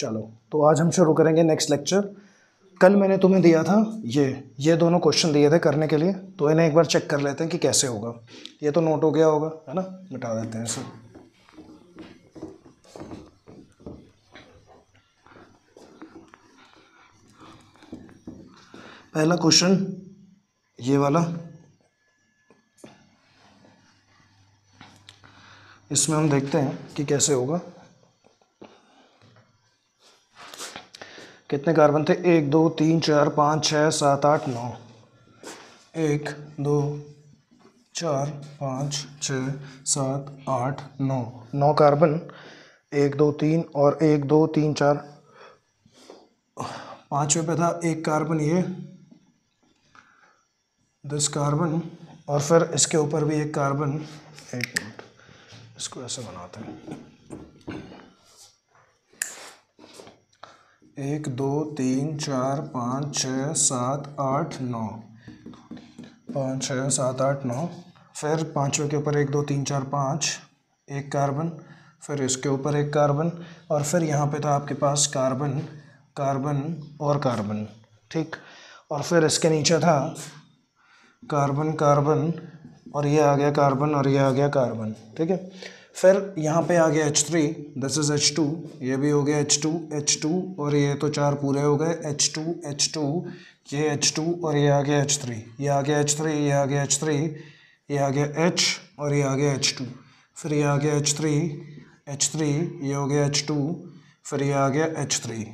चलो तो आज हम शुरू करेंगे नेक्स्ट लेक्चर कल मैंने तुम्हें दिया था ये ये दोनों क्वेश्चन दिए थे करने के लिए तो इन्हें एक बार चेक कर लेते हैं कि कैसे होगा। ये तो नोट हो गया होगा, है ना? मिटा देते हैं इसे पहला क्वेश्चन ये वाला। इसमें हम देखते हैं कि कैसे होगा। कितने कार्बन थे? एक, दो, तीन, चार, पाँच छः सात, आठ, नौ। एक, दो, चार, पाँच छः सात, आठ, नौ। नौ कार्बन। एक, दो, तीन और एक, दो, तीन, चार। पाँचवें पे था एक कार्बन ये, दस कार्बन और फिर इसके ऊपर भी एक कार्बन। एक मिनट, इसको ऐसे बनाते हैं। एक, दो, तीन, चार, पाँच, छः, सात, आठ, नौ। पाँच, छः, सात, आठ, नौ। फिर पाँचवें के ऊपर एक, दो, तीन, चार, पाँच, एक कार्बन। फिर इसके ऊपर एक कार्बन और फिर यहाँ पे था आपके पास कार्बन कार्बन और कार्बन, ठीक? और फिर इसके नीचे था कार्बन कार्बन और ये आ गया कार्बन और ये आ गया कार्बन, ठीक है? फिर यहाँ पे आ गया H three this is H two ये भी हो गया एच टू एच टू और ये तो चार पूरे हो गए एच टू एच टू ये एच टू और ये आ गया एच थ्री ये आ गया एच थ्री ये आ गया एच थ्री ये आ गया एच और ये आ गया एच टू फिर ये आ गया एच थ्री एच थ्री ये हो गया एच टू फिर ये आ गया एच थ्री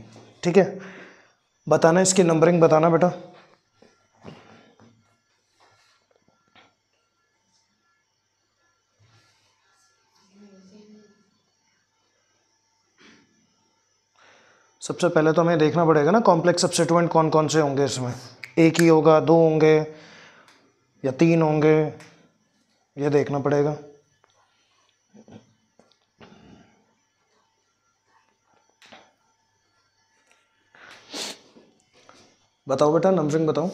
ठीक है? बताना इसकी नंबरिंग बताना बेटा। सबसे पहले तो हमें देखना पड़ेगा ना कॉम्प्लेक्स सब्सिट्यूएंट कौन कौन से होंगे इसमें। एक ही होगा, दो होंगे, या तीन होंगे, ये देखना पड़ेगा। बताओ बेटा नंबरिंग बताओ।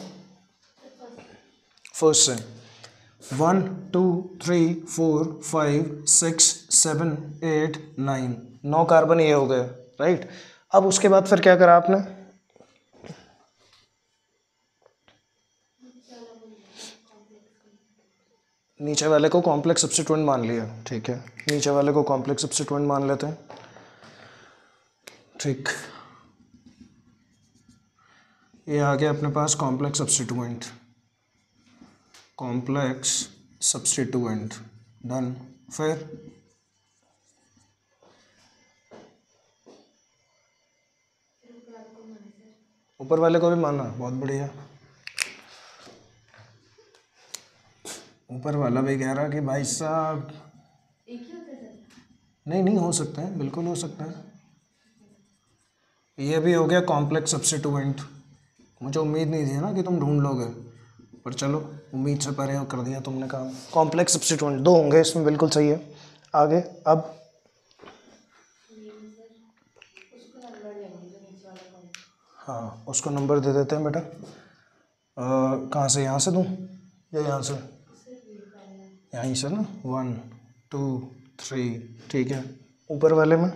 फ़र्स्ट से। One two three four five six seven eight nine नौ कार्बन ये हो गए राइट अब उसके बाद फिर क्या करा आपने? नीचे वाले को कॉम्प्लेक्स सब्सिट्यूएंट मान लिया। ठीक है। नीचे वाले को कॉम्प्लेक्स सब्सिट्यूएंट मान लेते हैं। ठीक। ये आ गया अपने पास complex substituent complex substituent done फिर? ऊपर वाले को भी माना बहुत बढ़िया। ऊपर वाला भी कह रहा कि भाई साहब, नहीं नहीं, हो सकता है, बिल्कुल हो सकता है। ये भी हो गया कॉम्प्लेक्स सब्सिट्यूएंट मुझे उम्मीद नहीं थी ना कि तुम ढूंढ लोगे, पर चलो, उम्मीद से परे कर दिया तुमने काम। कॉम्प्लेक्स सब्सिट्यूएंट दो होंगे, इसमें बिल्कुल सही है। आगे, अब हाँ उसको नंबर दे देते हैं बेटा। कहाँ से, यहाँ से दूँ? या यहाँ से? यहीं से ना? वन टू थ्री ठीक है। ऊपर वाले में?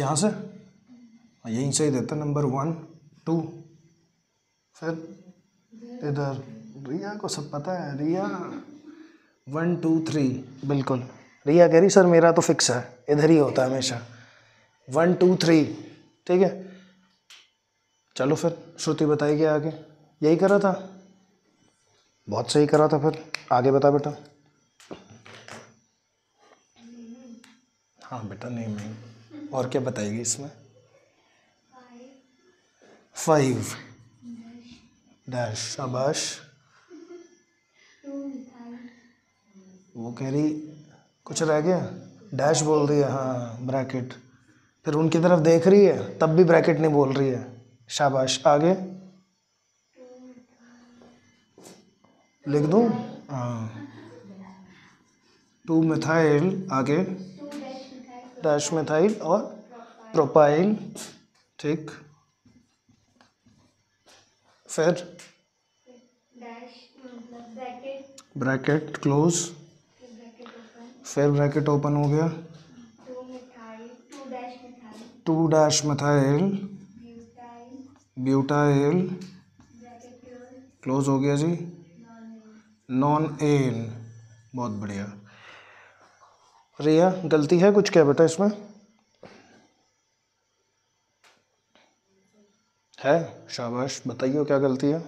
यहाँ से? हाँ यहीं से ही देते नंबर। वन टू फिर? इधर रिया को सब पता है। रिया। वन टू थ्री बिल्कुल। रिया कह रही, सर, मेरा तो फिक्स है। इधर ही होता है हमेशा। वन टू थ्री ठीक है? चलो फिर, श्रुति बताएगी आगे। यही करा था? बहुत सही करा था फिर। आगे बता बेटा। हाँ बेटा, नहीं नहीं। और क्या बताएगी इसमें? फाइव डैश शाबाश वो कह रही, कुछ रह गया? डैश बोल दिया हाँ ब्रैकेट फिर उनकी तरफ़ देख रही है, तब भी ब्रैकेट नहीं बोल रही है। शाबाश, आगे। लिख दूँ? हाँ। टू मिथाइल आगे। डैश मिथाइल और प्रोपाइल ठीक। फिर? ब्रैकेट क्लोज फिर ब्रैकेट ओपन हो गया। Two dash methyl butyl close हो गया जी। नॉन एन बहुत बढ़िया। रिया, गलती है कुछ क्या बेटा इसमें? है? शाबाश, बताइए क्या गलती है?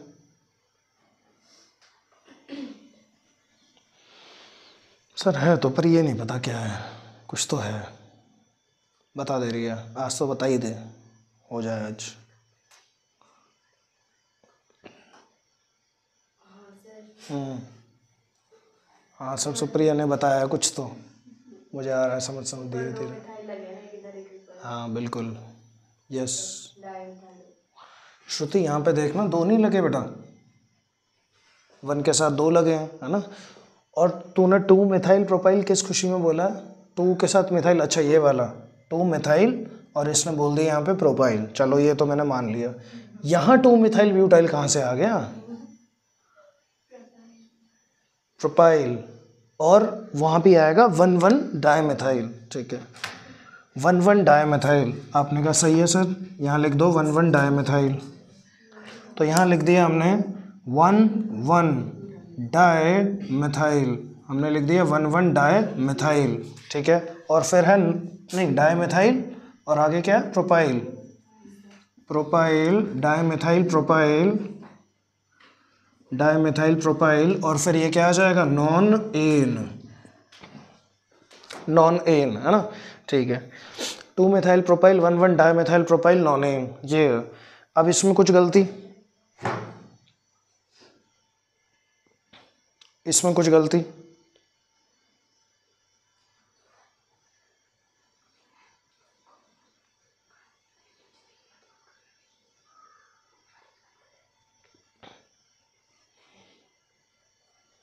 सर, है तो पर ये नहीं पता क्या है। कुछ तो है। बता दे रही है। आज तो बता ही दे। हो जाए आज। हम्म। हाँ सर सुप्रिया ने बताया कुछ तो। मुझे आ रहा है समझ समझ, धीरे धीरे। हाँ बिल्कुल। यस श्रुति, यहाँ पे देखना, दो नहीं लगे बेटा। वन के साथ दो लगे हैं, है ना? और तूने टू मिथाइल प्रोपाइल किस खुशी में बोला? टू के साथ मिथाइल अच्छा ये वाला। टू मिथाइल और इसने बोल दिया यहाँ पे प्रोपाइल। चलो ये तो मैंने मान लिया। यहाँ टू मिथाइल, ब्यूटाइल कहाँ से आ गया? प्रोपाइल। और वहाँ भी आएगा वन वन डायमिथाइल। ठीक है। One one dimethyl. आपने कहा सही है सर। यहाँ लिख दो वन वन डायमिथाइल। तो यहाँ लिख दिया हमने वन वन डाई मिथाइल हमने लिख दिया वन वन डाई मिथाइल ठीक है। और फिर है नहीं डाई मिथाइल और आगे क्या? है propyl propyl di methyl propyl di methyl propyl और फिर ये क्या आ जाएगा? नॉन एन नॉन एन है ना? ठीक है। Two methyl propyl one one dimethyl methyl propyl nonane ये, अब इसमें कुछ गलती? इसमें कुछ गलती?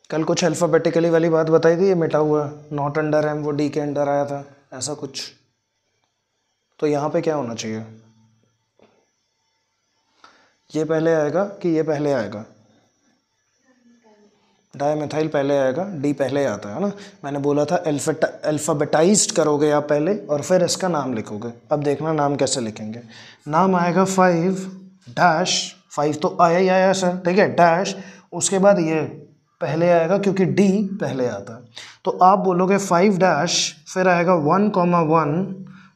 कल कुछ अल्फ़ाबेटिकली वाली बात बताई थी, ये मिटा हुआ नॉट अंडर एम वो डी के अंडर आया था, ऐसा कुछ। तो यहाँ पे क्या होना चाहिए? ये पहले आएगा कि ये पहले आएगा? डायमेथाइल पहले आएगा डी पहले आता है ना? मैंने बोला था अल्फ़ाबेटाइज करोगे आप पहले और फिर इसका नाम लिखोगे। अब देखना नाम कैसे लिखेंगे। नाम आएगा फाइव डैश फाइव तो आया ही आया सर ठीक है डैश उसके बाद ये। पहले आएगा क्योंकि डी पहले आता। है तो आप बोलोगे फाइव डैश फिर आएगा one comma one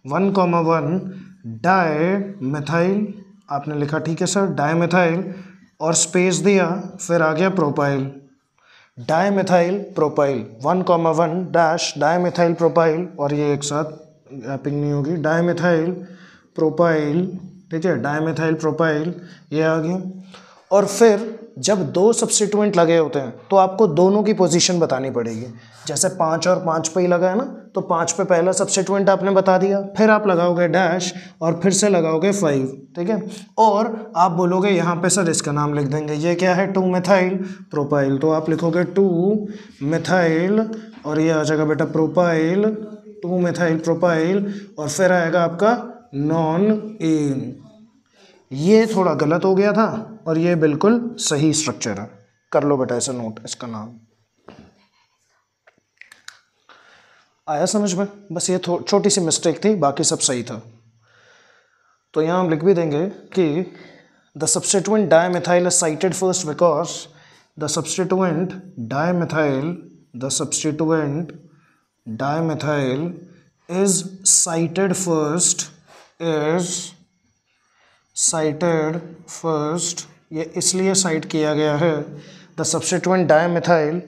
one comma one di methyl आपने लिखा ठीक है सर डाई मिथाइल और स्पेस दिया, फिर आ गया propyl di methyl propyl one comma one dash dimethyl propyl और ये एक साथ गैपिंग नहीं होगी। डाई मिथाइल प्रोपाइल ठीक है डाई मिथाइल प्रोपाइल ये आ गया। और फिर जब दो सब्सिट्यूएंट लगे होते हैं तो आपको दोनों की पोजीशन बतानी पड़ेगी। जैसे पाँच और पाँच पे ही लगा है ना तो पाँच पे पहला सब्सिट्यूएंट आपने बता दिया, फिर आप लगाओगे डैश और फिर से लगाओगे फाइव ठीक है? और आप बोलोगे, यहाँ पे सर इसका नाम लिख देंगे, ये क्या है? टू मिथाइल प्रोपाइल तो आप लिखोगे टू मिथाइल और ये आ जाएगा बेटा प्रोपाइल टू मिथाइल प्रोपाइल और फिर आएगा आपका नॉन एन ये थोड़ा गलत हो गया था और ये बिल्कुल सही स्ट्रक्चर है। कर लो बेटा ऐसा नोट इसका नाम। आया समझ में? बस ये छोटी सी मिस्टेक थी, बाकी सब सही था। तो यहाँ हम लिख भी देंगे कि the substituent dimethyl is cited first because the substituent dimethyl the substituent dimethyl is cited first is cited first ये इसलिए साइट किया गया है the substituent dimethyl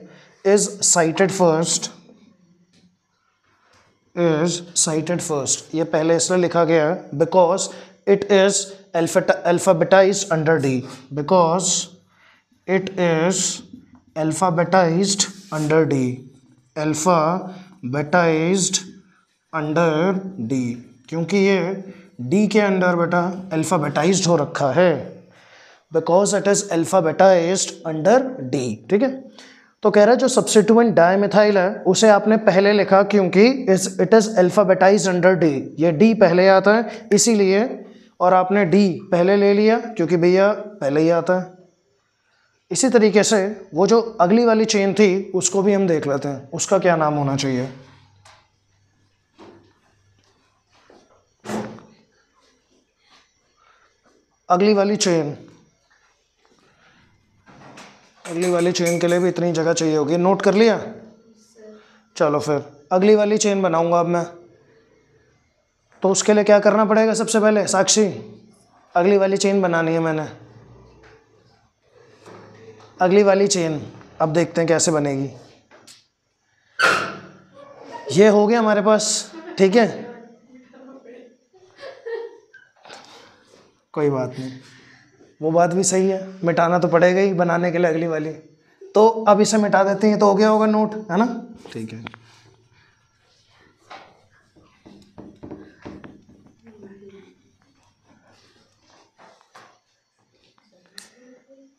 is cited first is cited first ये पहले इसलिए लिखा गया है because it is alphabetize under D because it is alphabetized under D alphabetized under D क्योंकि ये डी के अंडर बेटा अल्फ़ाबेटाइज्ड हो रखा है। Because it is alphabetized under D ठीक है? तो कह रहा है, जो सब्सिट्यूएंट डायमिथाइल है, उसे आपने पहले लिखा क्योंकि it is alphabetize under D ये डी पहले आता है, इसीलिए, और आपने डी पहले ले लिया, क्योंकि भैया, पहले ही आता है। इसी तरीके से, वो जो अगली वाली चेन थी, उसको भी हम देख लेते हैं। उसका क्या नाम होना चाहिए? अगली वाली चेन अगली वाली चेन के लिए भी इतनी जगह चाहिए होगी। नोट कर लिया? चलो फिर, अगली वाली चेन बनाऊँगा अब मैं। तो उसके लिए क्या करना पड़ेगा सबसे पहले? साक्षी, अगली वाली चेन बनानी है मैंने। अगली वाली चेन अब देखते हैं कैसे बनेगी। ये हो गया हमारे पास, ठीक है? कोई बात नहीं। वो बात भी सही है। मिटाना तो पड़ेगा ही बनाने के लिए अगली वाली। तो अब इसे मिटा देते हैं तो हो गया होगा नोट है ना? ठीक है।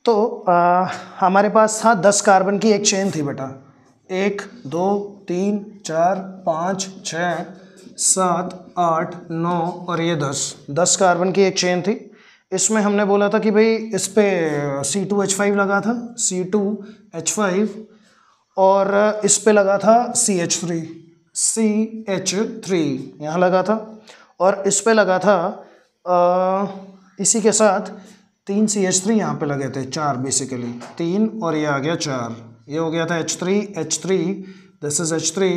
तो आ, हमारे पास था दस कार्बन की एक चेन थी बेटा। एक दो तीन चार पाँच छ सात आठ नौ और ये दस। दस कार्बन की एक चेन थी। इसमें हमने बोला था कि भाई इस पर सी टू एच फाइव लगा था सी टू एच फाइव और इस पे लगा था C H three C H three यहाँ लगा था और इस पे लगा था आ, इसी के साथ तीन सी एच थ्री यहाँ पर लगे थे चार बेसिकली तीन और ये आ गया चार ये हो गया था H three H three this is H three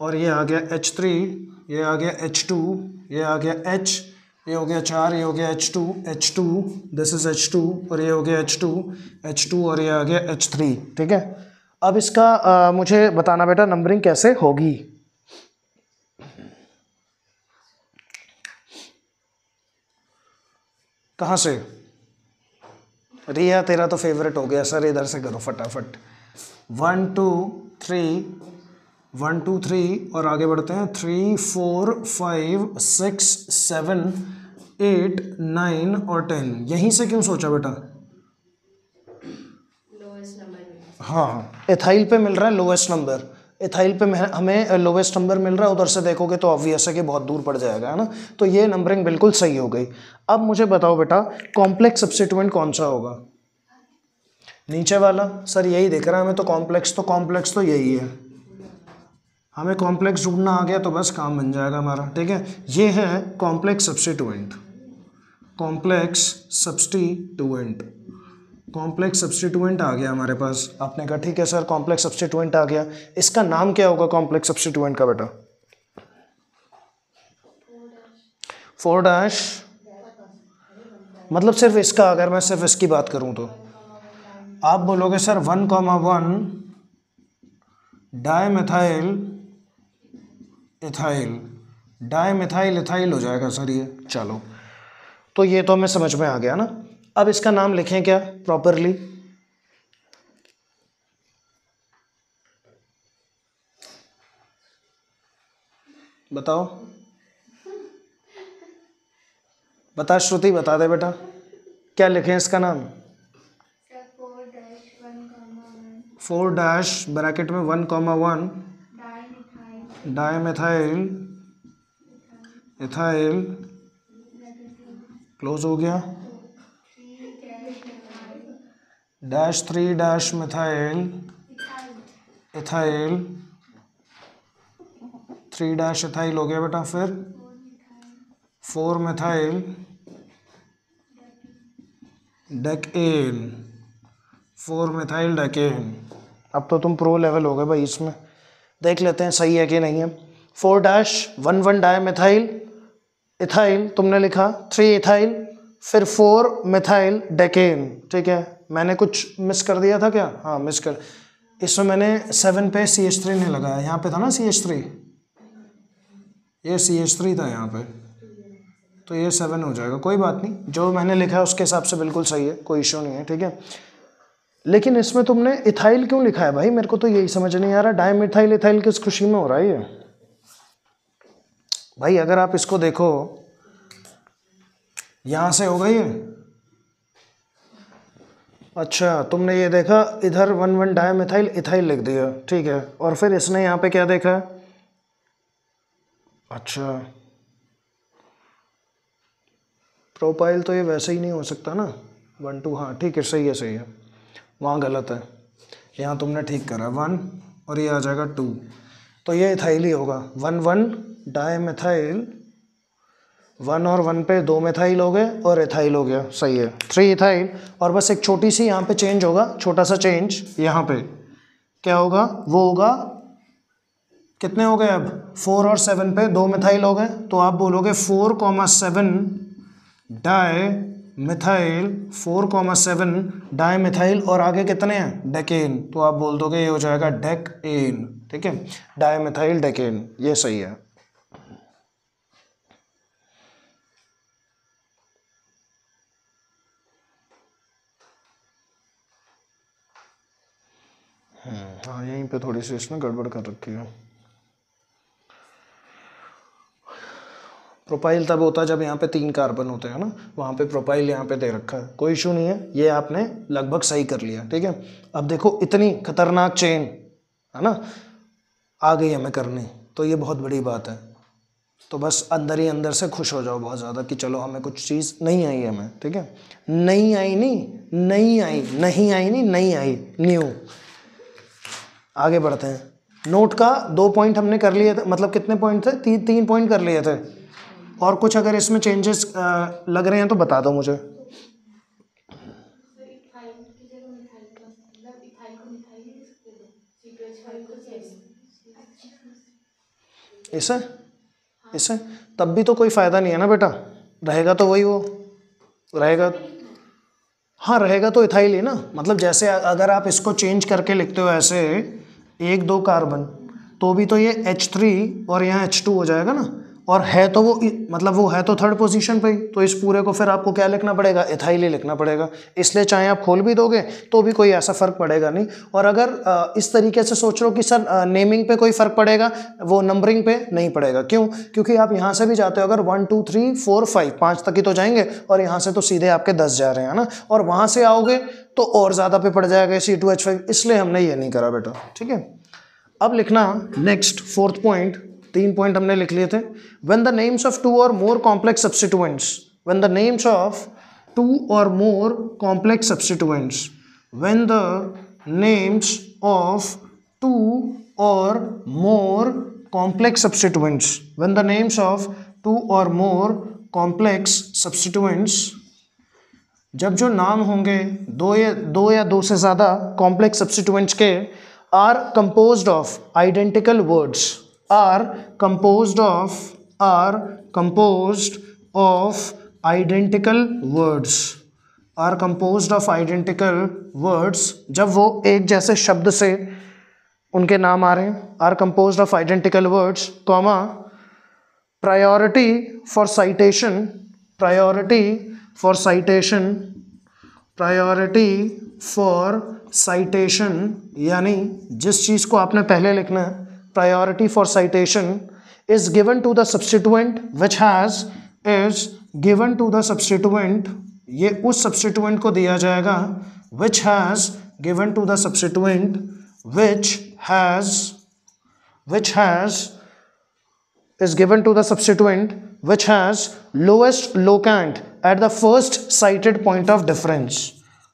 और ये आ गया एच थ्री ये आ गया एच टू ये आ गया एच ये हो गया चार ये हो गया H two H two this is H two और ये हो गया एच टू एच टू और ये आ गया एच थ्री ठीक है? अब इसका आ, मुझे बताना बेटा नंबरिंग कैसे होगी? कहाँ से? रिया तेरा तो फेवरेट हो गया सर इधर से करो फटाफट। One two three one two three और आगे बढ़ते हैं। Three four five six seven eight nine और टेन। यहीं से क्यों सोचा बेटा? हाँ एथाइल पे मिल रहा है लोएस्ट नंबर एथाइल पे हमें लोवेस्ट नंबर मिल रहा है उधर से देखोगे तो ऑब्वियस है कि बहुत दूर पड़ जाएगा है ना? तो ये नंबरिंग बिल्कुल सही हो गई। अब मुझे बताओ बेटा कॉम्प्लेक्स सब्सिट्यूएंट कौन सा होगा? नीचे वाला? सर यही देख रहा है हमें तो कॉम्प्लेक्स तो कॉम्प्लेक्स तो यही है। हमें कॉम्प्लेक्स ढूंढना आ गया तो बस काम बन जाएगा हमारा ठीक है? ये है complex substituent complex substituent. Complex substituent आ गया हमारे पास। आपने कहा, ठीक है सर, कॉम्प्लेक्स सब्सटीट्यूएंट आ गया। इसका नाम क्या होगा कॉम्प्लेक्स सब्सटीट्यूएंट का बेटा? फोर डैश मतलब सिर्फ़ इसका, अगर मैं सिर्फ़ इसकी बात करूँ तो। आप बोलोगे, sir one comma one dimethyl ethyl dimethyl ethyl हो जाएगा सर ये। चलो। तो ये तो हमें समझ में आ गया ना। अब इसका नाम लिखें क्या प्रॉपरली बताओ। बता श्रुति बता दे बेटा। क्या लिखें इसका नाम? फोर डैश ब्रैकेट में one comma one. Dimethyl ethyl close हो गया। Dash three dash methyl ethyl three dash ethyl हो गया बेटा फिर। Four methyl decane four methyl decane अब तो तुम प्रो लेवल हो गए भाई इसमें। देख लेते हैं सही है कि नहीं है। Four dash one one di methyl ethyl तुमने लिखा थ्री इथाइल फिर फोर मिथाइल डेकेन ठीक है? मैंने कुछ मिस कर दिया था क्या? हाँ मिस कर। इसमें मैंने सेवन पे सी एच थ्री नहीं लगाया। यहाँ पे था ना सी एच थ्री ये सी एच थ्री था यहाँ पे। तो ये सेवन हो जाएगा। कोई बात नहीं। जो मैंने लिखा है, उसके हिसाब से बिल्कुल सही है। कोई इशू नहीं है, ठीक है? लेकिन इसमें तुमने इथाइल क्यों लिखा है भाई? मेरे को तो यही समझ नहीं आ रहा। डायमिथाइल इथाइल किस खुशी में हो रहा है ये? भाई, अगर आप इसको देखो, यहाँ से होगा ये अच्छा तुमने ये देखा, इधर वन वन डायमिथाइल, इथाइल लिख दिया, ठीक है। और फिर इसने यहाँ पे क्या देखा? अच्छा। प्रोपाइल तो ये वैसे ही नहीं हो सकता ना। वन टू हाँ ठीक है, सही है सही है। वहाँ गलत है। यहाँ तुमने ठीक करा, वन, और ये आ जाएगा टू। तो ये इथाइल ही होगा। One one di methyl one और वन पे दो मिथाइल हो गए और एथाइल हो गया। सही है। थ्री इथाइल और बस एक छोटी सी यहाँ पे चेंज होगा, छोटा सा चेंज यहाँ पे। क्या होगा? वो होगा, कितने हो गए अब? फोर और सेवन पे दो मिथाइल हो गए। तो आप बोलोगे four comma seven di methyl four comma seven di methyl और आगे कितने हैं? डेकेन। तो आप बोल दोगे ये हो जाएगा डेक एन ठीक है? Di methyl decane. ये सही है। हम्म, हाँ यहीं पे थोड़ी सी इसने गड़बड़ कर रखी है। प्रोपाइल तब होता है जब यहाँ पे तीन कार्बन होते हैं ना, वहाँ पे प्रोपाइल यहाँ पे दे रखा है। कोई इशू नहीं है, ये आपने लगभग सही कर लिया, ठीक है? अब देखो, इतनी खतरनाक चेन, है ना? आ गई हमें करनी तो ये बहुत बड़ी बात है। तो बस अंदर ही अंदर से खुश हो जाओ बहुत ज़्यादा कि चलो, हमें कुछ चीज़ नहीं आई हमें, ठीक है? नहीं आई नहीं नहीं आई नहीं आई नहीं नहीं आई न्यू आगे बढ़ते हैं। नोट का दो पॉइंट हमने कर लिए थे मतलब कितने पॉइंट थे? तीन तीन पॉइंट कर लिए थे। और कुछ अगर इसमें चेंजेस लग रहे हैं तो बता दो मुझे। इसे? इसे? तब भी तो कोई फ़ायदा नहीं है ना बेटा। रहेगा तो वही वो। रहेगा हाँ रहेगा तो इथाइल ही ना। मतलब जैसे अगर आप इसको चेंज करके लिखते हो ऐसे, एक दो कार्बन तो भी तो ये H3 और यहाँ H2 हो जाएगा ना। और है तो वो मतलब वो है तो थर्ड पोजीशन पे ही तो इस पूरे को फिर आपको क्या लिखना पड़ेगा? एथाइल ही लिखना पड़ेगा। इसलिए चाहे आप खोल भी दोगे तो भी कोई ऐसा फ़र्क पड़ेगा नहीं। और अगर इस तरीके से सोच रहे हो कि सर नेमिंग पे कोई फ़र्क पड़ेगा, वो नंबरिंग पे नहीं पड़ेगा। क्यों? क्योंकि आप यहाँ से भी जाते हो, अगर one two three four five पाँच तक ही तो जाएँगे, और यहाँ से तो सीधे आपके दस जा रहे हैं ना? और वहाँ से आओगे तो और ज़्यादा पे पड़ जाएगा सी टू एच फाइव इसलिए हमने ये नहीं करा बेटा, ठीक है? अब लिखना नेक्स्ट फोर्थ पॉइंट तीन पॉइंट हमने लिख लिए थे। When the names of two or more complex substituents when the names of two or more complex substituents when the names of two or more complex substituents when the names of two or more complex substituents जब जो नाम होंगे, दो या दो या दो से ज़्यादा कॉम्प्लेक्स सब्सिटुएंट्स के are composed of identical words are composed of are composed of identical words are composed of identical words जब वो एक जैसे शब्द से उनके नाम आ रहे हैं are compose of identical words comma priority for citation priority for citation priority for citation यानी जिस चीज़ को आपने पहले लिखना है priority for citation is given to the substituent which has is given to the substituent ये उस substituent को दिया जाएगा which has given to the substituent which has which has is given to the substituent which has lowest locant at the first cited point of difference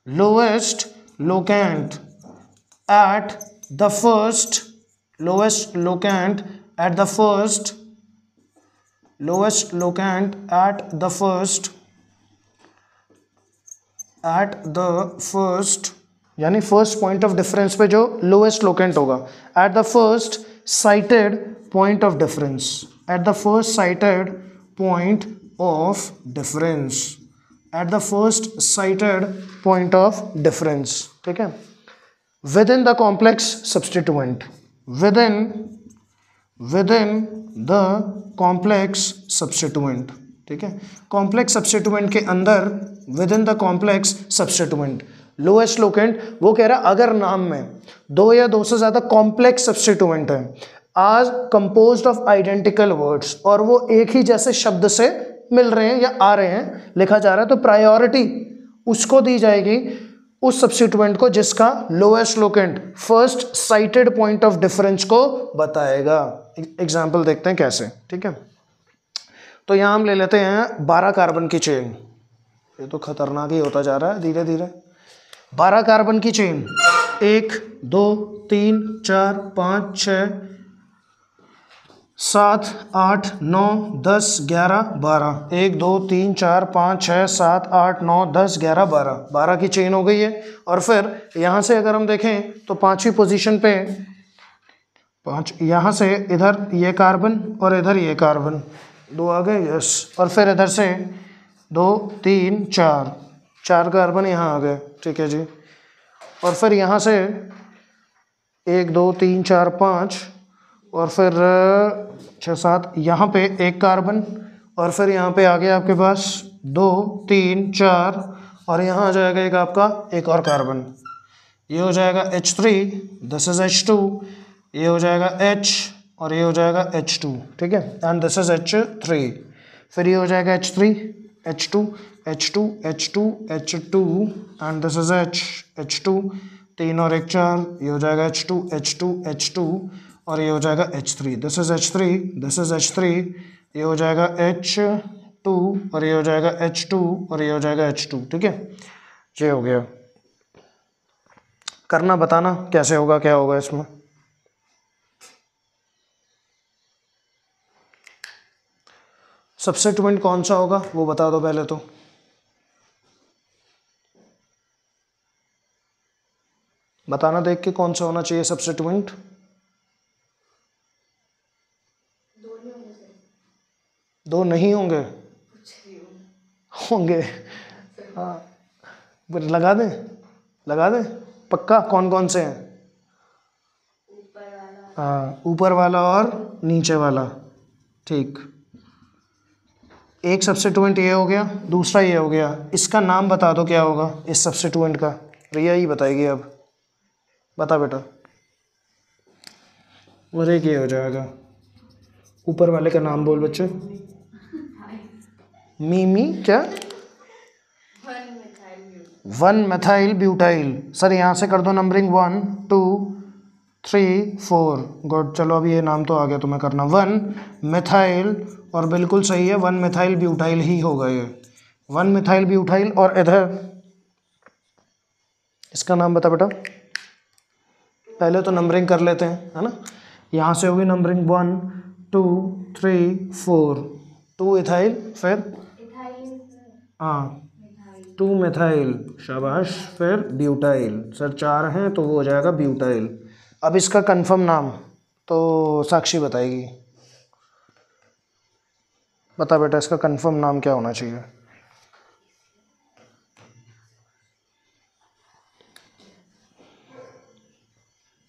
lowest locant at the first lowest locant at the first, lowest locant at the first, at the first, यानी first point of difference पे जो lowest locant होगा। At the first cited point of difference at the first cited point of difference at the first cited point of difference ठीक है? Within the complex substituent within within the complex substituent, ठीक है? Complex substituent के अंदर within the complex substituent lowest locant वो कह रहा है, अगर नाम में दो या दो से ज़्यादा कॉम्प्लेक्स सब्सिटुएंट है are compose of identical words और वो एक ही जैसे शब्द से मिल रहे हैं या आ रहे हैं, लिखा जा रहा है तो प्रायोरिटी उसको दी जाएगी उस सब्सिट्यूएंट को जिसका lowest locant first cited point of difference को बताएगा। एग्ज़ाम्पल देखते हैं कैसे, ठीक है? तो यहाँ हम ले लेते हैं बारह कार्बन की चेन ये तो खतरनाक ही होता जा रहा है, धीरे धीरे। बारह कार्बन की चेन एक, दो, तीन, चार, पाँच छ सात, आठ, नौ, दस, ग्यारह, बारह। एक, दो, तीन, चार, पाँच छः सात, आठ, नौ, दस, ग्यारह, बारह। बारह की चेन हो गई है। और फिर यहाँ से अगर हम देखें तो पाँचवीं पोजीशन पे पाँच, यहाँ से इधर ये कार्बन और इधर ये कार्बन दो आ गए यस और फिर इधर से दो, तीन, चार। चार कार्बन यहाँ आ गए, ठीक है जी। और फिर यहाँ से एक, दो, तीन, चार, पाँच और फिर छः सात यहाँ पे एक कार्बन और फिर यहाँ पे आ गया आपके पास दो तीन चार और यहाँ आ जाएगा एक आपका एक और कार्बन ये हो जाएगा H three this is H two ये हो जाएगा एच और ये हो जाएगा एच टू ठीक है and this is H three फिर ये हो जाएगा H three H two H two H two H two and this is H H two तीन और एक चार ये हो जाएगा H two H two H two और ये हो जाएगा H three this is H three this is H three ये हो जाएगा एच टू और ये हो जाएगा एच टू और ये हो जाएगा एच टू ठीक है? ये हो गया। करना, बताना, कैसे होगा, क्या होगा इसमें? सब्सेटमेंट कौन सा होगा, वो बता दो पहले तो। बताना देख के कौन सा होना चाहिए सब्सेटमेंट दो नहीं होंगे? होंगे। हाँ। लगा दें? लगा दें? पक्का? कौन कौन से हैं? हाँ ऊपर वाला और नीचे वाला। ठीक। एक सब्सिट्यूएंट ये हो गया दूसरा ये हो गया। इसका नाम बता दो क्या होगा इस सब्सिट्यूएंट का। रिया ही बताएगी अब। बता बेटा। और एक ये हो जाएगा। ऊपर वाले का नाम बोल बच्चे। मीमी क्या? वन मेथाइल ब्यूटाइल सर यहाँ से कर दो numbering one two three four good चलो अभी ये नाम तो आ गया तुम्हें करना. वन मेथाइल और बिल्कुल सही है वन मेथाइल ब्यूटाइल ही होगा ये. वन मिथाइल ब्यूटाइल और इधर. इसका नाम बता बेटा. पहले तो नंबरिंग कर लेते हैं, है ना? यहाँ से होगी numbering one two three four two ethyl फिर? हाँ टू मेथाइल शाबाश, फिर ब्यूटाइल सर, चार हैं तो वो हो जाएगा ब्यूटाइल अब इसका कंफर्म नाम तो साक्षी बताएगी। बता बेटा, इसका कंफर्म नाम क्या होना चाहिए?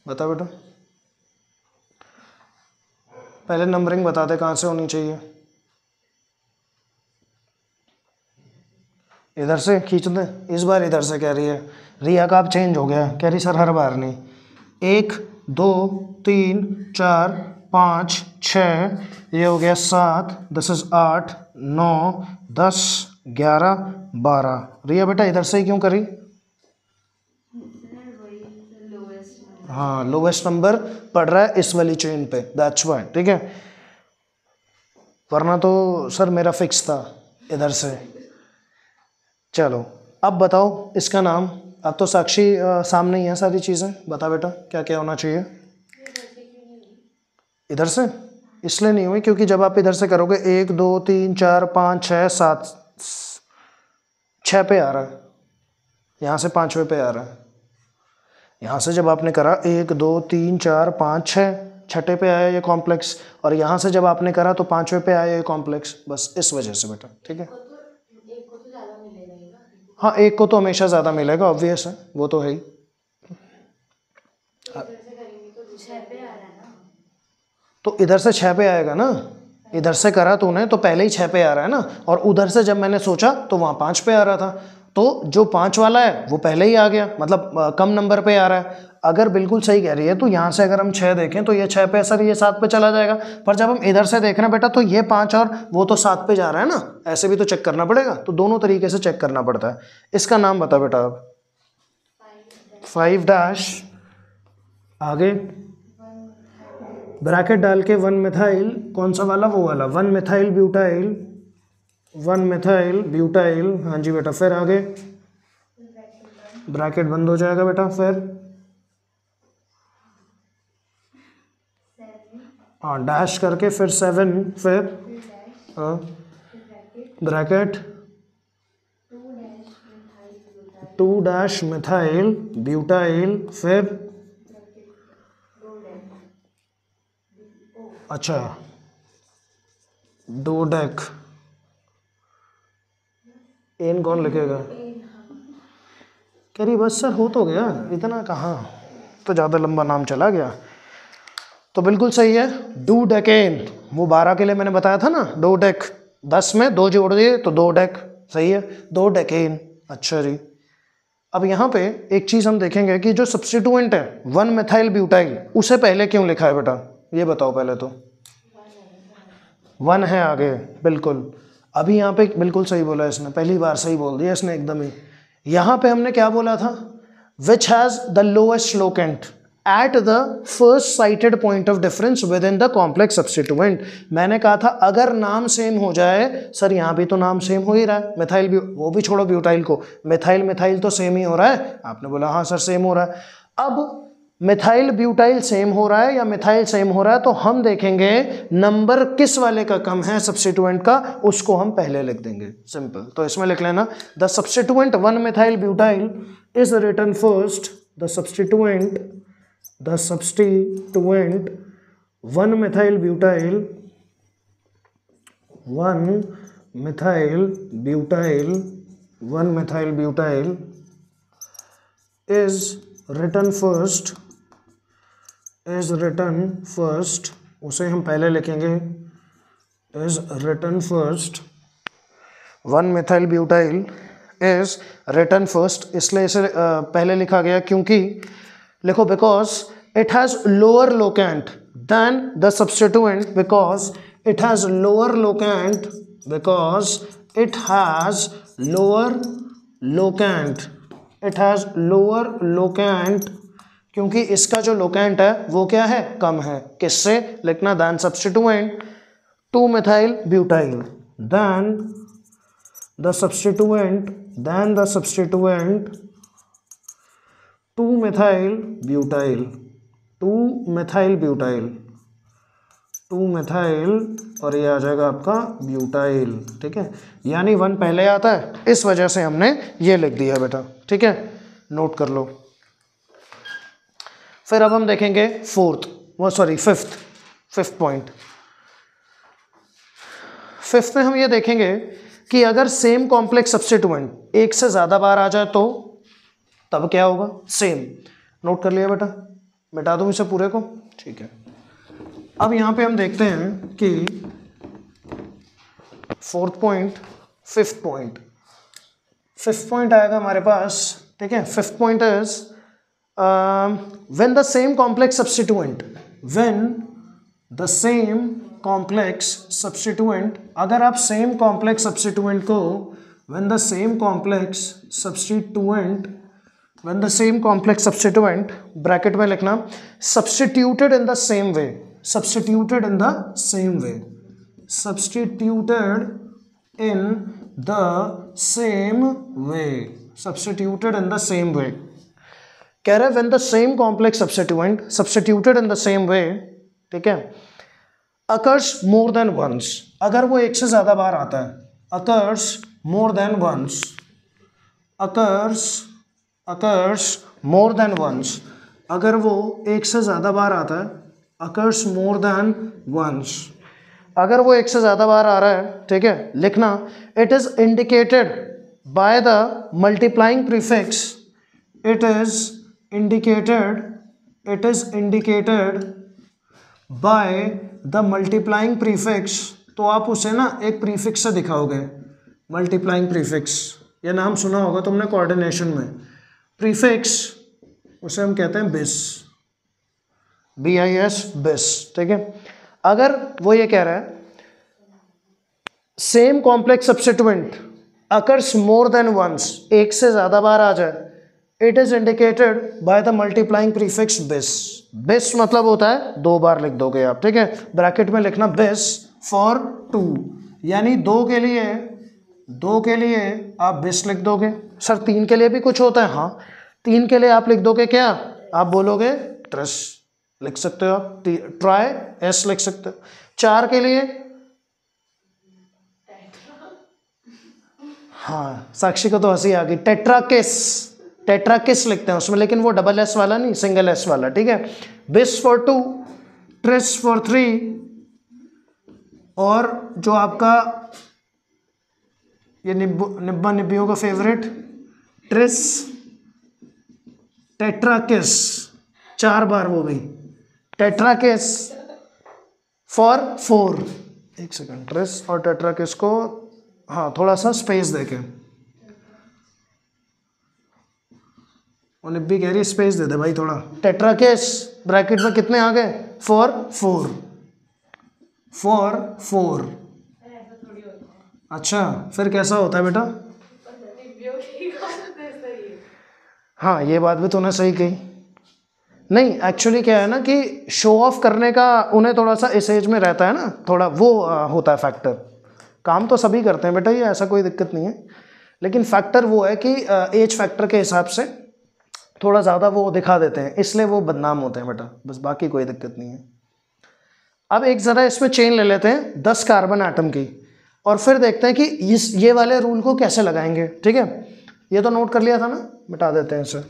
बता बेटा। पहले नंबरिंग बता दे, कहाँ से होनी चाहिए? इधर से, खींच दें। इस बार इधर से कह रही है, रिया का आप चेंज हो गया कह रही, सर, हर बार नहीं। एक, दो, तीन, चार, पाँच छ ये हो गया सात, दस इज़ आठ, नौ, दस, ग्यारह, बारह। रिया बेटा, इधर से ही क्यों करी? हाँ लोवेस्ट नंबर पड़ रहा है इस वाली चेन पे। दैट्स वाई ठीक है? वरना तो सर, मेरा फिक्स था इधर से। चलो अब बताओ इसका नाम? अब तो साक्षी आ, सामने ही है सारी चीज़ें। बता बेटा क्या क्या होना चाहिए? इधर से? इसलिए नहीं हुई क्योंकि जब आप इधर से करोगे एक दो तीन चार पाँच छः सात छः पे आ रहा है। यहाँ से पाँचवें पे आ रहा है। यहाँ से जब आपने करा एक दो तीन चार पाँच छः छठे पे आया ये कॉम्प्लेक्स और यहाँ से जब आपने करा तो पाँचवें पे आया ये कॉम्प्लेक्स बस इस वजह से बेटा ठीक है? हाँ एक को तो हमेशा ज़्यादा मिलेगा ऑब्वियस है, वो तो है ही। तो इधर से छः पे आएगा ना? इधर से करा तूने तो पहले ही छः पे आ रहा है ना? और उधर से जब मैंने सोचा तो वहाँ पाँच पे आ रहा था। तो जो पाँच वाला है, वो पहले ही आ गया। मतलब कम नंबर पे आ रहा है। अगर बिल्कुल सही कह रही है तो यहाँ से अगर हम छः देखें तो ये छः पे सर ये सात पे चला जाएगा। पर जब हम इधर से देख रहे हैं बेटा तो ये पाँच और वो तो सात पे जा रहा है ना। ऐसे भी तो चेक करना पड़ेगा। तो दोनों तरीके से चेक करना पड़ता है। इसका नाम बता बेटा अब। फाइव डैश आगे। ब्रैकेट डाल के वन मिथाइल कौन सा वाला? वो वाला। One methyl butyl one methyl butyl हाँ जी बेटा, फिर आगे। ब्रैकेट बंद हो जाएगा बेटा, फिर। हाँ डैश करके फिर सेवन फिर। Bracket two dash methyl butyl फिर। अच्छा दो एन कौन लिखेगा? कह रही, बस सर, हो तो गया, इतना कहाँ? तो ज़्यादा लंबा नाम चला गया। तो बिल्कुल सही है, डू डेकेन वो बारह के लिए मैंने बताया था ना दो डेक, दस में दो जोड़ दिए तो दो डेक। सही है, दो डेकेन अच्छा जी। अब यहाँ पे एक चीज़ हम देखेंगे कि जो सब्सटीट्यूएंट है वन मिथाइल ब्यूटाइल उसे पहले क्यों लिखा है बेटा? ये बताओ पहले तो। वन है आगे, बिल्कुल। अभी यहाँ पे बिल्कुल सही बोला इसने, पहली बार सही बोल दिया इसने एकदम ही। यहाँ पे हमने क्या बोला था? Which has the lowest locant at the first cited point of difference within the complex substituent मैंने कहा था, अगर नाम सेम हो जाए, सर यहाँ भी तो नाम सेम हो ही रहा है। मिथाइल भी वो भी छोड़ो ब्यूटाइल को। मिथाइल मिथाइल तो सेम ही हो रहा है। आपने बोला हाँ सर सेम हो रहा है। अब मिथाइल ब्यूटाइल सेम हो रहा है या मिथाइल सेम हो रहा है तो हम देखेंगे नंबर किस वाले का कम है सब्सिट्यूएंट का, उसको हम पहले लिख देंगे। सिंपल तो इसमें लिख लेना the substituent one methyl butyl is written first the substituent the substituent one methyl butyl one methyl butyl one methyl butyl is written first is written first उसे हम पहले लिखेंगे is written first one methyl butyl is written first इसलिए इसे पहले लिखा गया क्योंकि, लिखो because it has lower locant than the substituent because it has lower locant because it has lower locant it has lower locant क्योंकि इसका जो लोकेंट है, वो क्या है? कम है। किससे? लिखना than substituent two methyl butyl than the substituent than the substituent two methyl butyl two methyl butyl two methyl और ये आ जाएगा आपका ब्यूटाइल ठीक है? यानी वन पहले आता है। इस वजह से हमने ये लिख दिया बेटा, ठीक है? नोट कर लो। फिर अब हम देखेंगे फोर्थ, वो sorry fifth fifth point fifth में हम ये देखेंगे कि अगर सेम कॉम्प्लेक्स सब्सिट्यूएंट एक से ज़्यादा बार आ जाए तो तब क्या होगा? सेम नोट कर लिया बेटा। मिटा दूँ इसे पूरे को? ठीक है। अब यहाँ पे हम देखते हैं कि fourth point fifth point fifth point आएगा हमारे पास, ठीक है? Fifth point is when the same complex substituent when the same complex substituent अगर आप same complex substituent को when the same complex substituent when the same complex substituent bracket में लिखना substituted in the same way substituted in the same way substituted in the same way substituted in the same way कह रहे when the same complex substituent substituted in the same way ठीक है occurs more than once अगर वो एक से ज़्यादा बार आता है occurs more than once occurs occurs more than once अगर वो एक से ज़्यादा बार आता है अकर्स मोर देन वंस अगर वो एक से ज़्यादा बार आ रहा है, ठीक है, लिखना it is indicated by the multiplying prefix it is indicated, it is indicated by the multiplying prefix तो आप उसे ना एक प्रीफिक्स से दिखाओगे मल्टीप्लाइंग प्रीफिक्स ये नाम सुना होगा तुमने कोऑर्डिनेशन में। प्रीफिक्स उसे हम कहते हैं bis B I S bis ठीक है? अगर वो ये कह रहा है same complex substituent occurs more than once एक से ज़्यादा बार आ जाए it is indicated by the multiplying prefix bis bis मतलब होता है दो बार लिख दोगे आप, ठीक है? ब्रैकेट में लिखना बिस फॉर टू यानी दो के लिए, दो के लिए आप बिस लिख दोगे। सर तीन के लिए भी कुछ होता है हाँ। तीन के लिए आप लिख दोगे क्या? आप बोलोगे ट्रस लिख सकते हो आप। ट्राई एस लिख सकते हो। चार के लिए? हाँ साक्षी को तो हँसी आ गई। टेट्राकिस टेट्राकिस लिखते हैं उसमें, लेकिन वो डबल एस वाला नहीं सिंगल एस वाला, ठीक है? Bis for two tris for three और जो आपका, ये निब्बो, निब्बा निब्बियों का फेवरेट ट्रिस टेट्राकिस चार बार वो भी। टेट्राकिस फॉर फोर एक सेकंड ट्रिस और टेट्राकिस को हाँ थोड़ा सा स्पेस देके निब्बी कह रही स्पेस दे दे भाई थोड़ा। टेट्राकेस ब्रैकेट में कितने आ गए? फोर फोर फोर फोर अच्छा फिर कैसा होता है बेटा? हाँ ये बात भी तूने सही कही। नहीं एक्चुअली क्या है ना कि शो ऑफ़ करने का उन्हें थोड़ा सा इस एज में रहता है ना थोड़ा वो आ, होता है फैक्टर काम तो सभी करते हैं बेटा ये ऐसा कोई दिक्कत नहीं है। लेकिन फैक्टर वो है कि एज फैक्टर के हिसाब से थोड़ा ज़्यादा वो दिखा देते हैं, इसलिए वो बदनाम होते हैं बेटा। बस बाकी कोई दिक्कत नहीं है। अब एक ज़रा इसमें चेन ले लेते हैं, दस कार्बन आइटम की, और फिर देखते हैं कि इस, ये वाले रूल को कैसे लगाएँगे, ठीक है? ये तो नोट कर लिया था ना? मिटा देते हैं इसे।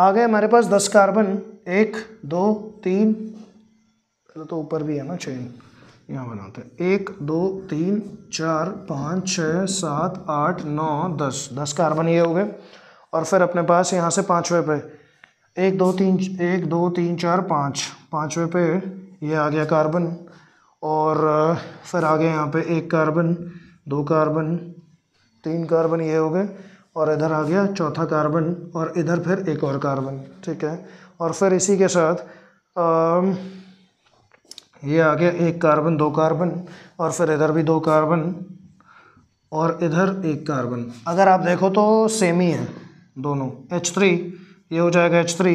आ गए हमारे पास दस कार्बन एक, दो, तीन, पहले तो ऊपर भी है ना चेन यहाँ बनाते हैं। एक, दो, तीन, चार, पाँच छः सात, आठ, नौ, दस। दस कार्बन ये हो गए। और फिर अपने पास यहाँ से पाँचवें पे, एक, दो, तीन, एक, दो, तीन, चार, पाँच। पाँचवें पे ये आ गया कार्बन और, फिर आ गया यहाँ पे एक कार्बन दो कार्बन तीन कार्बन ये हो गए। और इधर आ गया चौथा कार्बन और इधर फिर एक और कार्बन ठीक है? और फिर इसी के साथ आ, ये आ गया एक कार्बन दो कार्बन और फिर इधर भी दो कार्बन और इधर एक कार्बन। अगर आप देखो तो सेम ही है दोनों। एच थ्री ये हो जाएगा एच थ्री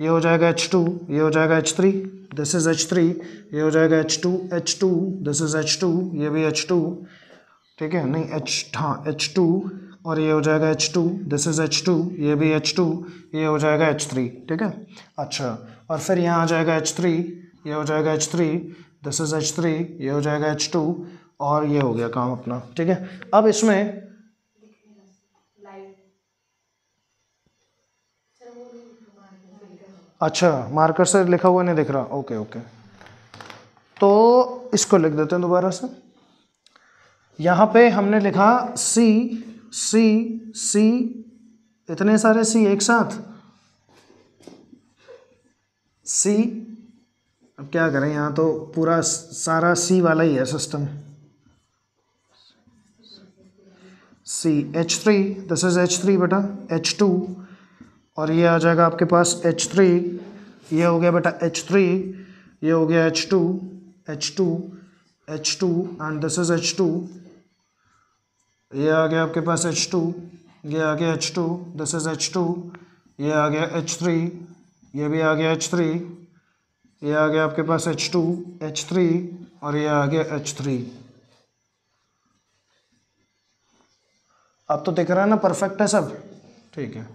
ये हो जाएगा एच टू ये हो जाएगा H three this is H three ये हो जाएगा H two H two this is H two ये भी एच टू ठीक है? नहीं एच हाँ एच टू और ये हो जाएगा H two this is H two ये भी एच टू ये हो जाएगा एच थ्री ठीक है? अच्छा और फिर यहाँ आ जाएगा एच थ्री ये हो जाएगा H three this is H three ये हो जाएगा एच टू और ये हो गया काम अपना, ठीक है? अब इसमें अच्छा मार्कर से लिखा हुआ नहीं दिख रहा ओके ओके तो इसको लिख देते हैं दोबारा से। यहाँ पे हमने लिखा सी सी सी इतने सारे सी एक साथ। सी अब क्या करें, यहाँ तो पूरा सारा सी वाला ही है system C H three this is H three बेटा एच टू और ये आ जाएगा आपके पास एच थ्री ये हो गया बेटा एच थ्री ये हो गया H two H two H two and this is H two ये आ गया आपके पास एच टू ये आ गया H two this is H two ये आ गया एच थ्री ये भी आ गया एच थ्री ये आ गया आपके पास एच टू एच थ्री और ये आ गया एच थ्री अब तो दिख रहा है ना परफेक्ट है सब? ठीक है।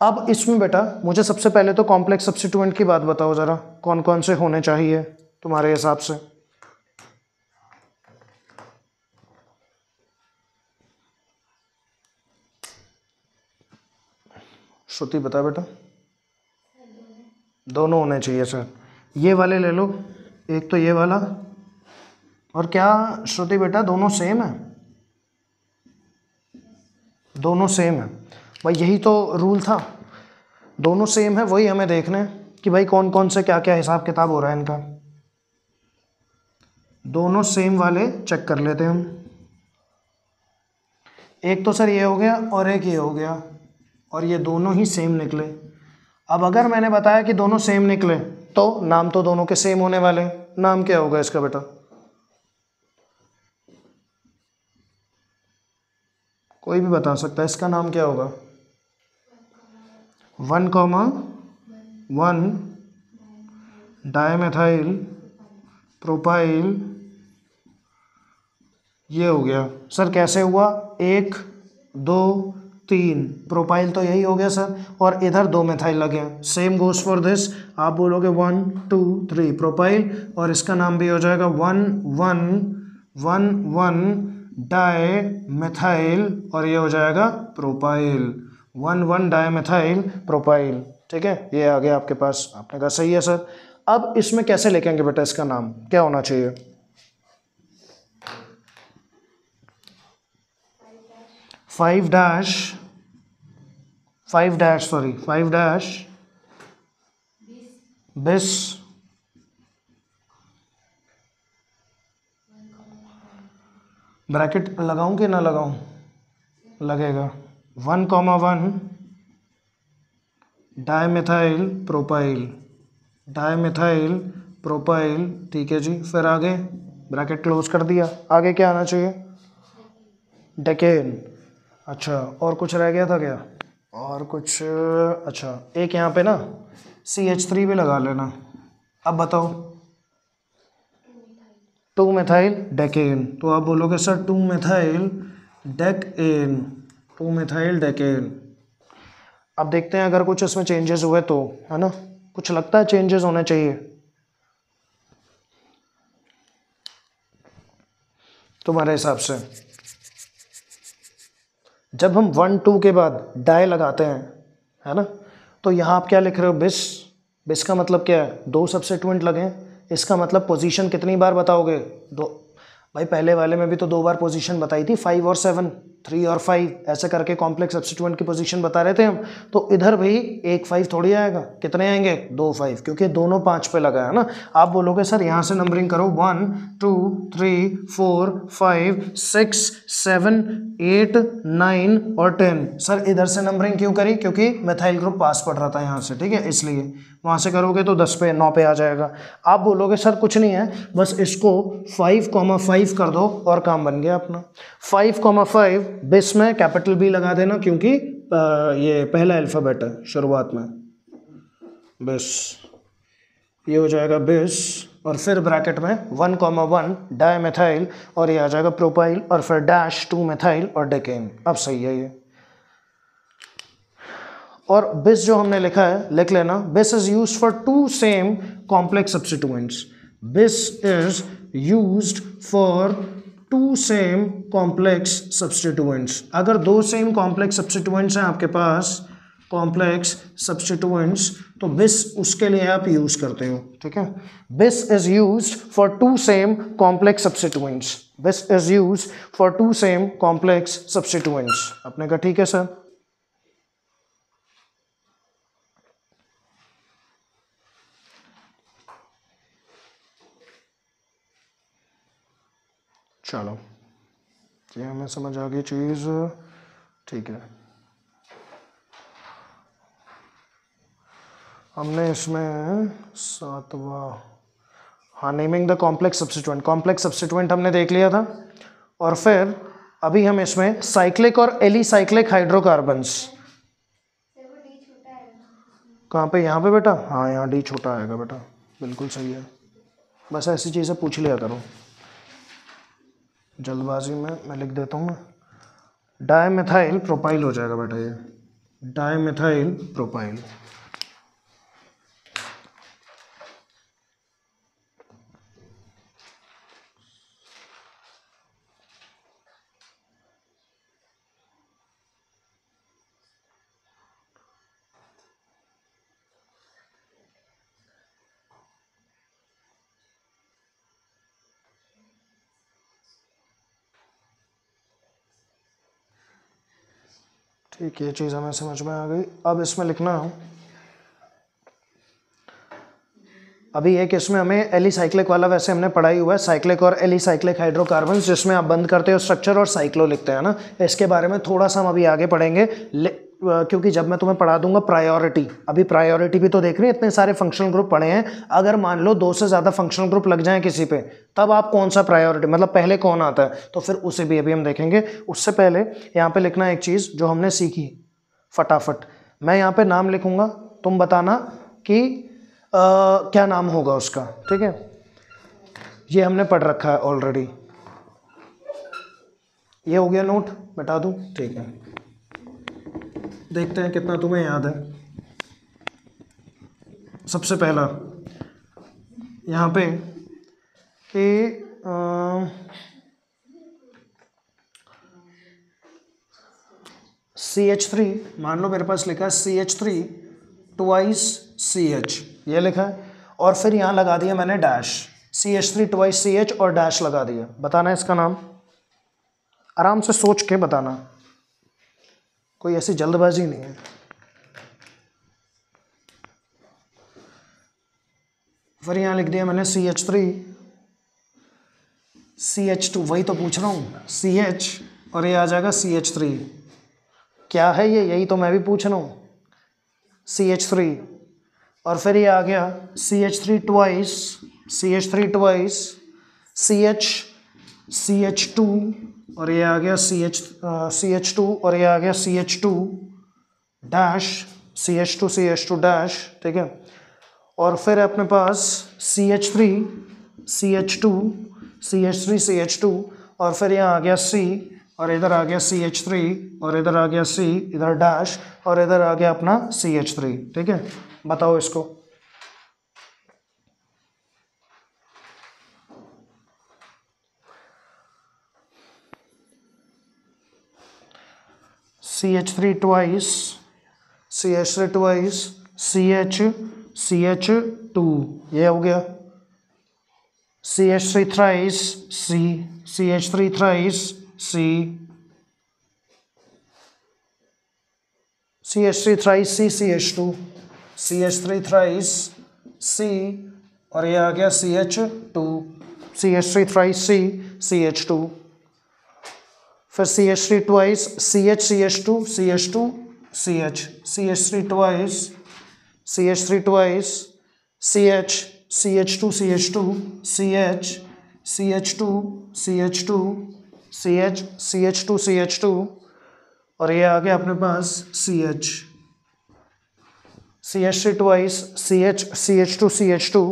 अब इसमें बेटा, मुझे सबसे पहले तो कॉम्प्लेक्स सब्सिट्यूएंट की बात बताओ ज़रा कौन कौन से होने चाहिए तुम्हारे हिसाब से? श्रुति बता बेटा। दोनों होने चाहिए सर ये वाले ले लो, एक तो ये वाला। और क्या, श्रुति बेटा, दोनों सेम है? दोनों सेम है। भाई, यही तो रूल था। दोनों सेम है, वही हमें देखना कि भाई कौन कौन से क्या क्या हिसाब किताब हो रहा है इनका। दोनों सेम वाले चेक कर लेते हैं हम। एक तो सर ये हो गया और एक ये हो गया। और ये दोनों ही सेम निकले। अब अगर मैंने बताया कि दोनों सेम निकले तो नाम तो दोनों के सेम होने वाले नाम क्या होगा इसका बेटा? कोई भी बता सकता है, इसका नाम क्या होगा? One comma one dimethyl propyl. ये हो गया। सर, कैसे हुआ? एक, दो तीन। प्रोपाइल तो यही हो गया सर। और इधर दो मेथाइल लगे हैं। सेम गोस फॉर दिस आप बोलोगे वन टू थ्री प्रोपाइल और इसका नाम भी हो जाएगा one one one one di methyl और ये हो जाएगा propyl one one di methyl propyl ठीक है? ये आ गया आपके पास। आपने कहा सही है, सर। अब इसमें कैसे लिखेंगे बेटा इसका नाम? क्या होना चाहिए? Five dash five dash sorry five dash bis bracket लगाऊँ कि ना लगाऊँ? लगेगा। One comma one dimethyl propyl dimethyl propyl ठीक है जी, फिर आगे ब्रैकेट क्लोज कर दिया। आगे क्या आना चाहिए? डेकेन अच्छा और कुछ रह गया था क्या? और कुछ अच्छा एक यहाँ पे ना सी एच थ्री भी लगा लेना। अब बताओ। टू मेथाइल डेकेन तो आप बोलोगे sir two methyl decane two methyl decane अब देखते हैं अगर कुछ इसमें चेंजेस हुए तो है ना? कुछ लगता है चेंजेस होने चाहिए? तुम्हारे हिसाब से। जब हम वन, टू के बाद डाई लगाते हैं, है ना? तो यहाँ आप क्या लिख रहे हो? बिस। बिस का मतलब क्या है? दो सबसे लगे इसका मतलब पोजीशन कितनी बार बताओगे? दो। भाई, पहले वाले में भी तो दो बार पोजीशन बताई थी फाइव और सेवन थ्री और फाइव ऐसे करके कॉम्प्लेक्स सब्सिट्यूएंट की पोजीशन बता रहे थे हम। तो इधर भी एक फाइव थोड़ी आएगा। कितने आएँगे? दो फाइव क्योंकि दोनों पाँच पे लगा है ना। आप बोलोगे, सर, यहाँ से नंबरिंग करो one two three four five six seven eight nine और टेन सर, इधर से नंबरिंग क्यों करी? क्योंकि मेथाइल ग्रुप पास पड़ रहा था यहाँ से, ठीक है? इसलिए। वहाँ से करोगे तो दस पे, नौ पे आ जाएगा। आप बोलोगे, सर, कुछ नहीं है, बस इसको फाइव कॉमा फाइव कर दो और काम बन गया अपना। फाइव कॉमा फाइव बिस में कैपिटल बी लगा देना, क्योंकि ये पहला अल्फ़ाबेट है, शुरुआत में। बिस ये हो जाएगा बिस और फिर ब्रैकेट में one comma one die methyl और ये आ जाएगा प्रोपाइल और फिर डैश टू मेथाइल और डेकेन अब सही है ये। और बिस जो हमने लिखा है, लिख लेना। Bis is use for two same complex substituents bis is use for two same complex substituents अगर दो सेम कॉम्प्लेक्स सब्सटीट्यूएंट्स हैं आपके पास कॉम्प्लेक्स सब्सटीट्यूएंट्स तो बिस उसके लिए आप यूज़ करते हो, ठीक है? Bis is use for two same complex substituents bis is use for two same complex substituents आपने कहा, ठीक है सर चलो। ये हमें समझ आ गई चीज़। ठीक है। हमने इसमें सातवा हाँ naming the complex substituent complex substituent हमने देख लिया था। और फिर अभी हम इसमें साइक्लिक और एली साइक्लिक हाइड्रोकार्बन्स कहाँ पे? यहाँ पे बेटा? हाँ यहाँ डी छोटा आएगा बेटा। बिल्कुल सही है। बस ऐसी चीज़ें पूछ लिया करो। जल्दबाजी में मैं लिख देता हूँ डाई मिथाइल प्रोपाइल हो जाएगा बेटा ये। डाईमेथाइल प्रोपाइल ठीक ये चीज़ हमें समझ में आ गई। अब इसमें लिखना है। अभी एक इसमें हमें एली साइक्लिक वाला वैसे हमने पढ़ाई हुआ है, साइक्लिक और एली साइक्लिक हाइड्रोकार्बन जिसमें आप बंद करते हो स्ट्रक्चर और साइक्लो लिखते हैं ना? इसके बारे में थोड़ा सा हम अभी आगे पढ़ेंगे। क्योंकि जब मैं तुम्हें पढ़ा दूँगा प्रायोरिटी अभी प्रायोरिटी भी तो देख रही है इतने सारे फंक्शनल ग्रुप पढ़े हैं अगर मान लो दो से ज़्यादा फंक्शनल ग्रुप लग जाएँ किसी पे तब आप कौन सा प्रायोरिटी मतलब पहले कौन आता है? तो फिर उसे भी अभी हम देखेंगे। उससे पहले यहाँ पे लिखना एक चीज़ जो हमने सीखी फटाफट। मैं यहाँ पे नाम लिखूँगा तुम बताना कि आ, क्या नाम होगा उसका ठीक है? ये हमने पढ़ रखा है ऑलरेडी ये हो गया नोट बता दूँ? ठीक है। देखते हैं कितना तुम्हें याद है। सबसे पहला, यहाँ पे कि सी एच थ्री मान लो मेरे पास लिखा है C H three twice C H ये लिखा है। और फिर यहाँ लगा दिया मैंने dash C H three twice C H और डैश लगा दिया। बताना इसका नाम। आराम से सोच के बताना। कोई ऐसी जल्दबाजी नहीं है। फिर यहाँ लिख दिया मैंने C H three C H two वही तो पूछ रहा हूँ। सी एच और ये आ जाएगा सी एच थ्री क्या है ये? यही तो मैं भी पूछ रहा हूँ। सी एच थ्री और फिर ये आ गया C H three twice C H three twice C H C H two और ये आ गया C H C H two और ये आ गया C H two dash C H two C H two dash ठीक है और फिर अपने पास C H three C H two C H three C H two और फिर यहाँ आ गया सी और इधर आ गया सी एच थ्री और इधर आ गया सी इधर डैश और इधर आ गया अपना सी एच थ्री ठीक है बताओ इसको C H three twice C H three twice C H C H two ये हो गया C H three thrice C C H three thrice C C H three thrice C C H two C H three thrice C और ये आ गया C H two C H three thrice C C H two फिर C H three twice C H C H two C H two C H C H three twice C H three twice C H C H two C H two C H C H two C H two C H C H two C H two और ये आ गया अपने पास C H C H three twice C H C H two C H two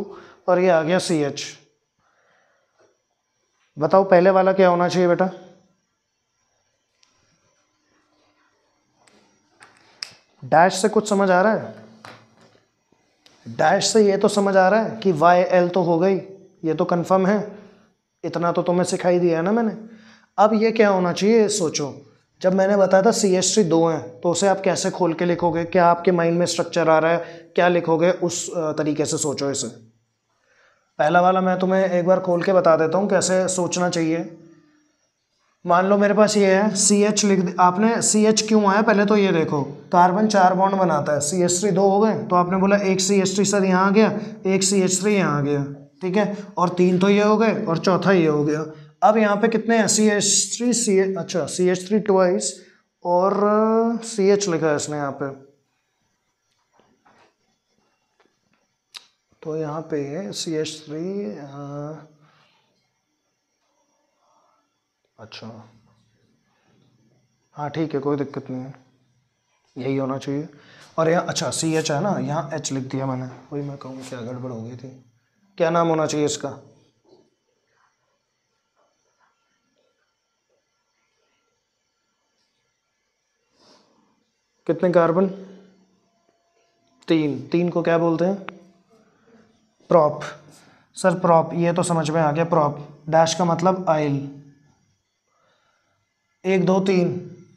और ये आ गया C H बताओ पहले वाला क्या होना चाहिए बेटा डैश से कुछ समझ आ रहा है? डैश से ये तो समझ आ रहा है कि वाई एल तो हो गई। ये तो कंफर्म है। इतना तो तुम्हें सिखाई दिया है ना मैंने। अब ये क्या होना चाहिए, सोचो। जब मैंने बताया था सी एस टी दो हैं तो उसे आप कैसे खोल के लिखोगे? क्या आपके माइंड में स्ट्रक्चर आ रहा है? क्या लिखोगे? उस तरीके से सोचो इसे। पहला वाला मैं तुम्हें एक बार खोल के बता देता हूँ कैसे सोचना चाहिए। मान लो मेरे पास ये है सी एच लिख आपने सी एच क्यों आया? पहले तो ये देखो कार्बन चार बॉन्ड बनाता है सी एच थ्री दो हो गए तो आपने बोला एक सी एच थ्री सर यहाँ आ गया, एक सी एच थ्री यहाँ आ गया, ठीक है? और तीन तो ये हो गए, और चौथा ये हो गया। अब यहाँ पे कितने हैं? सी एच थ्री सी अच्छा सी एच थ्री ट्वाइस और सी एच लिखा है इसने यहाँ पे। तो यहाँ पे सी एच थ्री अच्छा। हाँ ठीक है, कोई दिक्कत नहीं है। यही होना चाहिए। और यहाँ अच्छा सी एच है ना? यहाँ एच लिख दिया मैंने। वही मैं कहूँ क्या गड़बड़ हो गई थी। क्या नाम होना चाहिए इसका? कितने कार्बन? तीन। तीन को क्या बोलते हैं? प्रॉप सर प्रॉप ये तो समझ में आ गया प्रॉप डैश का मतलब आइल एक दो तीन,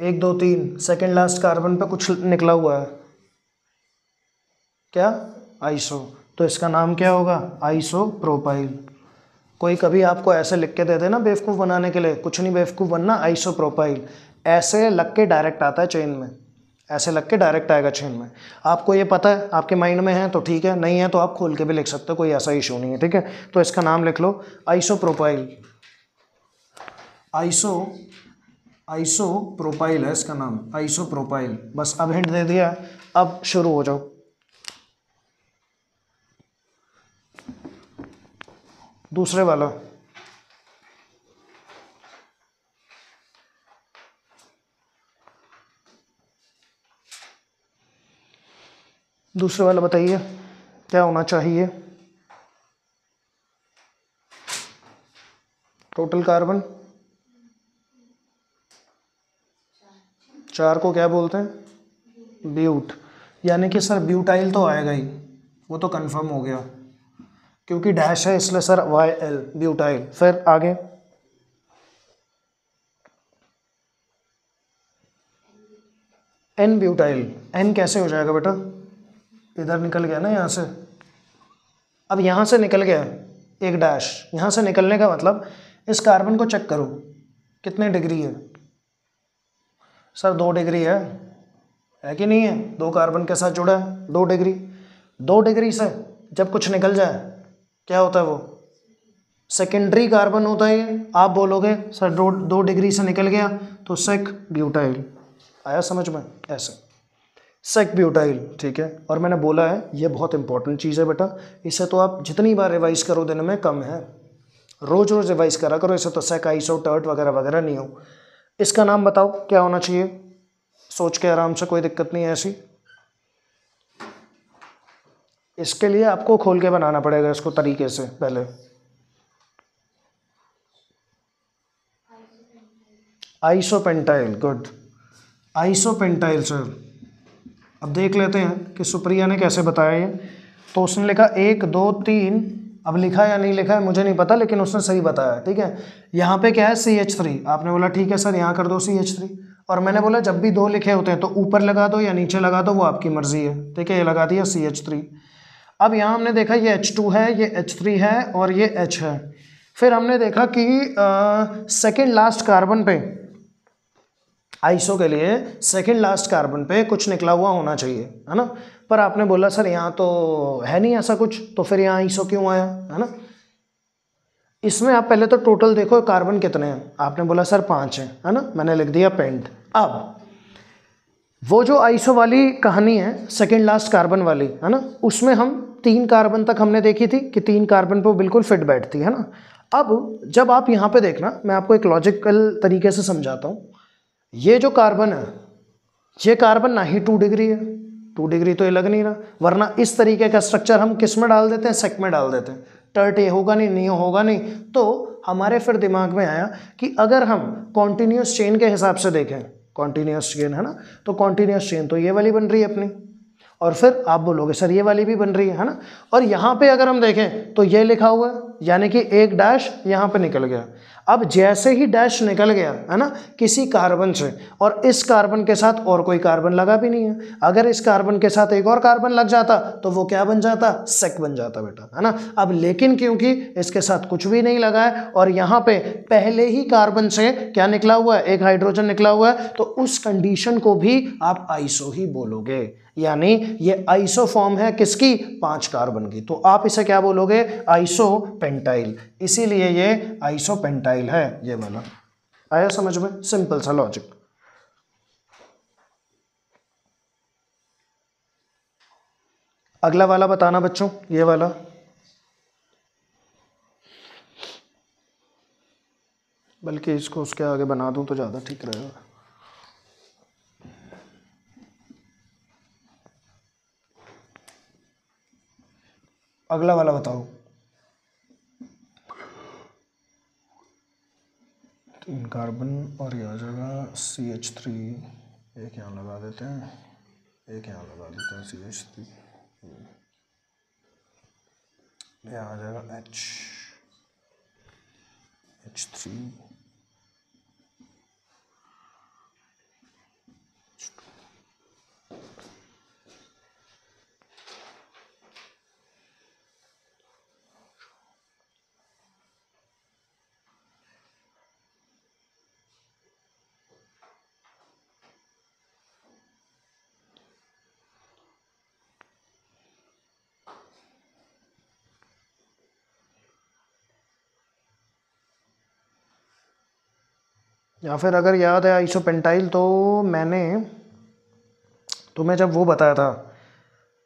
एक दो तीन सेकेंड लास्ट कार्बन पे कुछ निकला हुआ है। क्या? आइसो तो इसका नाम क्या होगा? आइसो प्रोपाइल कोई कभी आपको ऐसे लिख के दे देना बेवकूफ़ बनाने के लिए। कुछ नहीं बेवकूफ़ बनना आइसो प्रोपाइल ऐसे लग के डायरेक्ट आता है चेन में। ऐसे लग के डायरेक्ट आएगा चेन में। आपको ये पता है, आपके माइंड में है तो ठीक है। नहीं है तो आप खोल के भी लिख सकते हो, कोई ऐसा इशू नहीं है, ठीक है? तो इसका नाम लिख लो iso propyl iso iso propyl है इसका नाम आइसो प्रोपाइल बस अब हिंट दे दिया, अब शुरू हो जाओ। दूसरे वाला। दूसरे वाला बताइए, क्या होना चाहिए? टोटल कार्बन चार को क्या बोलते हैं? ब्यूट यानी कि सर ब्यूटाइल तो आएगा ही। वो तो कंफर्म हो गया। क्योंकि डैश है, इसलिए सर वाई एल ब्यूटाइल फिर आगे। एन ब्यूटाइल एन कैसे हो जाएगा बेटा? इधर निकल गया ना यहाँ से। अब यहाँ से निकल गया एक डैश यहाँ से निकलने का मतलब इस कार्बन को चेक करो। कितने डिग्री है? सर, दो डिग्री है। है कि नहीं है? दो कार्बन के साथ जुड़ा है, दो डिग्री। दो डिग्री से जब कुछ निकल जाए, क्या होता है वो? सेकेंडरी कार्बन होता है आप बोलोगे, सर, दो दो डिग्री से निकल गया तो सेक ब्यूटाइल आया समझ में? ऐसे सेक ब्यूटाइल ठीक है? और मैंने बोला है, ये बहुत इंपॉर्टेंट चीज़ है बेटा। इसे तो आप जितनी बार रिवाइज करो, दिन में कम है। रोज रोज रिवाइज करा करो, इसे तो सेक आइसो टर्ट वगैरह वगैरह नहीं हो। इसका नाम बताओ, क्या होना चाहिए? सोच के आराम से, कोई दिक्कत नहीं है ऐसी। इसके लिए आपको खोल के बनाना पड़ेगा इसको तरीके से, पहले। Isopentyl, good. Isopentyl, sir. अब देख लेते हैं कि सुप्रिया ने कैसे बताया ये। तो उसने लिखा, एक, दो, तीन अब लिखा या नहीं लिखा है, मुझे नहीं पता, लेकिन उसने सही बताया ठीक है? यहाँ पे क्या है? सी एच थ्री आपने बोला, ठीक है सर, यहाँ कर दो सी एच थ्री और मैंने बोला, जब भी दो लिखे होते हैं तो ऊपर लगा दो या नीचे लगा दो, वो आपकी मर्ज़ी है। ठीक है, ये लगा दिया सी एच थ्री अब यहाँ हमने देखा, ये एच टू है, ये एच थ्री है और ये एच है। फिर हमने देखा कि सेकेंड लास्ट कार्बन पे, आइसो के लिए सेकेंड लास्ट कार्बन पे कुछ निकला हुआ होना चाहिए, है ना? पर आपने बोला, सर, यहाँ तो है नहीं ऐसा कुछ तो फिर यहाँ आइसो क्यों आया? है ना? इसमें आप पहले तो टोटल देखो कार्बन कितने हैं। आपने बोला, सर, पाँच हैं। है ना? मैंने लिख दिया पेंट अब, वो जो आइसो वाली कहानी है सेकेंड लास्ट कार्बन वाली, है ना? उसमें हम तीन कार्बन तक हमने देखी थी कि तीन कार्बन पर बिल्कुल फिट बैठती, है ना? अब, जब आप यहाँ पे देखना, मैं आपको एक लॉजिकल तरीके से समझाता हूँ। ये जो कार्बन है, ये कार्बन ना ही टू डिग्री है। टू डिग्री तो ये लग नहीं रहा। वरना इस तरीके का स्ट्रक्चर हम किसमें डाल देते हैं? सेक में डाल देते हैं। टर्ट ये होगा नहीं नहीं होगा नहीं। तो हमारे फिर दिमाग में आया कि अगर हम कॉन्टीन्यूस चेन के हिसाब से देखें कॉन्टीन्यूस चेन है ना? तो कॉन्टीन्यूस चेन तो ये वाली बन रही है अपनी। और फिर आप बोलोगे, सर, ये वाली भी बन रही है ना? और यहाँ पे अगर हम देखें तो ये लिखा हुआ है, यानी कि एक डैश यहाँ पे निकल गया। अब जैसे ही डैश निकल गया, है ना, किसी कार्बन से, और इस कार्बन के साथ और कोई कार्बन लगा भी नहीं है। अगर इस कार्बन के साथ एक और कार्बन लग जाता तो वो क्या बन जाता? सेक बन जाता बेटा, है ना? अब लेकिन क्योंकि इसके साथ कुछ भी नहीं लगा है, और यहाँ पे पहले ही कार्बन से क्या निकला हुआ है? एक हाइड्रोजन निकला हुआ है तो उस कंडीशन को भी आप आइसो ही बोलोगे। यानी ये आइसो फॉर्म है किसकी? पाँच कार्बन की। तो आप इसे क्या बोलोगे? आइसो पेंटाइल इसीलिए ये आइसो पेंटाइल है, ये वाला। आया समझ में? सिंपल सा लॉजिक अगला वाला बताना बच्चों, ये वाला। बल्कि इसको उसके आगे बना दूँ तो ज़्यादा ठीक रहेगा। अगला वाला बताओ। तीन कार्बन और यह आ जाएगा सी एच थ्री एक यहाँ लगा देते हैं। एक यहाँ लगा देते हैं सी एच थ्री यहाँ आ जाएगा एच एच थ्री या फिर अगर याद है आइसोपेंटाइल तो मैंने तुम्हें जब वो बताया था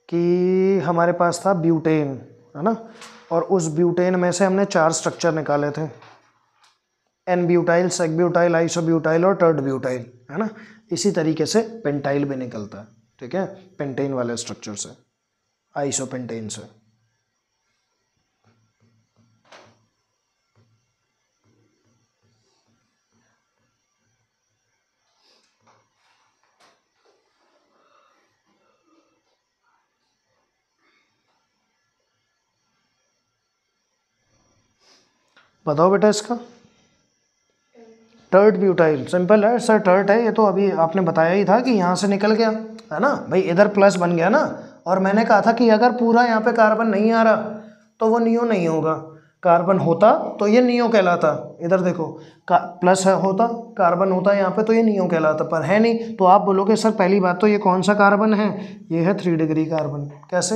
कि हमारे पास था ब्यूटेन है ना? और उस ब्यूटेन में से हमने चार स्ट्रक्चर निकाले थे। N butyl sec butyl isobutyl और टर्ड ब्यूटाइल है ना? इसी तरीके से पेंटाइल भी निकलता है, ठीक है? पेंटेन वाले स्ट्रक्चर से आइसोपेंटेन से। बताओ बेटा इसका। टर्ट ब्यूटाइल सिंपल है सर टर्ट है, ये तो अभी आपने बताया ही था कि यहाँ से निकल गया, है ना? भाई, इधर प्लस बन गया ना? और मैंने कहा था कि अगर पूरा यहाँ पे कार्बन नहीं आ रहा तो वो नियो नहीं होगा। कार्बन होता तो ये नियो कहलाता। इधर देखो प्लस है, होता कार्बन होता यहाँ पे तो ये नियो कहलाता, पर है नहीं। तो आप बोलोगे, सर, पहली बात तो ये कौन सा कार्बन है? ये है थ्री डिग्री कार्बन कैसे?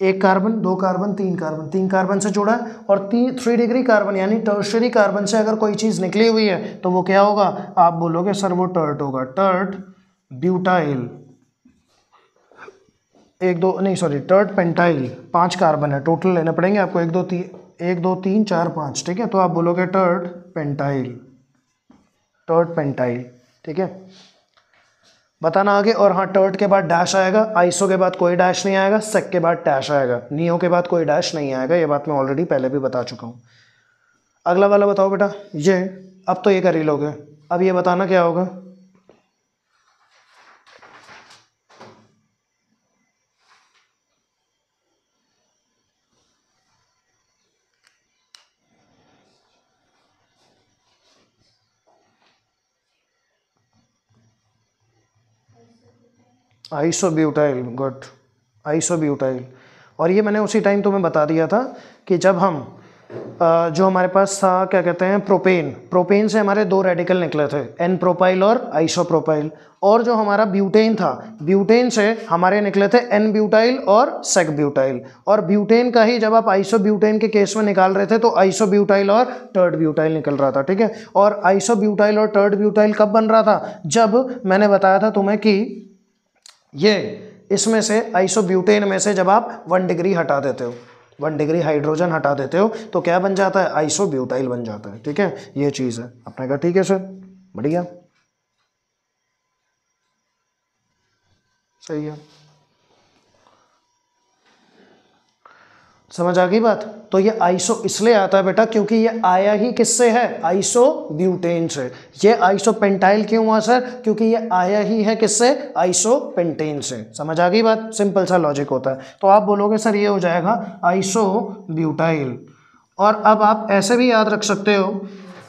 एक कार्बन दो कार्बन तीन कार्बन तीन कार्बन से जुड़ा है और तीन थ्री डिग्री कार्बन यानी टर्शरी कार्बन से अगर कोई चीज़ निकली हुई है तो वो क्या होगा? आप बोलोगे, सर, वो टर्ट होगा। टर्ट ब्यूटाइल एक, दो, नहीं सॉरी टर्ट पेंटाइल पाँच कार्बन है टोटल लेने पड़ेंगे आपको। एक, दो तीन एक, दो, तीन, चार, पाँच, ठीक है? तो आप बोलोगे टर्ट पेंटाइल टर्ट पेंटाइल ठीक है? बताना आगे, और हाँ टर्ट के बाद डैश आएगा, आइसो के बाद कोई डैश नहीं आएगा सेक के बाद डैश आएगा, नियो के बाद कोई डैश नहीं आएगा, ये बात मैं ऑलरेडी पहले भी बता चुका हूँ। अगला वाला बताओ बेटा, ये, अब तो ये कर ही लोगे। अब ये बताना क्या होगा? आइसोब्यूटाइल गुड आइसोब्यूटाइल और ये मैंने उसी टाइम तुम्हें बता दिया था कि जब हम जो हमारे पास था, क्या कहते हैं, प्रोपेन। प्रोपेन से हमारे दो रेडिकल निकले थे एन प्रोपाइल और आइसोप्रोपाइल और जो हमारा ब्यूटेन था ब्यूटेन से हमारे निकले थे एन ब्यूटाइल और सेक ब्यूटाइल और ब्यूटेन का ही जब आप आइसो ब्यूटेन के केस में निकाल रहे थे तो आइसो ब्यूटाइल और टर्ड ब्यूटाइल निकल रहा था, ठीक है? और आइसो ब्यूटाइल और टर्ड ब्यूटाइल कब बन रहा था? जब मैंने बताया था तुम्हें कि ये, इसमें से आइसोब्यूटेन में से जब आप वन डिग्री हटा देते हो वन डिग्री हाइड्रोजन हटा देते हो तो क्या बन जाता है? आइसोब्यूटाइल बन जाता है, ठीक है? ये चीज़ है। आपने कहा, ठीक है सर, बढ़िया। सही है। समझ आ गई बात? तो ये आइसो इसलिए आता है बेटा क्योंकि ये आया ही किससे है? आइसो ब्यूटेन से। ये आइसो पेंटाइल क्यों हुआ, सर? क्योंकि ये आया ही है किससे? आइसो पेंटेन से। समझ आ गई बात? सिंपल सा लॉजिक होता है। तो आप बोलोगे, सर, ये हो जाएगा आइसो ब्यूटाइल। और अब आप ऐसे भी याद रख सकते हो,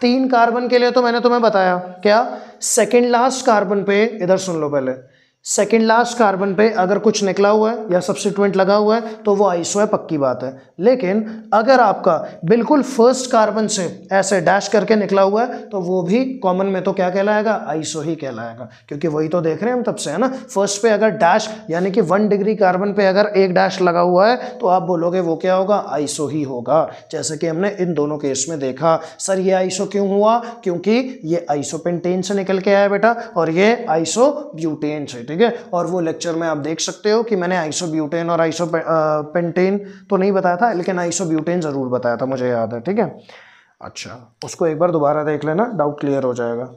तीन कार्बन के लिए तो मैंने तुम्हें बताया। क्या? सेकेंड लास्ट कार्बन पे, इधर सुन लो पहले। सेकेंड लास्ट कार्बन पे अगर कुछ निकला हुआ है या सब्सिट्यूएंट लगा हुआ है तो वो आइसो है, पक्की बात है। लेकिन अगर आपका बिल्कुल फ़र्स्ट कार्बन से ऐसे डैश करके निकला हुआ है तो वो भी कॉमन में तो क्या कहलाएगा? आइसो ही कहलाएगा। क्योंकि वही तो देख रहे हैं हम तब से, है ना? फ़र्स्ट पे अगर डैश यानी कि वन डिग्री कार्बन पे अगर एक डैश लगा हुआ है तो आप बोलोगे वो क्या होगा? आइसो ही होगा। जैसे कि हमने इन दोनों केस में देखा, सर, ये आइसो क्यों हुआ? क्योंकि ये आइसोपेंटेन से निकल के आया बेटा, और ये आइसो ब्यूटेन से। ठीक है? और वो लेक्चर में आप देख सकते हो कि मैंने आइसोब्यूटेन और आइसो पेंटेन तो नहीं बताया था लेकिन आइसोब्यूटेन ज़रूर बताया था मुझे याद है ठीक है? अच्छा उसको एक बार दोबारा देख लेना डाउट क्लियर हो जाएगा।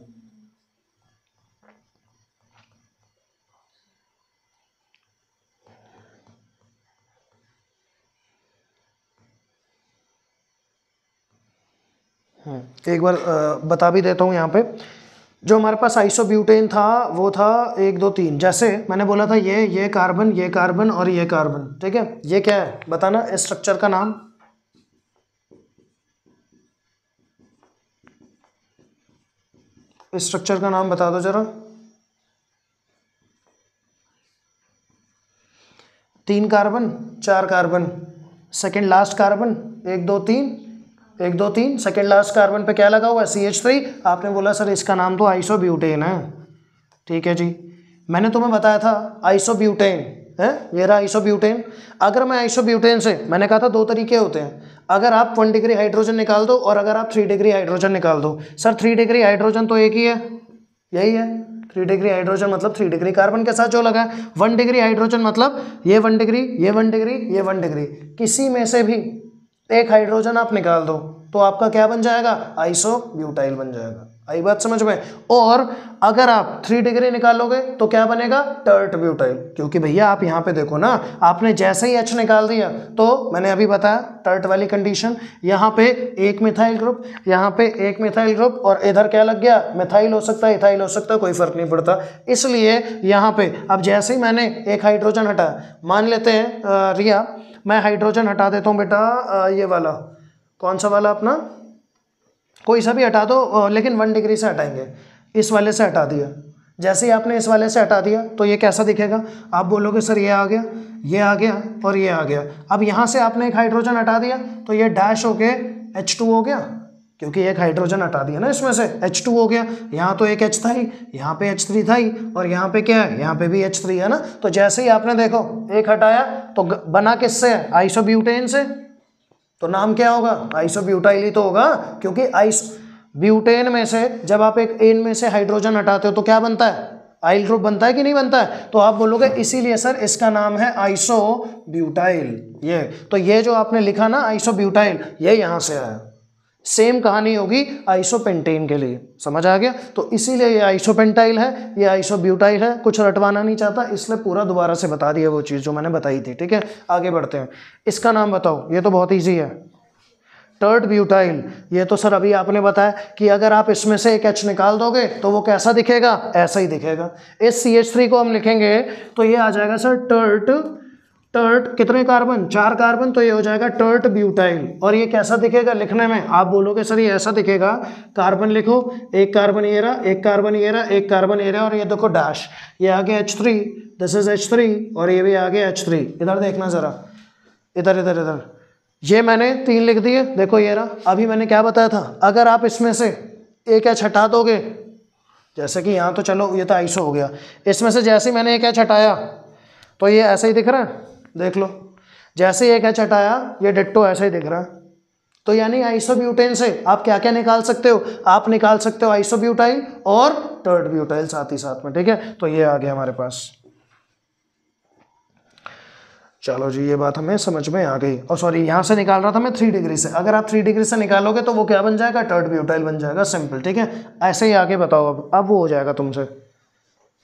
हम्म, एक बार बता भी देता हूँ यहाँ पे। जो हमारे पास आइसोब्यूटेन था, वो था एक, दो, तीन। जैसे मैंने बोला था ये ये कार्बन ये कार्बन और ये कार्बन ठीक है? ये क्या है? बताना इस स्ट्रक्चर का नाम। इस स्ट्रक्चर का नाम बता दो जरा। तीन कार्बन चार कार्बन सेकेंड लास्ट कार्बन एक, दो, तीन। एक, दो, तीन सेकेंड लास्ट कार्बन पे क्या लगा हुआ है? सी एच थ्री आपने बोला, सर, इसका नाम तो आइसोब्यूटेन है। ठीक है जी। मैंने तुम्हें बताया था आइसोब्यूटेन है? ये रहा आइसोब्यूटेन अगर मैं आइसोब्यूटेन से, मैंने कहा था दो तरीके होते हैं। अगर आप वन डिग्री हाइड्रोजन निकाल दो और अगर आप थ्री डिग्री हाइड्रोजन निकाल दो। सर थ्री डिग्री हाइड्रोजन तो एक ही है। यही है। थ्री डिग्री हाइड्रोजन मतलब थ्री डिग्री कार्बन के साथ जो लगा है। वन डिग्री हाइड्रोजन मतलब ये वन डिग्री ये वन डिग्री ये वन डिग्री किसी में से भी एक हाइड्रोजन आप निकाल दो तो आपका क्या बन जाएगा? आइसो ब्यूटाइल बन जाएगा। आई बात समझ में? और अगर आप थ्री डिग्री निकालोगे तो क्या बनेगा? टर्ट ब्यूटाइल क्योंकि भैया, आप यहाँ पे देखो ना, आपने जैसे ही एच निकाल दिया तो मैंने अभी बताया टर्ट वाली कंडीशन यहाँ पे एक मिथाइल ग्रुप यहाँ पे एक मिथाइल ग्रुप और इधर क्या लग गया? मिथाइल हो सकता है इथाइल हो सकता है, कोई फ़र्क नहीं पड़ता। इसलिए यहाँ पे, अब जैसे ही मैंने एक हाइड्रोजन हटाया, मान लेते हैं रिया मैं हाइड्रोजन हटा देता हूँ बेटा ये वाला। कौन सा वाला अपना? कोई सा भी हटा दो लेकिन वन डिग्री से हटाएँगे। इस वाले से हटा दिया। जैसे ही आपने इस वाले से हटा दिया तो ये कैसा दिखेगा? आप बोलोगे, सर, ये आ गया, ये आ गया और ये आ गया। अब यहाँ से आपने एक हाइड्रोजन हटा दिया तो ये डैश हो के एच टू हो गया। क्योंकि एक हाइड्रोजन हटा दिया ना इसमें से एच टू हो गया। यहाँ तो एक एच था ही, यहाँ पे एच थ्री था ही, और यहाँ पे क्या है? यहाँ पे भी एच थ्री है ना? तो जैसे ही आपने देखो, एक हटाया तो बना किससे? है आइसोब्यूटेन से। तो नाम क्या होगा? आइसोब्यूटाइल ही तो होगा, क्योंकि आइस ब्यूटेन में से जब आप एक एन में से हाइड्रोजन हटाते हो तो क्या बनता है? आइल ग्रुप बनता है कि नहीं बनता है? तो आप बोलोगे, इसीलिए सर, इसका नाम है आइसो ब्यूटाइल ये तो ये जो आपने लिखा ना आइसो ब्यूटाइल ये यहाँ से आया। सेम कहानी होगी आइसोपेंटेन के लिए। समझ आ गया? तो इसीलिए ये आइसोपेंटाइल है, ये आइसोब्यूटाइल है, कुछ रटवाना नहीं चाहता, इसलिए पूरा दोबारा से बता दिया वो चीज़ जो मैंने बताई थी, ठीक है? आगे बढ़ते हैं। इसका नाम बताओ, ये तो बहुत ईजी है। टर्ट ब्यूटाइल ये तो सर अभी आपने बताया कि अगर आप इसमें से एक एच निकाल दोगे तो वो कैसा दिखेगा? ऐसा ही दिखेगा। इस सी एच थ्री को हम लिखेंगे तो ये आ जाएगा सर टर्ट टर्ट कितने कार्बन? चार कार्बन तो ये हो जाएगा टर्ट ब्यूटाइल। और ये कैसा दिखेगा लिखने में? आप बोलोगे, सर, ये ऐसा दिखेगा। कार्बन लिखो, एक कार्बन ये रहा, एक कार्बन ये रहा, एक कार्बन ये रहा, और ये देखो डैश। ये आगे H three this is H three और ये भी आगे एच थ्री इधर देखना ज़रा। इधर इधर इधर। ये मैंने तीन लिख दिए, देखो ये रहा। अभी मैंने क्या बताया था? अगर आप इसमें से एक एच हटा दोगे, जैसे कि यहाँ तो चलो, ये तो आइसो हो गया। इसमें से जैसे मैंने एक एच हटाया तो ये ऐसा ही दिख रहा है? देख लो। जैसे एक एच हटाया ये डिट्टो ऐसा ही दिख रहा है। तो यानी आइसोब्यूटेन से आप क्या क्या निकाल सकते हो? आप निकाल सकते हो आइसोब्यूटाइल और टर्ड ब्यूटाइल साथ ही साथ में, ठीक है? तो ये आ गया हमारे पास। चलो जी, ये बात हमें समझ में आ गई। और सॉरी यहाँ से निकाल रहा था मैं थ्री डिग्री से। अगर आप थ्री डिग्री से निकालोगे तो वो क्या बन जाएगा? टर्ड ब्यूटाइल बन जाएगा सिंपल ठीक है? ऐसे ही आगे बताओ अब। अब वो हो जाएगा तुमसे।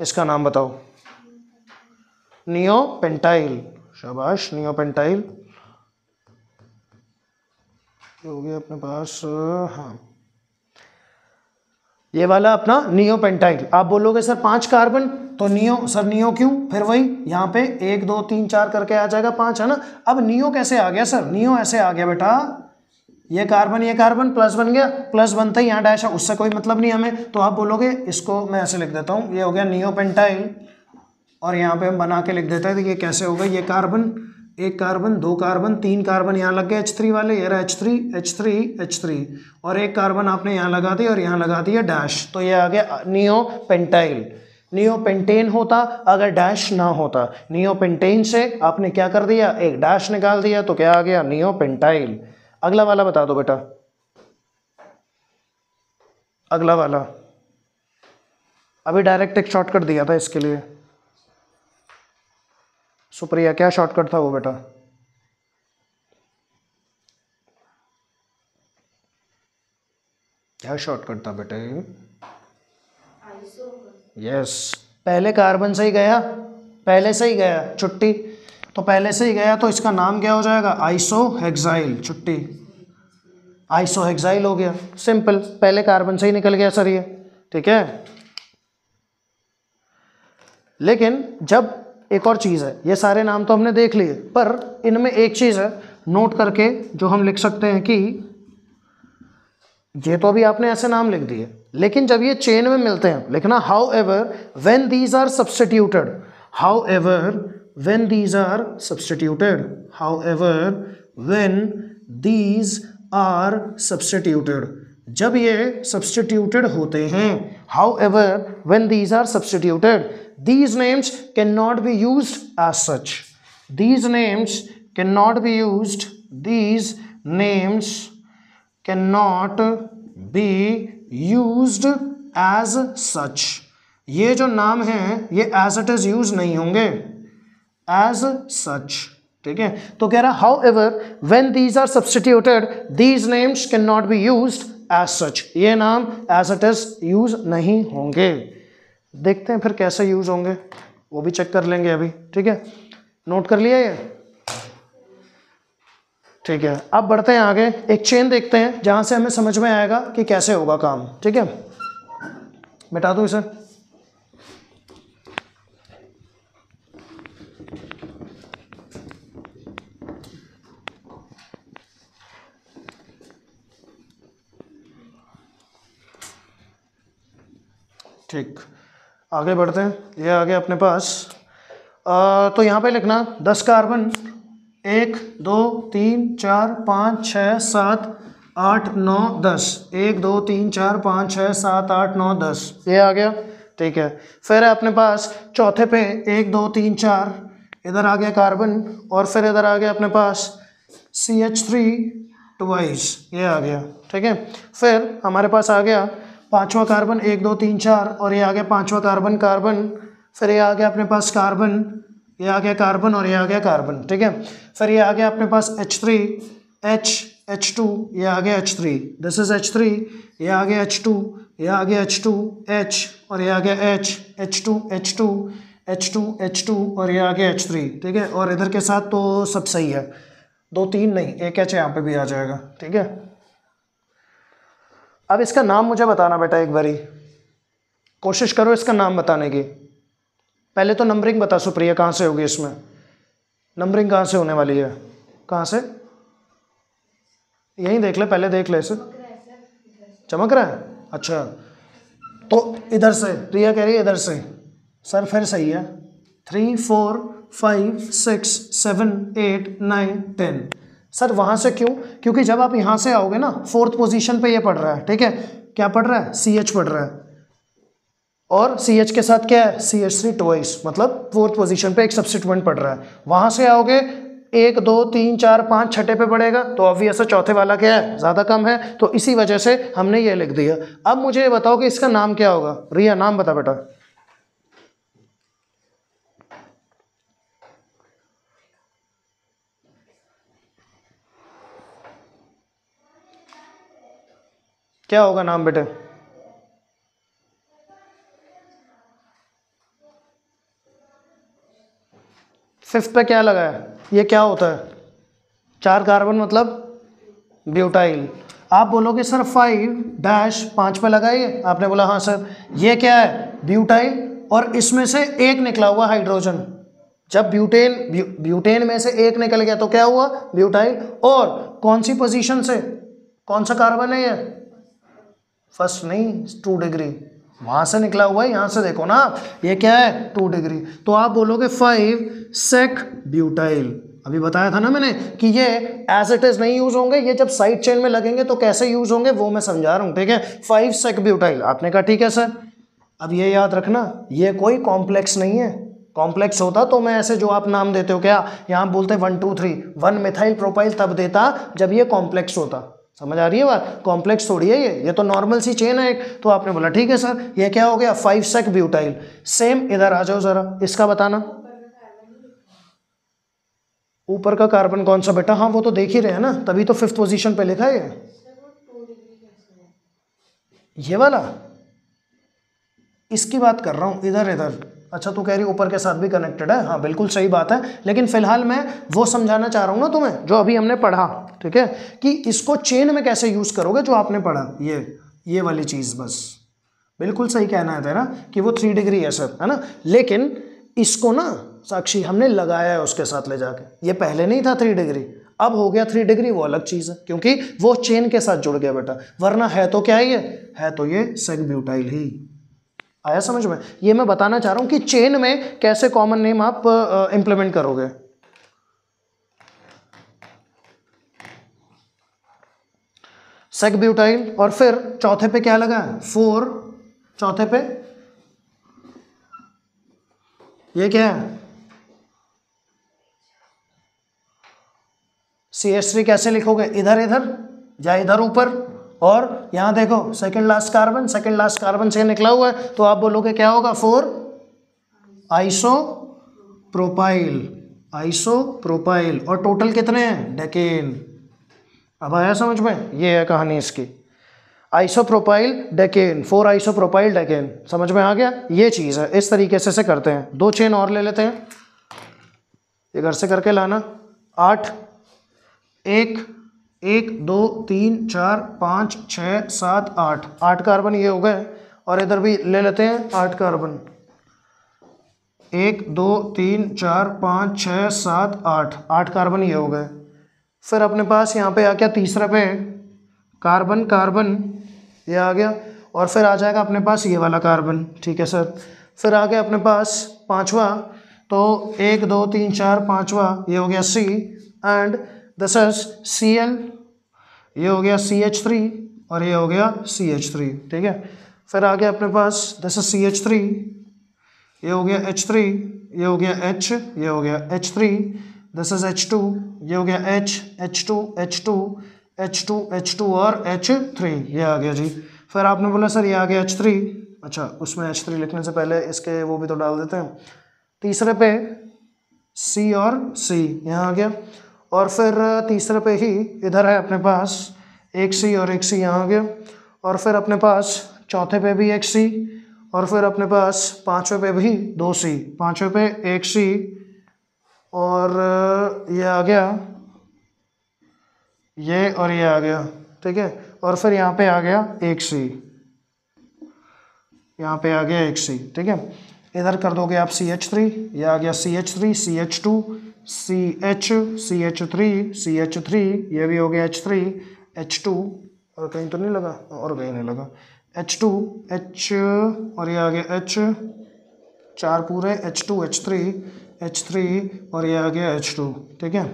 इसका नाम बताओ। नियो पेंटाइल शाबाश नियोपेंटाइल हो गया अपने पास हाँ। ये वाला अपना नियोपेंटाइल आप बोलोगे, सर, पाँच कार्बन तो नियो, सर, नियो क्यों? फिर वही, यहाँ पे एक, दो, तीन, चार करके आ जाएगा पाँच, है ना? अब नियो कैसे आ गया, सर? नियो ऐसे आ गया बेटा। ये कार्बन ये कार्बन प्लस बन गया। प्लस बनता ही यहाँ डैश है, उससे कोई मतलब नहीं हमें। तो आप बोलोगे, इसको मैं ऐसे लिख देता हूँ। ये हो गया नियोपेंटाइल और यहाँ पे हम बना के लिख देते हैं तो ये कैसे होगा? ये कार्बन एक कार्बन दो कार्बन तीन कार्बन यहाँ लग गए एच थ्री वाले, ये रहा H three H three H three और एक कार्बन आपने यहाँ लगा दिया और यहाँ लगा दिया डैश तो ये आ गया नियो पेंटाइल नियो पेंटेन होता, अगर डैश ना होता नियो पेंटेन से आपने क्या कर दिया? एक डैश निकाल दिया तो क्या आ गया? नियो पेंटाइल अगला वाला बता दो बेटा। अगला वाला। अभी डायरेक्ट एक शॉर्टकट दिया था इसके लिए। सुप्रिया, क्या शॉर्टकट था वो बेटा? क्या शॉर्टकट था बेटे? यस पहले कार्बन से ही गया, पहले से ही गया, छुट्टी। तो पहले से ही गया तो इसका नाम क्या हो जाएगा? आइसो हेक्साइल छुट्टी। आइसो हेक्साइल हो गया। सिंपल पहले कार्बन से ही निकल गया, सर ये। ठीक है? लेकिन जब एक और चीज़ है, ये सारे नाम तो हमने देख लिए, पर इनमें एक चीज़ है नोट करके जो हम लिख सकते हैं कि ये तो अभी आपने ऐसे नाम लिख दिए, लेकिन जब ये चेन में मिलते हैं, लिखना however when these are substituted however when these are substituted however when these are substituted जब ये सब्सटीट्यूटेड होते हैं however when these are substituted these names cannot be used as such. These names cannot be used. These names cannot be used as such. ये जो नाम हैं, ये as it is use नहीं होंगे. एज सच ठीक है? तो कह रहा however when these are substituted these names cannot be use as such ये नाम एज इट इज़ यूज़ नहीं होंगे. देखते हैं फिर कैसे यूज़ होंगे। वो भी चेक कर लेंगे अभी, ठीक है? नोट कर लिया ये? ठीक है, अब बढ़ते हैं आगे। एक चेन देखते हैं, जहाँ से हमें समझ में आएगा कि कैसे होगा काम, ठीक है? मिटा दू इसे। ठीक। आगे बढ़ते हैं ये आ गया अपने पास। आ, तो यहाँ पे लिखना दस कार्बन एक दो तीन चार पाँच छः सात आठ नौ दस। एक दो तीन चार पाँच छः सात आठ नौ दस। ये आ गया ठीक है। फिर है अपने पास चौथे पे एक दो तीन चार इधर आ गया कार्बन और फिर इधर आ गया अपने पास सी एच थ्री ट्वाइस ये आ गया ठीक है। फिर हमारे पास आ गया पांचवा कार्बन एक दो तीन चार और ये आ गया पांचवा कार्बन कार्बन फिर ये आ गया अपने पास कार्बन ये आ गया कार्बन और ये आ गया कार्बन ठीक है फिर ये आ गया अपने पास H three H H two ये आ गया H three this is H three ये आ गया एच टू ये आ गया एच टू एच और ये आ गया H H two H two H two H two और ये आ गया एच थ्री ठीक है और इधर के साथ तो सब सही है दो तीन नहीं एक एच यहाँ पे भी आ जाएगा ठीक है अब इसका नाम मुझे बताना बेटा एक बारी। कोशिश करो इसका नाम बताने की। पहले तो नंबरिंग बता, सुप्रिया, कहाँ से होगी इसमें? नंबरिंग कहाँ से होने वाली है? कहाँ से? यहीं देख ले, पहले देख ले इसे। चमक रहा है? अच्छा। तो इधर से, प्रिया कह रही है इधर से। सर, फिर सही है। Three four five six seven eight nine ten sir, वहाँ से क्यों? क्योंकि जब आप यहाँ से आओगे ना फोर्थ पोजीशन पे ये पढ़ रहा है, ठीक है? क्या पढ़ रहा है? सी एच पढ़ रहा है। और सी एच के साथ क्या है? सी एच थ्री टोइस मतलब फोर्थ पोजीशन पे एक सब्सिट्यूएंट पढ़ रहा है। वहाँ से आओगे, एक, दो, तीन, चार, पाँच छठे पे पड़ेगा तो ऑब्वियस चौथे वाला क्या है? ज़्यादा कम है। तो इसी वजह से हमने ये लिख दिया। अब मुझे ये बताओ कि इसका नाम क्या होगा? रिया, नाम बता बेटा। क्या होगा नाम बेटे? फिफ्थ पे क्या लगा है? ये क्या होता है? चार कार्बन मतलब ब्यूटाइल। आप बोलोगे सर फाइव डैश पाँच पे लगाइए। आपने बोला हाँ सर। ये क्या है? ब्यूटाइल। और इसमें से एक निकला हुआ हाइड्रोजन। जब ब्यूटेन ब्यू, ब्यूटेन में से एक निकल गया तो क्या हुआ? ब्यूटाइल। और कौन सी पोजीशन से? कौन सा कार्बन है ये? फ़र्स्ट नहीं टू डिग्री वहाँ से निकला हुआ है, यहाँ से देखो ना ये क्या है? टू डिग्री तो आप बोलोगे फाइव सेक ब्यूटाइल अभी बताया था ना मैंने कि ये एज इट इज़ नहीं यूज़ होंगे, ये जब साइड चेन में लगेंगे तो कैसे यूज़ होंगे, वो मैं समझा रहा हूँ, ठीक है? फाइव सेक ब्यूटाइल आपने कहा, ठीक है सर अब ये याद रखना, ये कोई कॉम्प्लेक्स नहीं है। कॉम्प्लेक्स होता तो मैं ऐसे जो आप नाम देते हो, क्या? यहाँ बोलते one two three one methyl propyl तब देता जब ये कॉम्प्लेक्स होता। समझ आ रही है बात? कॉम्प्लेक्स थोड़ी है ये। ये तो नॉर्मल सी चेन है एक। तो आपने बोला, ठीक है सर ये क्या हो गया? फाइव सेक ब्यूटाइल सेम इधर आ जाओ जरा। इसका बताना। ऊपर का कार्बन कौन सा बेटा? हाँ वो तो देख ही रहे हैं ना। तभी तो फिफ्थ पोजीशन पे लिखा है ये वाला? इसकी बात कर रहा हूँ, इधर इधर। अच्छा तू कह रही ऊपर के साथ भी कनेक्टेड है? हाँ बिल्कुल सही बात है। लेकिन फ़िलहाल मैं वो समझाना चाह रहा हूँ ना तुम्हें, जो अभी हमने पढ़ा, ठीक है? कि इसको चेन में कैसे यूज़ करोगे जो आपने पढ़ा? ये ये वाली चीज़ बस। बिल्कुल सही कहना है तेरा कि वो थ्री डिग्री है सर है ना? लेकिन इसको ना, साक्षी, हमने लगाया है उसके साथ ले जाके। ये पहले नहीं था थ्री डिग्री अब हो गया थ्री डिग्री वो अलग चीज़ है। क्योंकि वो चेन के साथ जुड़ गया बेटा, वरना है तो क्या ये? है तो ये सेग ब्यूटाइल ही। आया समझ में? ये मैं बताना चाह रहा हूँ कि चेन में कैसे कॉमन नेम आप इंप्लीमेंट करोगे? सेक ब्यूटाइल और फिर चौथे पे क्या लगा? है फोर चौथे पे? ये क्या है? सी एस थ्री कैसे लिखोगे? इधर इधर या इधर ऊपर? और यहाँ देखो second last carbon second last carbon से निकला हुआ है। तो आप बोलोगे, क्या होगा? Four iso propyl iso propyl और टोटल कितने हैं? डेकेन अब आया समझ में? ये है कहानी इसकी। Isopropyl decane four isopropyl decane समझ में आ गया? ये चीज़ है। इस तरीके से से करते हैं। दो चेन और ले लेते हैं। ये घर से करके लाना। आठ, एक एक, दो, तीन, चार, पाँच, छः, सात, आठ। आठ कार्बन ये हो गए और इधर भी ले लेते हैं आठ कार्बन। एक, दो, तीन, चार, पाँच, छः, सात, आठ। आठ कार्बन ये हो गए। फिर अपने पास यहाँ पे आ गया तीसरा पे कार्बन कार्बन, ये आ गया और फिर आ जाएगा अपने पास ये वाला कार्बन। ठीक है सर। फिर आ गया अपने पास पांचवा। तो एक, दो, तीन, चार, पांचवा, ये हो गया C. And this is C L ये हो गया सी एच थ्री और ये हो गया सी एच थ्री ठीक है? फिर आ गया अपने पास this is C H three ये हो गया एच थ्री ये हो गया एच ये हो गया H three this is H two ये हो गया H H two H two H two H two और एच थ्री ये आ गया जी। फिर आपने बोला, सर, ये आ गया एच थ्री अच्छा उसमें एच थ्री लिखने से पहले इसके वो भी तो डाल देते हैं। तीसरे पे सी और सी यहाँ आ गया। और फिर तीसरे पे ही इधर है अपने पास एक सी और एक सी यहाँ आ गया। और फिर अपने पास चौथे पे भी एक सी और फिर अपने पास पाँचवें पे भी दो सी। पाँचवें पे एक सी और ये आ गया। ये और ये आ गया, ठीक है? और फिर यहाँ पे आ गया एक सी। यहाँ पे आ गया एक सी, ठीक है? इधर कर दोगे आप सी एच थ्री ये आ गया C H three C H two C H C H three C H three ये भी हो गया एच थ्री एच टू और कहीं तो नहीं लगा? और कहीं नहीं लगा। एच टू एच और ये आ गया एच चार पूरे H two H three H three और ये आ गया एच टू ठीक है?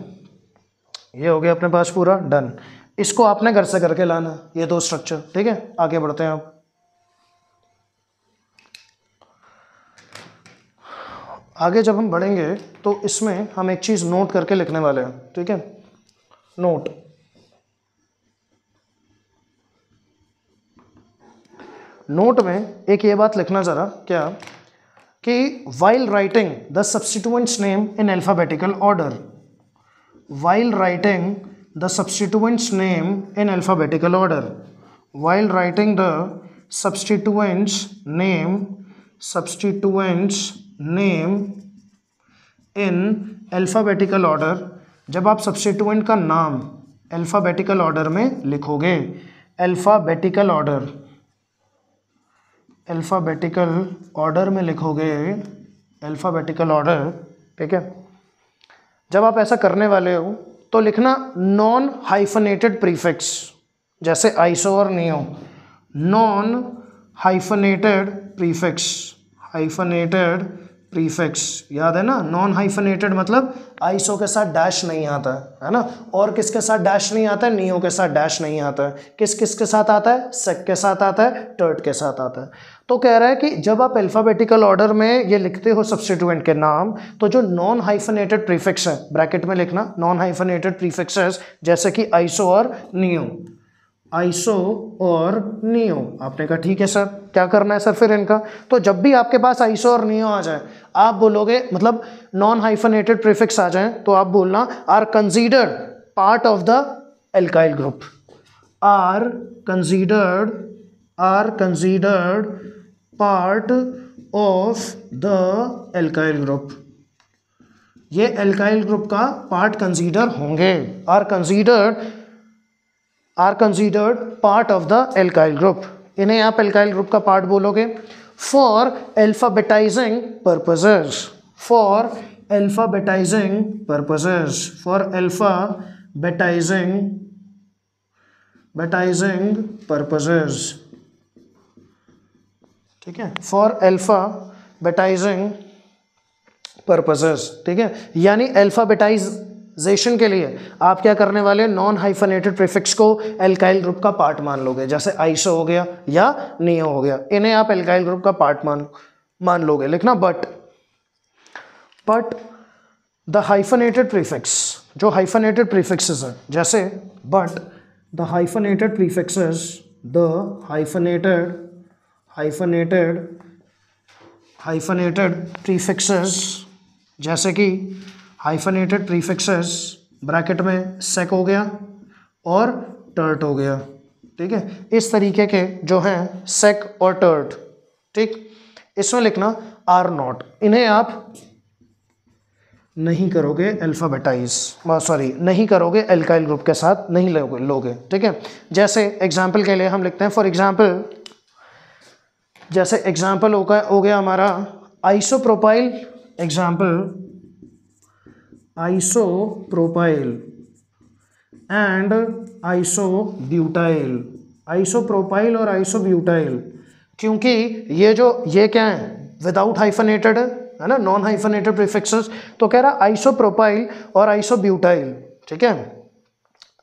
ये हो गया अपने पास पूरा डन इसको आपने घर से करके लाना, ये दो स्ट्रक्चर ठीक है? आगे बढ़ते हैं आप। आगे जब हम बढ़ेंगे तो इसमें हम एक चीज़ नोट करके लिखने वाले हैं, ठीक है? नोट नोट में एक ये बात लिखना ज़रा, क्या? कि while writing the substituents name in alphabetical order while writing the substituents name in alphabetical order while writing the substituents name substituents name in alphabetical order जब आप सब्सटीट्यूएंट का नाम अल्फ़ाबेटिकल ऑर्डर में लिखोगे। अल्फ़ाबेटिकल ऑर्डर अल्फ़ाबेटिकल ऑर्डर में लिखोगे alphabetical order, ठीक है? जब आप ऐसा करने वाले हो तो लिखना नॉन हाइफनेटेड प्रीफिक्स जैसे आइसो और neo. Non hyphenated prefix hyphenated prefix, याद है ना? नॉन हाइफनेटेड मतलब आइसो के साथ डैश नहीं आता, है ना? और किसके साथ डैश नहीं आता है? नियो के साथ डैश नहीं आता है। किस किस के साथ आता है? सेक के साथ आता है टर्ट के साथ आता है। तो कह रहा है कि जब आप अल्फ़ाबेटिकल ऑर्डर में ये लिखते हो सब्सटीट्यूएंट के नाम तो जो नॉन हाइफनेटेड प्रीफिक्स है ब्रैकेट में लिखना नॉन हाइफनेटेड प्रीफिक्सेस जैसे कि आइसो और नियो आइसो और नियो। आपने कहा, ठीक है सर, क्या करना है सर फिर इनका? तो जब भी आपके पास आइसो और नियो आ जाए, आप बोलोगे मतलब नॉन हाइफनेटेड प्रीफिक्स आ जाए तो आप बोलना are considered part of the alkyl group are considered are considered part of the alkyl group ये एल्काइल ग्रुप का पार्ट कंसीडर होंगे। Are considered are considered part of the alkyl group इन्हें आप alkyl group का part बोलोगे? For alphabetizing purposes for alphabetizing purposes for alphabetizing betizing purposes ठीक है? For alpha बेटाइजिंग purposes ठीक है? यानी अल्फाबेटाइजेशन के लिए, आप क्या करने वाले नॉन हाइफनेटेड प्रीफिक्स को एल्काइल ग्रुप का पार्ट मान लोगे। जैसे आइसो हो गया या नियो हो गया। इन्हें आप एल्काइल ग्रुप का पार्ट मान मान लोगे। लिखना but but the hyphenated prefix जो हाइफनेटेड प्रीफिक्सेस है, जैसे but the hyphenated prefixes the hyphenated hyphenated hyphenated prefixes जैसे कि हाइफनेटेड प्रीफिक्सेस ब्रैकेट में सेक हो गया और टर्ट हो गया। ठीक है? इस तरीके के जो हैं सेक और टर्ट ठीक? इसमें लिखना आर नॉट इन्हें आप नहीं करोगे अल्फ़ाबेटाइज सॉरी नहीं करोगे एल्काइल ग्रुप के साथ नहीं लोगे लोगे। ठीक है? जैसे एग्ज़ाम्पल के लिए हम लिखते हैं फॉर एग्ज़ाम्पल जैसे एग्ज़ाम्पल हो गया हमारा isopropyl example isopropyl and isobutyl isopropyl और आइसोब्यूटाइल क्योंकि ये जो, ये क्या है? विदाउट हाइफनेटेड है ना? नॉन हाइफनेटेड प्रीफिक्सेस तो कह रहा आइसोप्रोपाइल और आइसोब्यूटाइल ठीक है?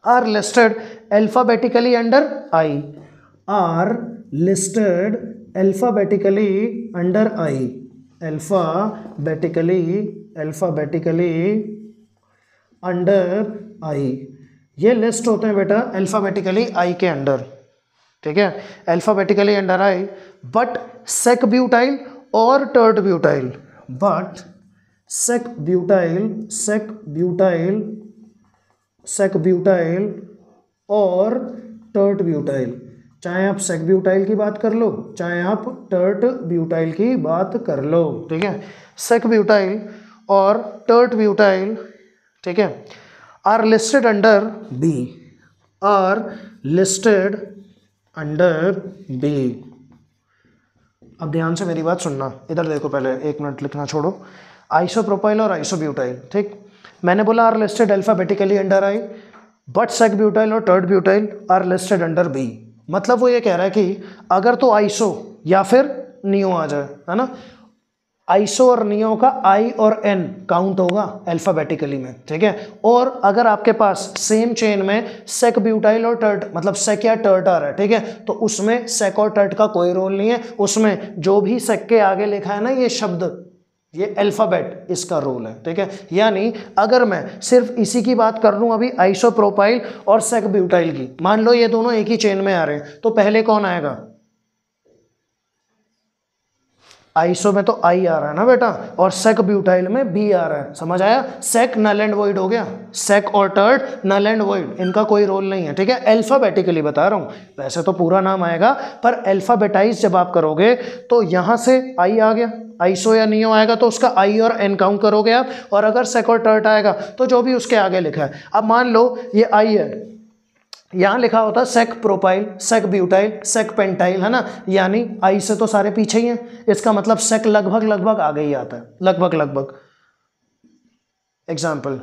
Are listed alphabetically under I are listed alphabetically under I alphabetically alphabetically under I ये लिस्ट होते हैं बेटा अल्फाबेटिकली आई के अंडर ठीक है? Alphabetically under I but sec butyl और tert butyl but sec butyl sec butyl sec butyl और tert butyl चाहे आप सेक ब्यूटाइल की बात कर लो, चाहे आप टर्ट ब्यूटाइल की बात कर लो, ठीक है? सेक ब्यूटाइल और टर्ट ब्यूटाइल ठीक है? Are listed under B are listed under B अब ध्यान से मेरी बात सुनना। इधर देखो पहले, एक मिनट लिखना छोड़ो। आइसोप्रोपाइल और आइसोब्यूटाइल ठीक? मैंने बोला are listed alphabetically under I but sec butyl और tert butyl are listed under B मतलब वो ये कह रहा है कि अगर तो आइसो या फिर नियो आ जाए, है ना? आइसो और नियो का आई और एन काउंट होगा अल्फाबेटिकली में, ठीक है? और अगर आपके पास सेम चेन में सेक ब्यूटाइल और टर्ट मतलब सेक या टर्ट आ रहा है, ठीक है? तो उसमें सेक और टर्ट का कोई रोल नहीं है। उसमें जो भी सेक के आगे लिखा है ना, ये शब्द, ये अल्फ़ाबेट इसका रोल है, ठीक है? यानी अगर मैं सिर्फ़ इसी की बात कर लूँ अभी आइसोप्रोपाइल और सेक ब्यूटाइल की, मान लो ये दोनों एक ही चेन में आ रहे हैं तो पहले कौन आएगा? आइसो में तो आई आ रहा है ना बेटा, और सेक ब्यूटाइल में बी आ रहा है। समझ आया? सेक नल एंड वॉइड हो गया। सेक और टर्ड नल एंड वॉइड इनका कोई रोल नहीं है, ठीक है? अल्फाबेटिकली बता रहा हूँ। वैसे तो पूरा नाम आएगा, पर अल्फाबेटाइज जब आप करोगे तो यहाँ से आई आ गया। आइसो या नियो आएगा तो उसका आई और एन काउंट करोगे आप। और अगर सेक और टर्ट आएगा तो जो भी उसके आगे लिखा है। अब मान लो, ये आई है। यहाँ लिखा होता है sec propyl sec butyl sec pentyl है ना? यानी आई से तो सारे पीछे ही हैं। इसका मतलब सेक लगभग लगभग आगे ही आता है। लगभग लगभग। एग्ज़ाम्पल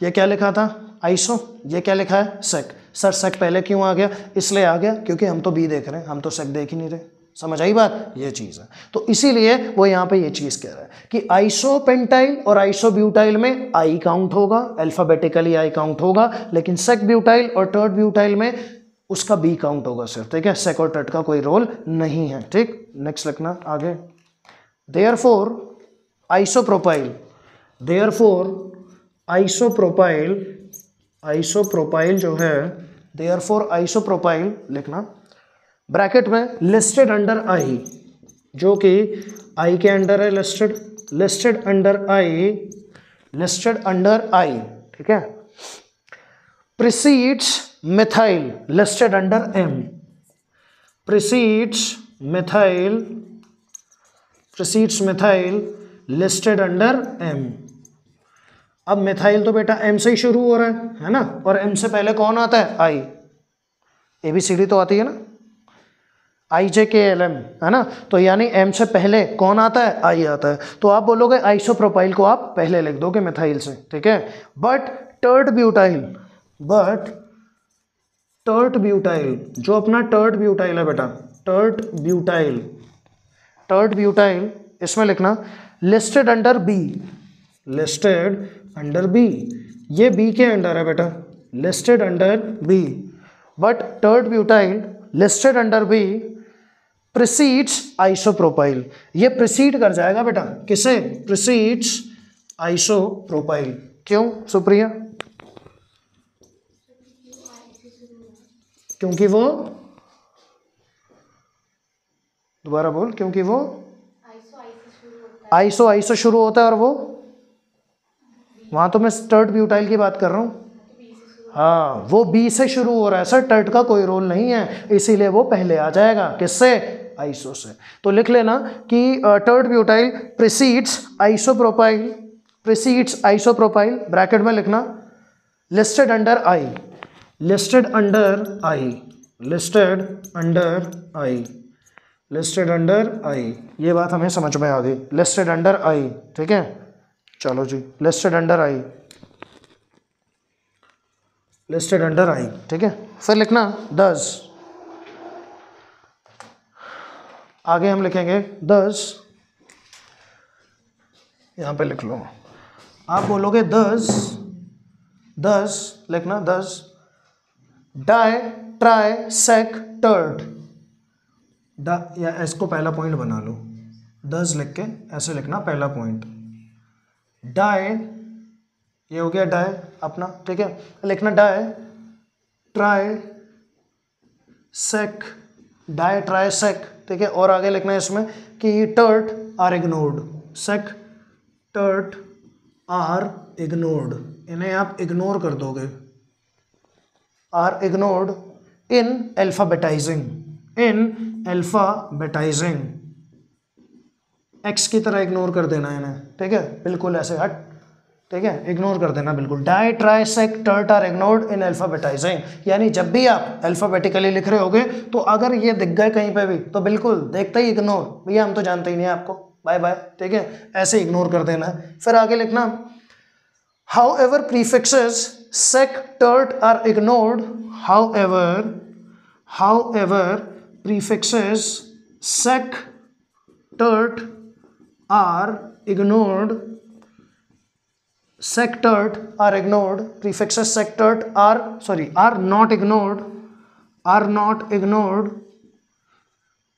ये क्या लिखा था? आईसो ये क्या लिखा है? सेक सर सेक पहले क्यों आ गया? इसलिए आ गया, क्योंकि हम तो बी देख रहे हैं। हम तो सेक देख ही नहीं रहे। समझ आई बात? ये चीज़ है। तो इसीलिए वो यहाँ पे ये चीज़ कह रहा है कि आइसोपेंटाइल और आइसोब्यूटाइल में आई काउंट होगा अल्फाबेटिकली आई काउंट होगा, लेकिन सेक ब्यूटाइल और टर्ड ब्यूटाइल में उसका बी काउंट होगा सिर्फ़, ठीक है? सेक और टर्ट का कोई रोल नहीं है, ठीक? नेक्स्ट लिखना, आगे। Therefore isopropyl therefore isopropyl isopropyl जो है देयर फोर आइसोप्रोपाइल लिखना। ब्रैकेट में लिस्टेड अंडर आई, जो कि आई के अंडर है listed listed under I, listed under I, ठीक है? Precedes methyl listed under M precedes methyl precedes methyl listed under M अब मिथाइल तो बेटा एम से ही शुरू हो रहा है है ना? और एम से पहले कौन आता है? I A B C D तो आती है ना? I J K L M है ना? तो यानी एम से पहले कौन आता है? आई आता है। तो आप बोलोगे आइसोप्रोपाइल को आप पहले लिख दोगे मिथाइल से, ठीक है? But tert butyl but tert butyl जो अपना टर्ट ब्यूटाइल है बेटा टर्ट ब्यूटाइल टर्ट ब्यूटाइल इसमें लिखना listed under B listed under B ये बी के अंडर है बेटा listed under B but tert butyl listed under B precedes isopropyl ये प्रिसीड कर जाएगा बेटा। किसे? प्रिसीड्स आइसोप्रोपाइल क्यों, सुप्रिया? क्योंकि वो दोबारा बोल, क्योंकि वो आइसो आइसो शुरू होता है और वो वहाँ तो मैं स्टर्ट ब्यूटाइल की बात कर रहा हूँ। हाँ वो बी से शुरू हो रहा है। सर टर्ट का कोई रोल नहीं है, इसीलिए वो पहले आ जाएगा। किससे? आइसो से तो लिख लेना कि tert butyl precedes isopropyl precedes isopropyl bracket में लिखना listed under I listed under I listed under I listed under I ये बात हमें समझ में आ गई। लिस्टेड अंडर आई ठीक है? चलो जी listed under I listed under I ठीक है? फिर लिखना दस आगे हम लिखेंगे, दस। यहाँ पे लिख लो। आप बोलोगे, दस दस, लिखना, दस। Di, tri, sec, tert. या इसको पहला पॉइंट बना लो। दस लिख के ऐसे लिखना, पहला पॉइंट डाई, ये हो गया डाई, अपना, ठीक है? लिखना di, tri, sec. Di, tri, sec. ठीक है, और आगे लिखना है इसमें कि tert are ignored sec tert are ignored इन्हें आप इग्नोर कर दोगे। Are ignored in alphabetizing in alphabetizing X की तरह इग्नोर कर देना इन्हें, ठीक है? बिल्कुल ऐसे, हट। ठीक है? इग्नोर कर देना, बिल्कुल। Di tri sec tert are ignored in alphabetizing यानी जब भी आप अल्फ़ाबेटिकली लिख रहे होगे तो अगर ये दिख गए कहीं पे भी तो बिल्कुल देखते ही इग्नोर भैया, हम तो जानते ही नहीं आपको। बाय बाय ठीक है? ऐसे इग्नोर कर देना। फिर आगे लिखना। However prefixes sec tert are are however however sec sec tert are sec sectored are ignored, prefixes sectored are, sorry, are not ignored, are not ignored,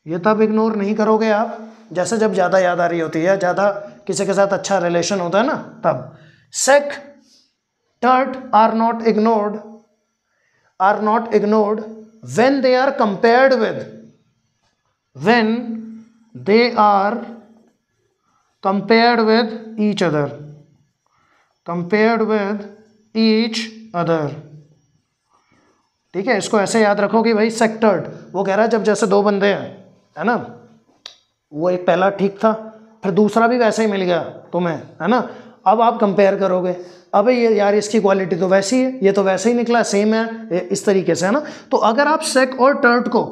ये तब इग्नोर नहीं करोगे आप, जैसे जब ज़्यादा याद आ रही होती है, ज़्यादा किसी के साथ अच्छा रिलेशन होता है ना, तब। Sec tert are not ignored are not ignored when they are compared with when they are compared with each other compared with each other ठीक है, इसको ऐसे याद रखो कि भाई सेक्टर्ड वो कह रहा है जब जैसे दो बंदे हैं, है ना? वो एक पहला ठीक था, फिर दूसरा भी वैसे ही मिल गया तुम्हें, है ना? अब आप कंपेयर करोगे, अबे ये यार इसकी क्वालिटी तो वैसी है, ये तो वैसे ही निकला सेम है इस तरीके से, है ना? तो अगर आप सेक और टर्ट को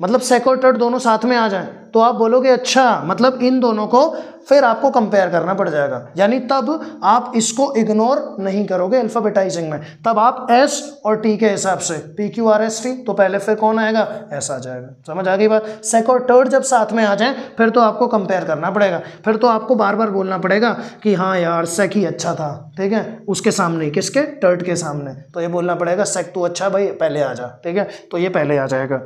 मतलब सेक और टर्ट दोनों साथ में आ जाएँ तो आप बोलोगे अच्छा मतलब इन दोनों को फिर आपको कंपेयर करना पड़ जाएगा। यानी तब आप इसको इग्नोर नहीं करोगे अल्फाबेटाइजिंग में। तब आप एस और टी के हिसाब से P Q R S T तो पहले फिर कौन आएगा? एस आ जाएगा। समझ आ गई बात? सेक और टर्ड जब साथ में आ जाए, फिर तो आपको कंपेयर करना पड़ेगा। फिर तो आपको बार बार बोलना पड़ेगा कि हाँ यार सेक ही अच्छा था। ठीक है? उसके सामने, किसके? टर्ड के सामने। तो ये बोलना पड़ेगा सेक तो अच्छा भाई, पहले आ जा। ठीक है? तो ये पहले आ जाएगा।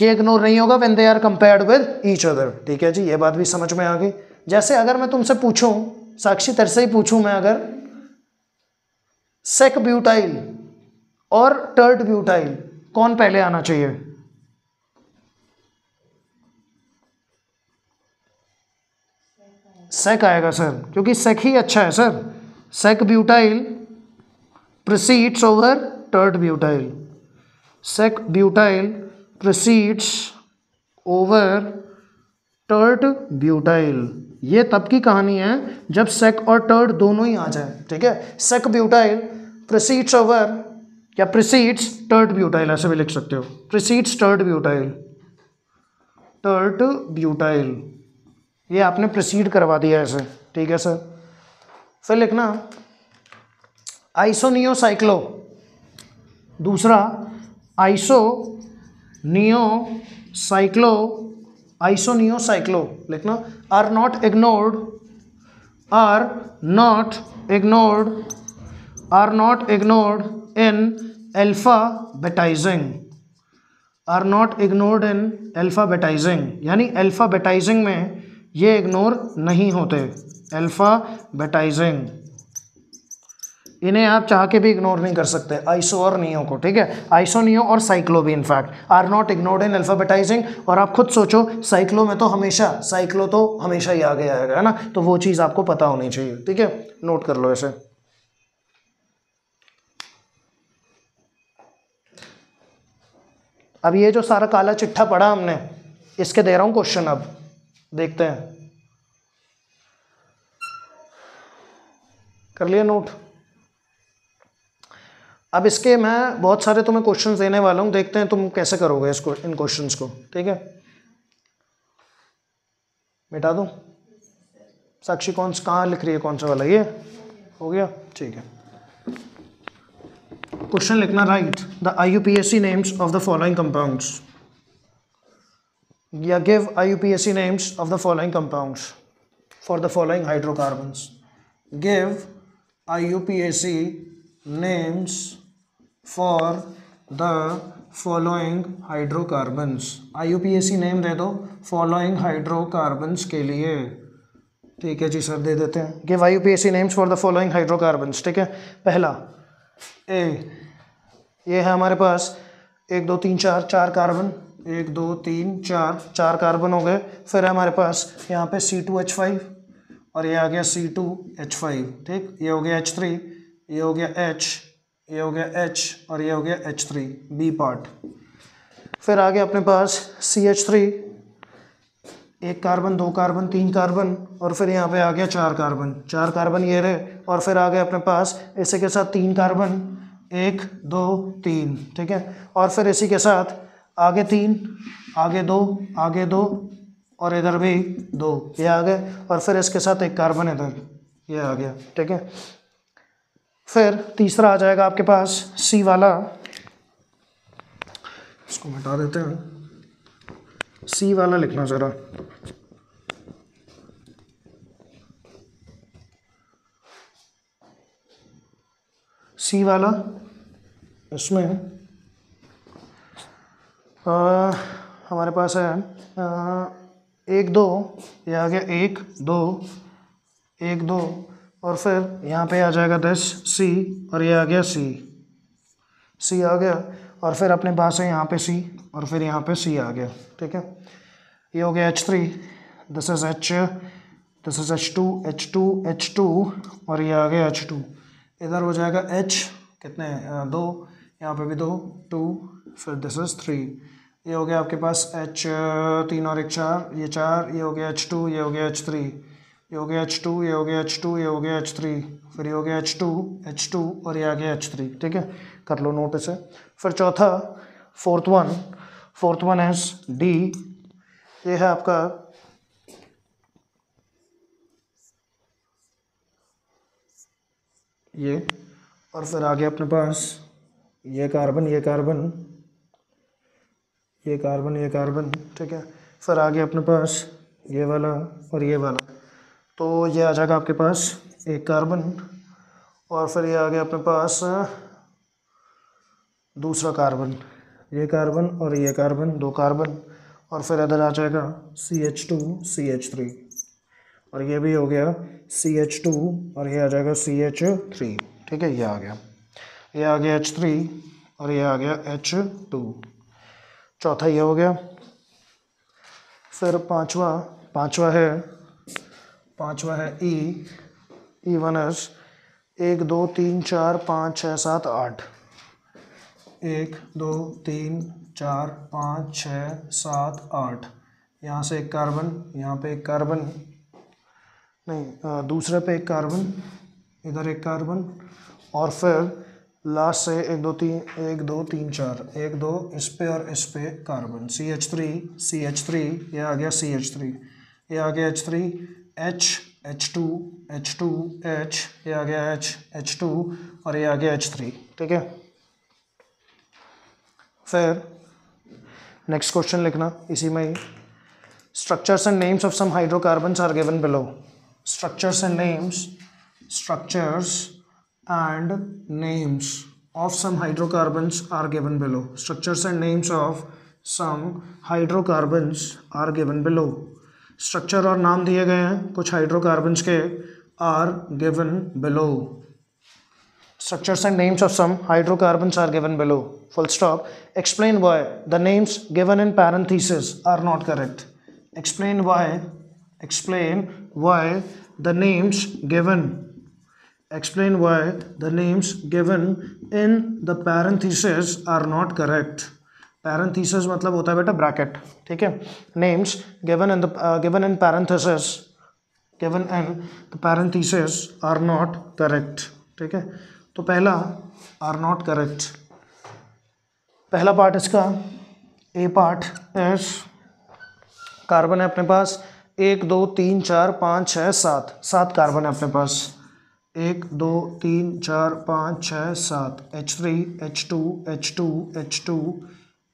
ये इग्नोर नहीं होगा when they are compared with each other ठीक है जी? ये बात भी समझ में आ गई। जैसे अगर मैं तुमसे पूछूँ, साक्षी तेरे से ही पूछूँ मैं अगर सेक ब्यूटाइल और टर्ट ब्यूटाइल कौन पहले आना चाहिए? सेक आएगा सर क्योंकि सेक ही अच्छा है sir sec butyl proceeds over tert butyl sec butyl proceeds over tert butyl ये तब की कहानी है जब सेक और टर्ट दोनों ही आ जाए, ठीक है? सेक ब्यूटाइल प्रोसीड्स ओवर या प्रोसीड्स टर्ट ब्यूटाइल ऐसे भी लिख सकते हो। Proceeds tert butyl tert butyl ये आपने प्रोसीड करवा दिया ऐसे, ठीक है सर फिर लिखना आइसोनियोसाइक्लो दूसरा iso neo cyclo, isoneo cyclo लिखना are not ignored are not ignored are not ignored in alphabetizing are not ignored in alphabetizing यानी एल्फा बेटाइजिंग में ये इग्नोर नहीं होते एल्फा बेटाइजिंग इन्हें आप चाह के भी इग्नोर नहीं कर सकते। आइसो और नियो को, ठीक है? आइसो नियो और साइक्लो भी in fact are not ignored in alphabetizing और आप खुद सोचो साइक्लो में तो हमेशा साइक्लो तो हमेशा ही आगे आएगा, है ना? तो वो चीज़ आपको पता होनी चाहिए, ठीक है? नोट कर लो ऐसे अब ये जो सारा काला चिट्ठा पढ़ा हमने, इसके दे रहा हूँ क्वेश्चन अब। देखते हैं। कर लिया नोट अब इसके मैं बहुत सारे तुम्हें क्वेश्चंस देने वाला हूँ। देखते हैं तुम कैसे करोगे इसको इन क्वेश्चंस को। ठीक है? मिटा दूँ? साक्षी कौन कहाँ लिख रही है? कौन सा वाला? ये? हो गया? ठीक है। क्वेश्चन लिखना write the I U P S C names of the following compounds या give I U P S C names of the following compounds for the following hydrocarbons give I U P S C names for the following hydrocarbons I name दे दो following hydrocarbons के लिए। ठीक है जी sir दे देते हैं। Give I names for the following hydrocarbons ठीक है? पहला ए ये है हमारे पास एक, दो, तीन, चार चार कार्बन एक, दो, तीन, चार चार कार्बन हो गए। फिर हमारे पास यहाँ पे सी टू एच फाइव और ये आ गया सी टू एच फाइव ठीक? ये हो गया एच थ्री ये हो गया एच ये हो गया एच और ये हो गया एच थ्री बी पार्ट फिर आ गया अपने पास सी एच थ्री एक कार्बन दो कार्बन तीन कार्बन और फिर यहाँ पे आ गया चार कार्बन चार कार्बन ये रहे और फिर आ गया अपने पास इसी के साथ तीन कार्बन एक, दो, तीन, ठीक है? और फिर इसी के साथ आगे तीन, आगे दो आगे दो और इधर भी दो, ये आ गए और फिर इसके साथ एक कार्बन इधर, ये आ गया, ठीक है? फिर तीसरा आ जाएगा आपके पास सी वाला। इसको हटा देते हैं। सी वाला लिखना ज़रा। सी वाला इसमें आ, हमारे पास है आ, एक दो ये आ गया एक दो एक दो और फिर यहाँ पे आ जाएगा दस सी और ये आ गया सी सी आ गया और फिर अपने पास है यहाँ पे सी और फिर यहाँ पे सी आ गया, ठीक है? ये हो गया H three this is H this is H two H two H two और ये आ गया एच टू इधर हो जाएगा एच कितने दो, यहाँ पे भी दो टू फिर दिस इज़ थ्री ये हो गया आपके पास एच तीन और एक चार, ये चार, ये हो गया एच टू ये हो गया एच थ्री ये हो गया एच टू ये हो गया एच टू ये हो गया एच थ्री फिर ये हो गया एच टू एच टू और ये आ गया एच थ्री ठीक है? कर लो नोट इसे। फिर चौथा फोर्थ वन फोर्थ वन है डी ये है आपका ये, और फिर आगे अपने पास ये कार्बन ये कार्बन ये कार्बन ये कार्बन ठीक है? फिर आगे अपने पास ये वाला और ये वाला। तो ये आ जाएगा आपके पास एक कार्बन और फिर ये आ गया अपने पास दूसरा कार्बन। ये कार्बन और ये कार्बन, दो कार्बन और फिर इधर आ जाएगा C H two C H three और ये भी हो गया सी एच टू और ये आ जाएगा सी एच थ्री ठीक है, ये आ गया। ये आ गया एच थ्री और ये आ गया एच टू चौथा ये हो गया। फिर पांचवा पांचवा है पांचवा है ई ई वन एस एक, दो, तीन, चार, पाँच छः सात, आठ। एक, दो, तीन, चार, पाँच छः सात, आठ। यहाँ से एक कार्बन, यहाँ पे एक कार्बन। नहीं दूसरे पे एक कार्बन, इधर एक कार्बन, और फिर लास्ट से एक, दो, तीन, एक, दो, तीन, चार। एक, दो, इस पे और इस पे carbon. C H three C H three ये आ गया सी एच थ्री ये आ गया H three H H two H two H ये आ गया एच एच टू और ये आ गया एच थ्री ठीक है? फिर नेक्स्ट क्वेश्चन लिखना, इसी में ही। Structures and names of some hydrocarbon are given below structures and names structures and names of some hydrocarbons are given below structures and names of some hydrocarbons are given below structure और नाम दिए गए हैं, कुछ hydrocarbons के are given below structures and names of some hydrocarbon are given below full stop explain why the names given in parenthesis are not correct explain why explain why the names given explain why the names given in the parenthesis are not correct parenthesis मतलब होता है बेटा bracket ठीक है? Names in the uh, given in parentheses given in the parentheses are not correct ठीक है? तो पहला आर नॉट करेक्ट पहला पार्ट इसका ए पार्ट एस कार्बन है अपने पास एक दो तीन चार पाँच छः सात। सात कार्बन है अपने पास। एक दो तीन चार पाँच छः सात। H three H two H two H two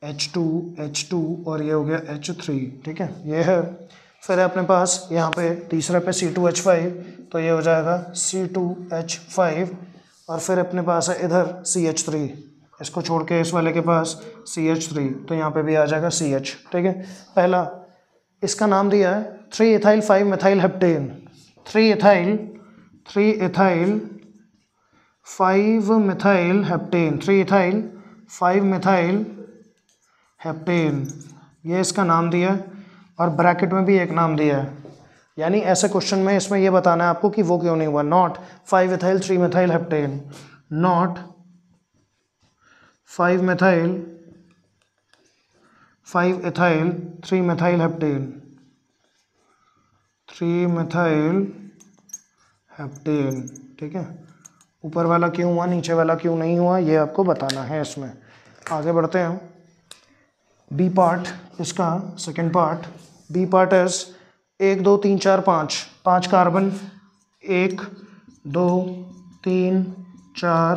H two H two और ये हो गया एच थ्री ठीक है? ये है। फिर अपने पास यहाँ पे तीसरा पे सी टू एच फाइव तो ये हो जाएगा सी टू एच फाइव और फिर अपने पास है इधर सी एच थ्री इसको छोड़ के इस वाले के पास सी एच थ्री तो यहाँ पे भी आ जाएगा सी एच ठीक है? पहला, इसका नाम दिया है three ethyl five methyl heptane three ethyl three ethyl five methyl heptane three ethyl five methyl heptane ये इसका नाम दिया है और ब्रैकेट में भी एक नाम दिया है। यानी ऐसे क्वेश्चन में इसमें ये बताना है आपको कि वो क्यों नहीं हुआ? Not five ethyl three methyl heptane not five methyl five ethyl three methyl heptane three methyl heptane ठीक है? ऊपर वाला क्यों हुआ, नीचे वाला क्यों नहीं हुआ, ये आपको बताना है इसमें। आगे बढ़ते हैं बी पार्ट इसका second part B part is एक, दो, तीन, चार, पाँच. पाँच कार्बन एक, दो, तीन, चार,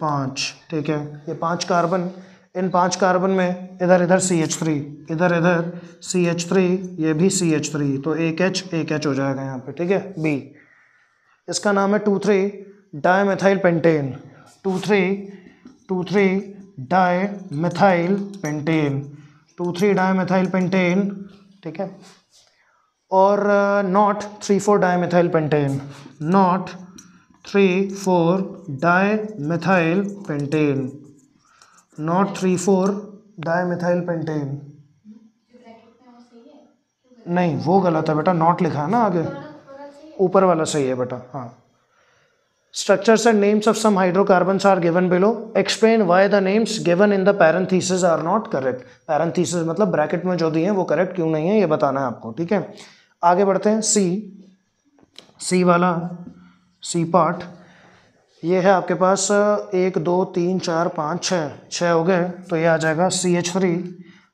पाँच. ठीक है? ये पाँच कार्बन इन पाँच कार्बन में इधर इधर सी एच थ्री इधर इधर सी एच थ्री ये भी सी एच थ्री तो एक एच एक एच हो जाएगा यहाँ पे. ठीक है? बी इसका नाम है two three di methyl pentane two three two three di methyl pentane two three di methyl pentane ठीक है? और not three four di methyl pentane not three four di methyl pentane not three four di methyl pentane नहीं, वो गलत है बेटा not लिखा है ना आगे। ऊपर वाला सही है बेटा हाँ। Structures and names of some hydrocarbons are given below. Explain why the names given in the parentheses are not correct. Parentheses मतलब ब्रैकेट में जो दिए हैं वो करेक्ट क्यों नहीं है ये बताना है आपको ठीक है आगे बढ़ते हैं सी सी वाला सी पार्ट ये है आपके पास एक दो तीन चार पाँच छः छः हो गए तो ये आ जाएगा C H three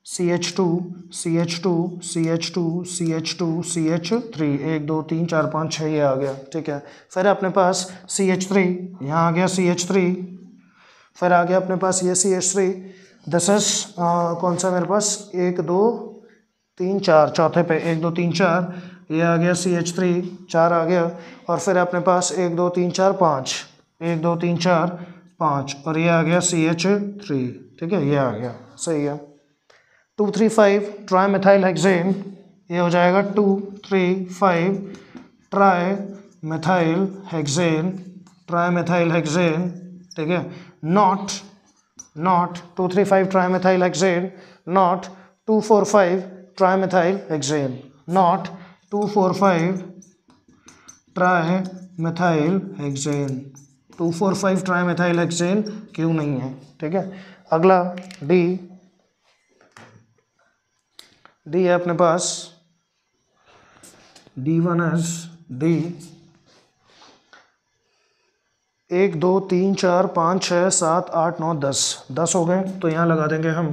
C H two C H two C H two C H two C H three एक दो तीन चार पाँच छः ये आ गया ठीक है फिर अपने पास सी एच थ्री यहाँ आ गया सी एच थ्री फिर आ गया अपने पास ये C H three this is कौन सा मेरे पास एक दो तीन चार चौथे पे एक दो तीन चार ये आ गया सी एच थ्री चार आ गया और फिर अपने पास एक दो तीन चार पाँच एक दो तीन चार पाँच और ये आ गया सी एच थ्री ठीक है ये आ गया सही है two three five tri hexane ये हो जाएगा two three five tri methyl hexane tri methyl hexane ठीक है? Not not two three five tri methyl hexane not two four five tri methyl hexane not two four five tri methyl hexane two four five tri methyl hexane क्यों नहीं है? ठीक है? अगला D D है अपने पास। डी वन एस डी एक, दो, तीन, चार, पाँच छः सात, आठ, नौ, दस। दस हो गए तो यहाँ लगा देंगे हम।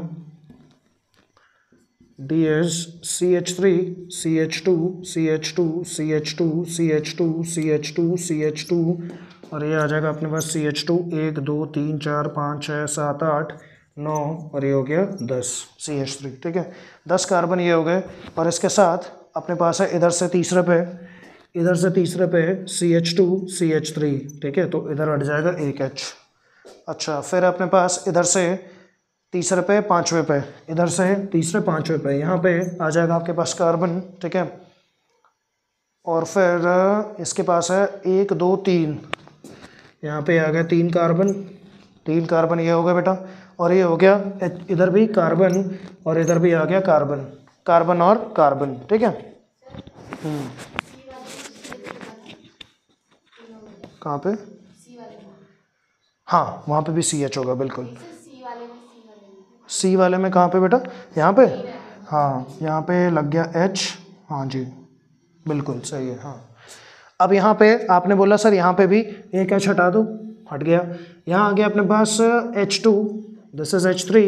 D S C H three C H two C H two C H two C H two C H two C H two और ये आ जाएगा अपने पास सी एच टू एक, दो, तीन, चार, पाँच छः सात, आठ, नौ, और ये हो गया दस। सी एच थ्री ठीक है? दस कार्बन ये हो गए और इसके साथ अपने पास है इधर से तीसरे पे, इधर से तीसरे पे C H two C H three ठीक है? तो इधर हट जाएगा एक एच अच्छा फिर अपने पास इधर से तीसरे पे, पाँचवें पे, इधर से तीसरे, पाँचवें पे, यहाँ पे आ जाएगा आपके पास कार्बन, ठीक है? और फिर इसके पास है एक, दो, तीन। यहाँ पे आ गया तीन कार्बन तीन कार्बन ये हो गया बेटा, और ये हो गया, इधर भी कार्बन और इधर भी आ गया कार्बन। कार्बन और कार्बन, ठीक है? हम्म। कहाँ पे? हाँ वहाँ पे भी सी एच होगा, बिल्कुल। सी वाले में कहाँ पे बेटा? यहाँ पे? हाँ यहाँ पे लग गया एच हाँ जी, बिल्कुल, सही है हाँ। अब यहाँ पे आपने बोला, सर, यहाँ पे भी एक एच हटा दो, हट गया। यहाँ आ गया अपने पास H two this is H three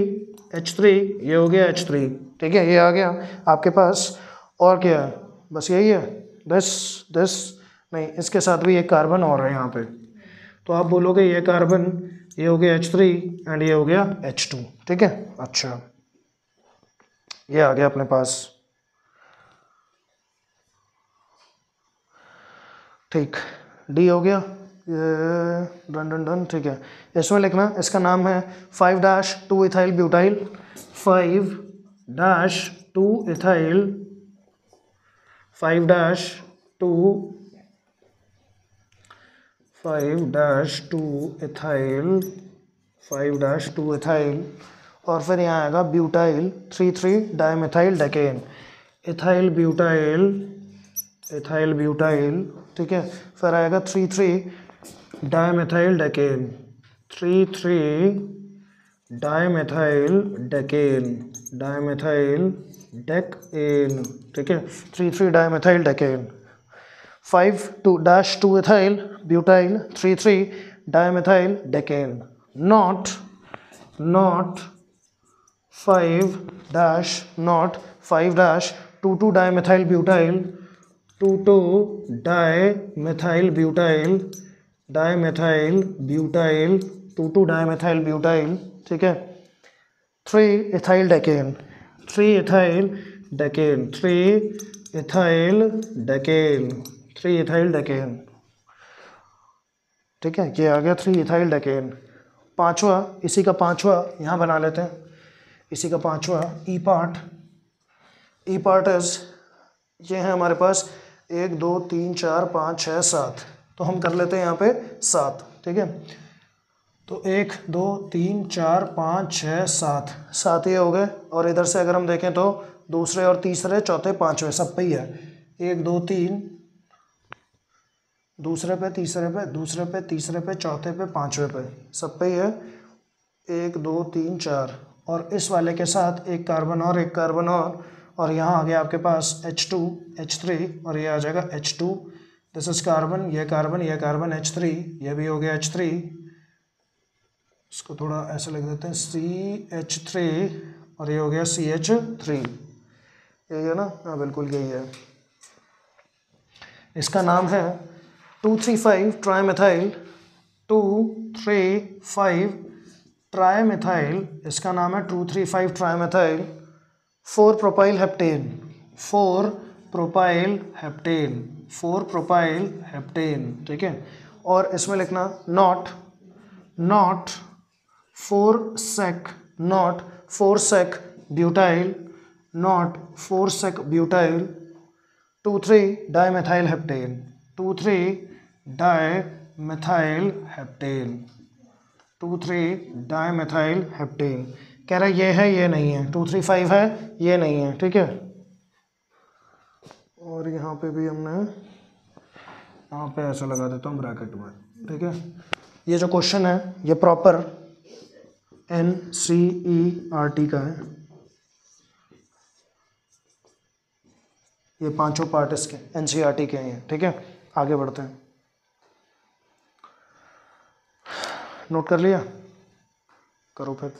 H three ये हो गया एच थ्री ठीक है, ये आ गया आपके पास। और क्या है? बस यही है। दिस दिस नहीं, इसके साथ भी एक कार्बन और है यहाँ पे। तो आप बोलोगे ये कार्बन ये हो गया एच थ्री एंड ये हो गया एच टू ठीक है? अच्छा। ये आ गया अपने पास। ठीक। डी हो गया। डन डन डन ठीक है। इसमें लिखना, इसका नाम है five dash two ethyl butyl five dash two ethyl five dash two five dash two ethyl five dash two ethyl और फिर यहाँ आएगा butyl three three dimethyl decane ethyl butyl ethyl butyl ठीक है। फिर आएगा three three dimethyl decane three three dimethyl decane dimethyl decane ठीक है? Three three dimethyl decane five two dash two ethyl butyl three three dimethyl decane not not five dash not five dash two two dimethyl butyl two two dimethyl butyl dimethyl butyl two two dimethyl butyl ठीक है? Three ethyl decane three ethyl decane three ethyl decane three ethyl decane ठीक है? ये आ गया three ethyl decane पांचवा, इसी का पांचवा यहाँ बना लेते हैं। इसी का पांचवा E part E part is ये है हमारे पास एक, दो, तीन, चार, पाँच छः सात। तो हम कर लेते हैं यहाँ पे सात, ठीक है? तो एक, दो, तीन, चार, पाँच, छः, सात। सात ये हो गए, और इधर से अगर हम देखें तो दूसरे और तीसरे, चौथे, पाँचवें, सब पे ही है। एक, दो, तीन, दूसरे पे, तीसरे पे, दूसरे पे, तीसरे पे, चौथे पे, पाँचवें पे, सब पे ही है। एक, दो, तीन, चार, और इस वाले के साथ एक कार्बन और, एक कार्बन और और यहाँ आ गया आपके पास एच टू एच थ्री और ये आ जाएगा H two this is carbon ये कार्बन ये कार्बन एच थ्री ये भी हो गया एच थ्री इसको थोड़ा ऐसे लिख देते हैं सी एच थ्री और ये हो गया सी एच थ्री यही है ना? हाँ बिल्कुल यही है। इसका नाम है two three five trimethyl two three five trimethyl इसका नाम है two three five trimethyl four propyl heptane four propyl heptane four propyl heptane, ठीक है? और इसमें लिखना not not four sec not four sec butyl not four sec butyl two three dimethyl heptane two three dimethyl heptane two three dimethyl heptane कह रहा है, ये है, ये नहीं है। टू थ्री फाइव है, ये नहीं है, ठीक है? और यहाँ पे भी हमने, यहाँ पे ऐसा लगा देता हूँ ब्रैकेट में, ठीक है? ये जो क्वेश्चन है, ये proper N C E R T का है। ये पाँचों पार्ट इसके एन सी आर टी के हैं, ठीक है? आगे बढ़ते हैं। नोट कर लिया? करो फिर।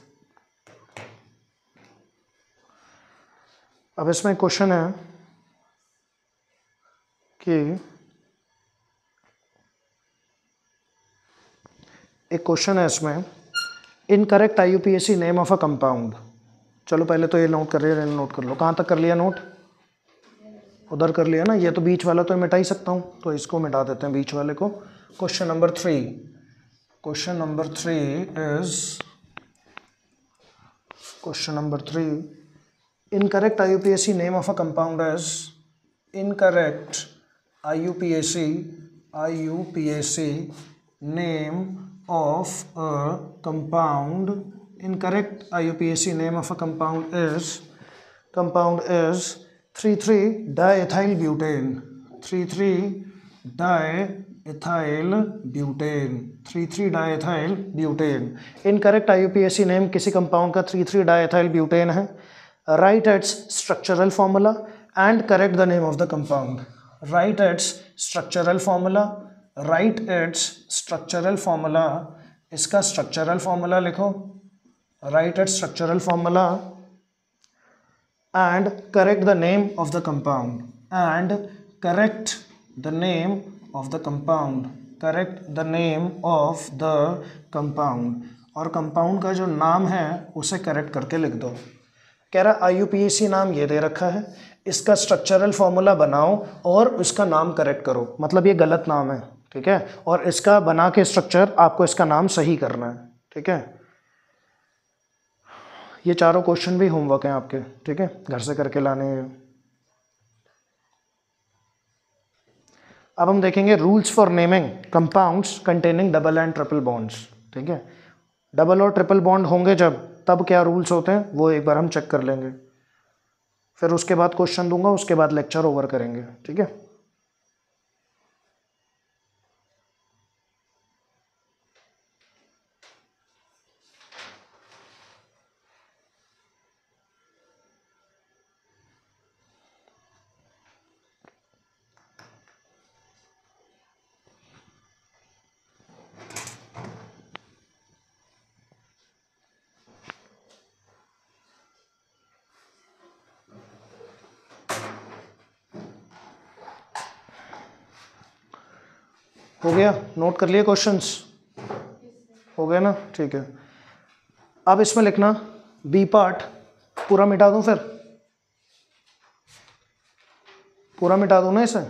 अब इसमें क्वेश्चन है कि एक क्वेश्चन है इसमें। Incorrect I U P S C name of a compound चलो पहले तो ये नोट कर लिया नोट कर लो। कहाँ तक कर लिया नोट उधर कर लिया ना, ये तो बीच वाला तो मिटा ही सकता हूँ। तो इसको मिटा देते हैं बीच वाले को। Question number three question number three is question number three I U P S C I U P S C name of a compound in correct I U P S C name of a compound is compound is three three diethyl butane three three di ethyl butane three three diethyl butane in correct I U P S C name किसी compound का three three diethyl butane है. Write its structural formula and correct the name of the compound write its structural formula write its structural formula इसका structural formula लिखो write its structural formula and correct the name of the compound and correct the name of the compound correct the name of the compound और compound का जो नाम है उसे correct करके लिख दो कह रहा आई नाम ये दे रखा है इसका स्ट्रक्चरल फॉर्मूला बनाओ और इसका नाम करेक्ट करो। मतलब ये गलत नाम है, ठीक है? और इसका बना के स्ट्रक्चर आपको इसका नाम सही करना है, ठीक है? ये चारों क्वेश्चन भी होमवर्क हैं आपके, ठीक है? घर से करके लाने हैं। अब हम देखेंगे rules for naming compounds containing double and triple bonds ठीक है? डबल और ट्रिपल बॉन्ड होंगे जब, तब क्या रूल्स होते हैं? वो एक बार हम चेक कर लेंगे। फिर उसके बाद क्वेश्चन दूँगा उसके बाद लेक्चर ओवर करेंगे ठीक है हो गया। नोट कर लिए क्वेश्चंस हो गया ना? ठीक है। अब इसमें लिखना बी पार्ट पूरा मिटा दूँ फिर? पूरा मिटा दूँ ना इसे?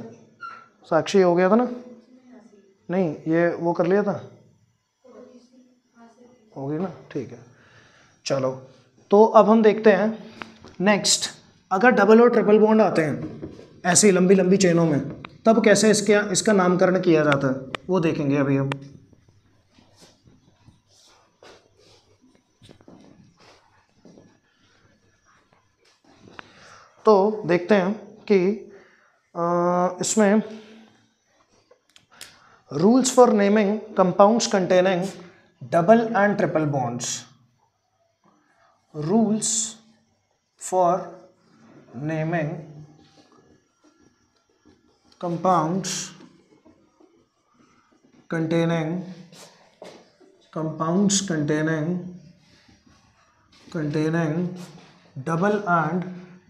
साक्षी, हो गया था ना? नहीं, ये वो कर लिया था? हो गया ना? ठीक है। चलो। तो अब हम देखते हैं। नेक्स्ट अगर डबल और ट्रिपल बॉन्ड आते हैं, ऐसी लंबी लंबी चेनों में तब कैसे इसके, इसका नामकरण किया जाता है? वो देखेंगे अभी हम। तो देखते हैं कि इसमें rules for naming compounds containing double and triple bonds rules for naming compounds containing compounds containing containing double and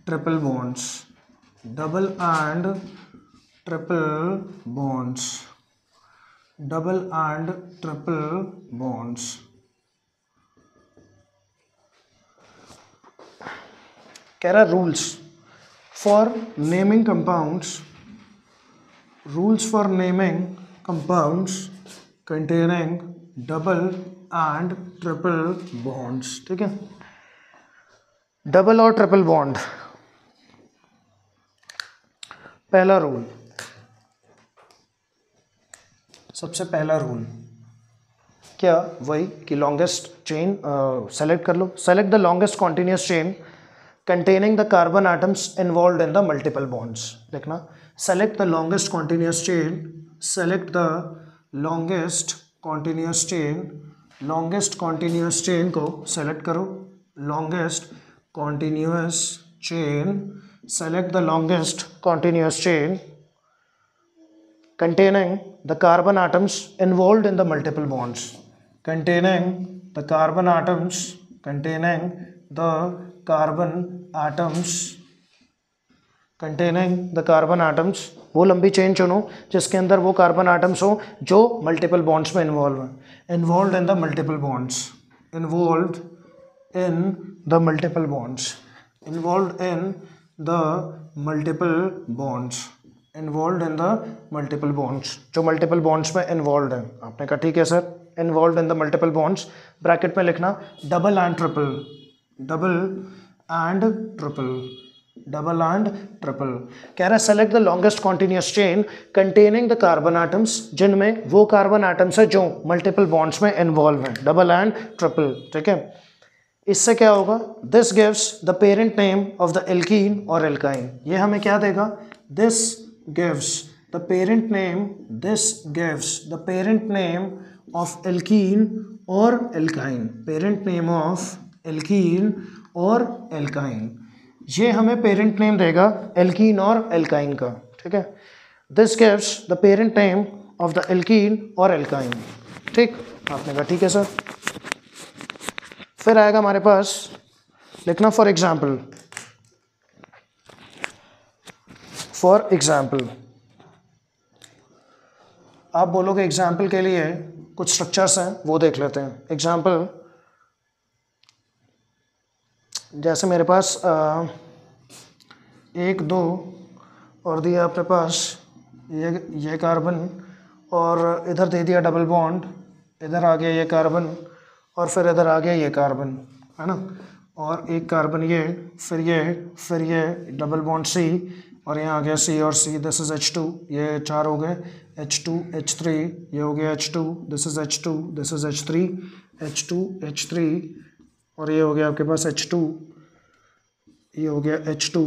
triple bonds. Double and triple bonds. Double and triple bonds. There are rules for naming compounds rules for naming compounds containing double and triple bonds. ठीक है? Double और triple bond पहला rule सबसे पहला rule क्या वही कि longest chain select कर लो? Select the longest continuous chain containing the carbon atoms involve in the multiple bonds देखना। Select the longest continuous chain select the longest continuous chain longest continuous chain को select करो longest continuous chain select the longest continuous chain containing the carbon atoms involved in the multiple bonds containing the carbon atoms containing the carbon atoms containing the carbon atoms वो लंबी chain चुनो, जिसके अंदर वो carbon atoms हो, जो multiple bonds में involve हैं। Involve in the multiple bonds involve in the multiple bonds involve in the multiple bonds involve in the multiple bonds जो मल्टीपल बॉन्ड्स में इन्वॉल्व हैं। आपने कहा, ठीक है sir involve in the multiple bonds bracket में लिखना double and triple double and triple double and triple कह रहा है select the longest continuous chain containing the carbon atoms जिनमें वो कार्बन आइटम्स है जो मल्टीपल बॉन्ड्स में इन्वॉल्व हैं डबल एंड ट्रिपल ठीक है? इससे क्या होगा? This gives the parent name of the alkene और एल्काइन ये हमें क्या देगा? This gives the parent name this gives the parent name of alkene और alkyne parent name of alkene और एल्काइन ये हमें पेरेंट नेम देगा एल्कीन और एल्काइन का ठीक है? This gives the parent name of the alkene और एल्काइन ठीक? आपने कहा ठीक है सर फिर आएगा हमारे पास लिखना फॉर एग्ज़ाम्पल फॉर एग्ज़ाम्पल आप बोलोगे एग्ज़ाम्पल के लिए कुछ स्ट्रक्चर्स हैं वो देख लेते हैं। एग्ज़ाम्पल जैसे मेरे पास आ, एक, दो, और दिया अपने पास, ये ये कार्बन, और इधर दे दिया डबल बॉन्ड इधर आ गया ये कार्बन, और फिर इधर आ गया ये कार्बन, है ना? और एक कार्बन ये, फिर ये फिर ये डबल बॉन्ड सी और यहाँ आ गया सी और C this is H two ये चार हो गए एच टू एच थ्री ये हो गया H two this is H two this is H three H two H three और ये हो गया आपके पास एच टू ये हो गया एच टू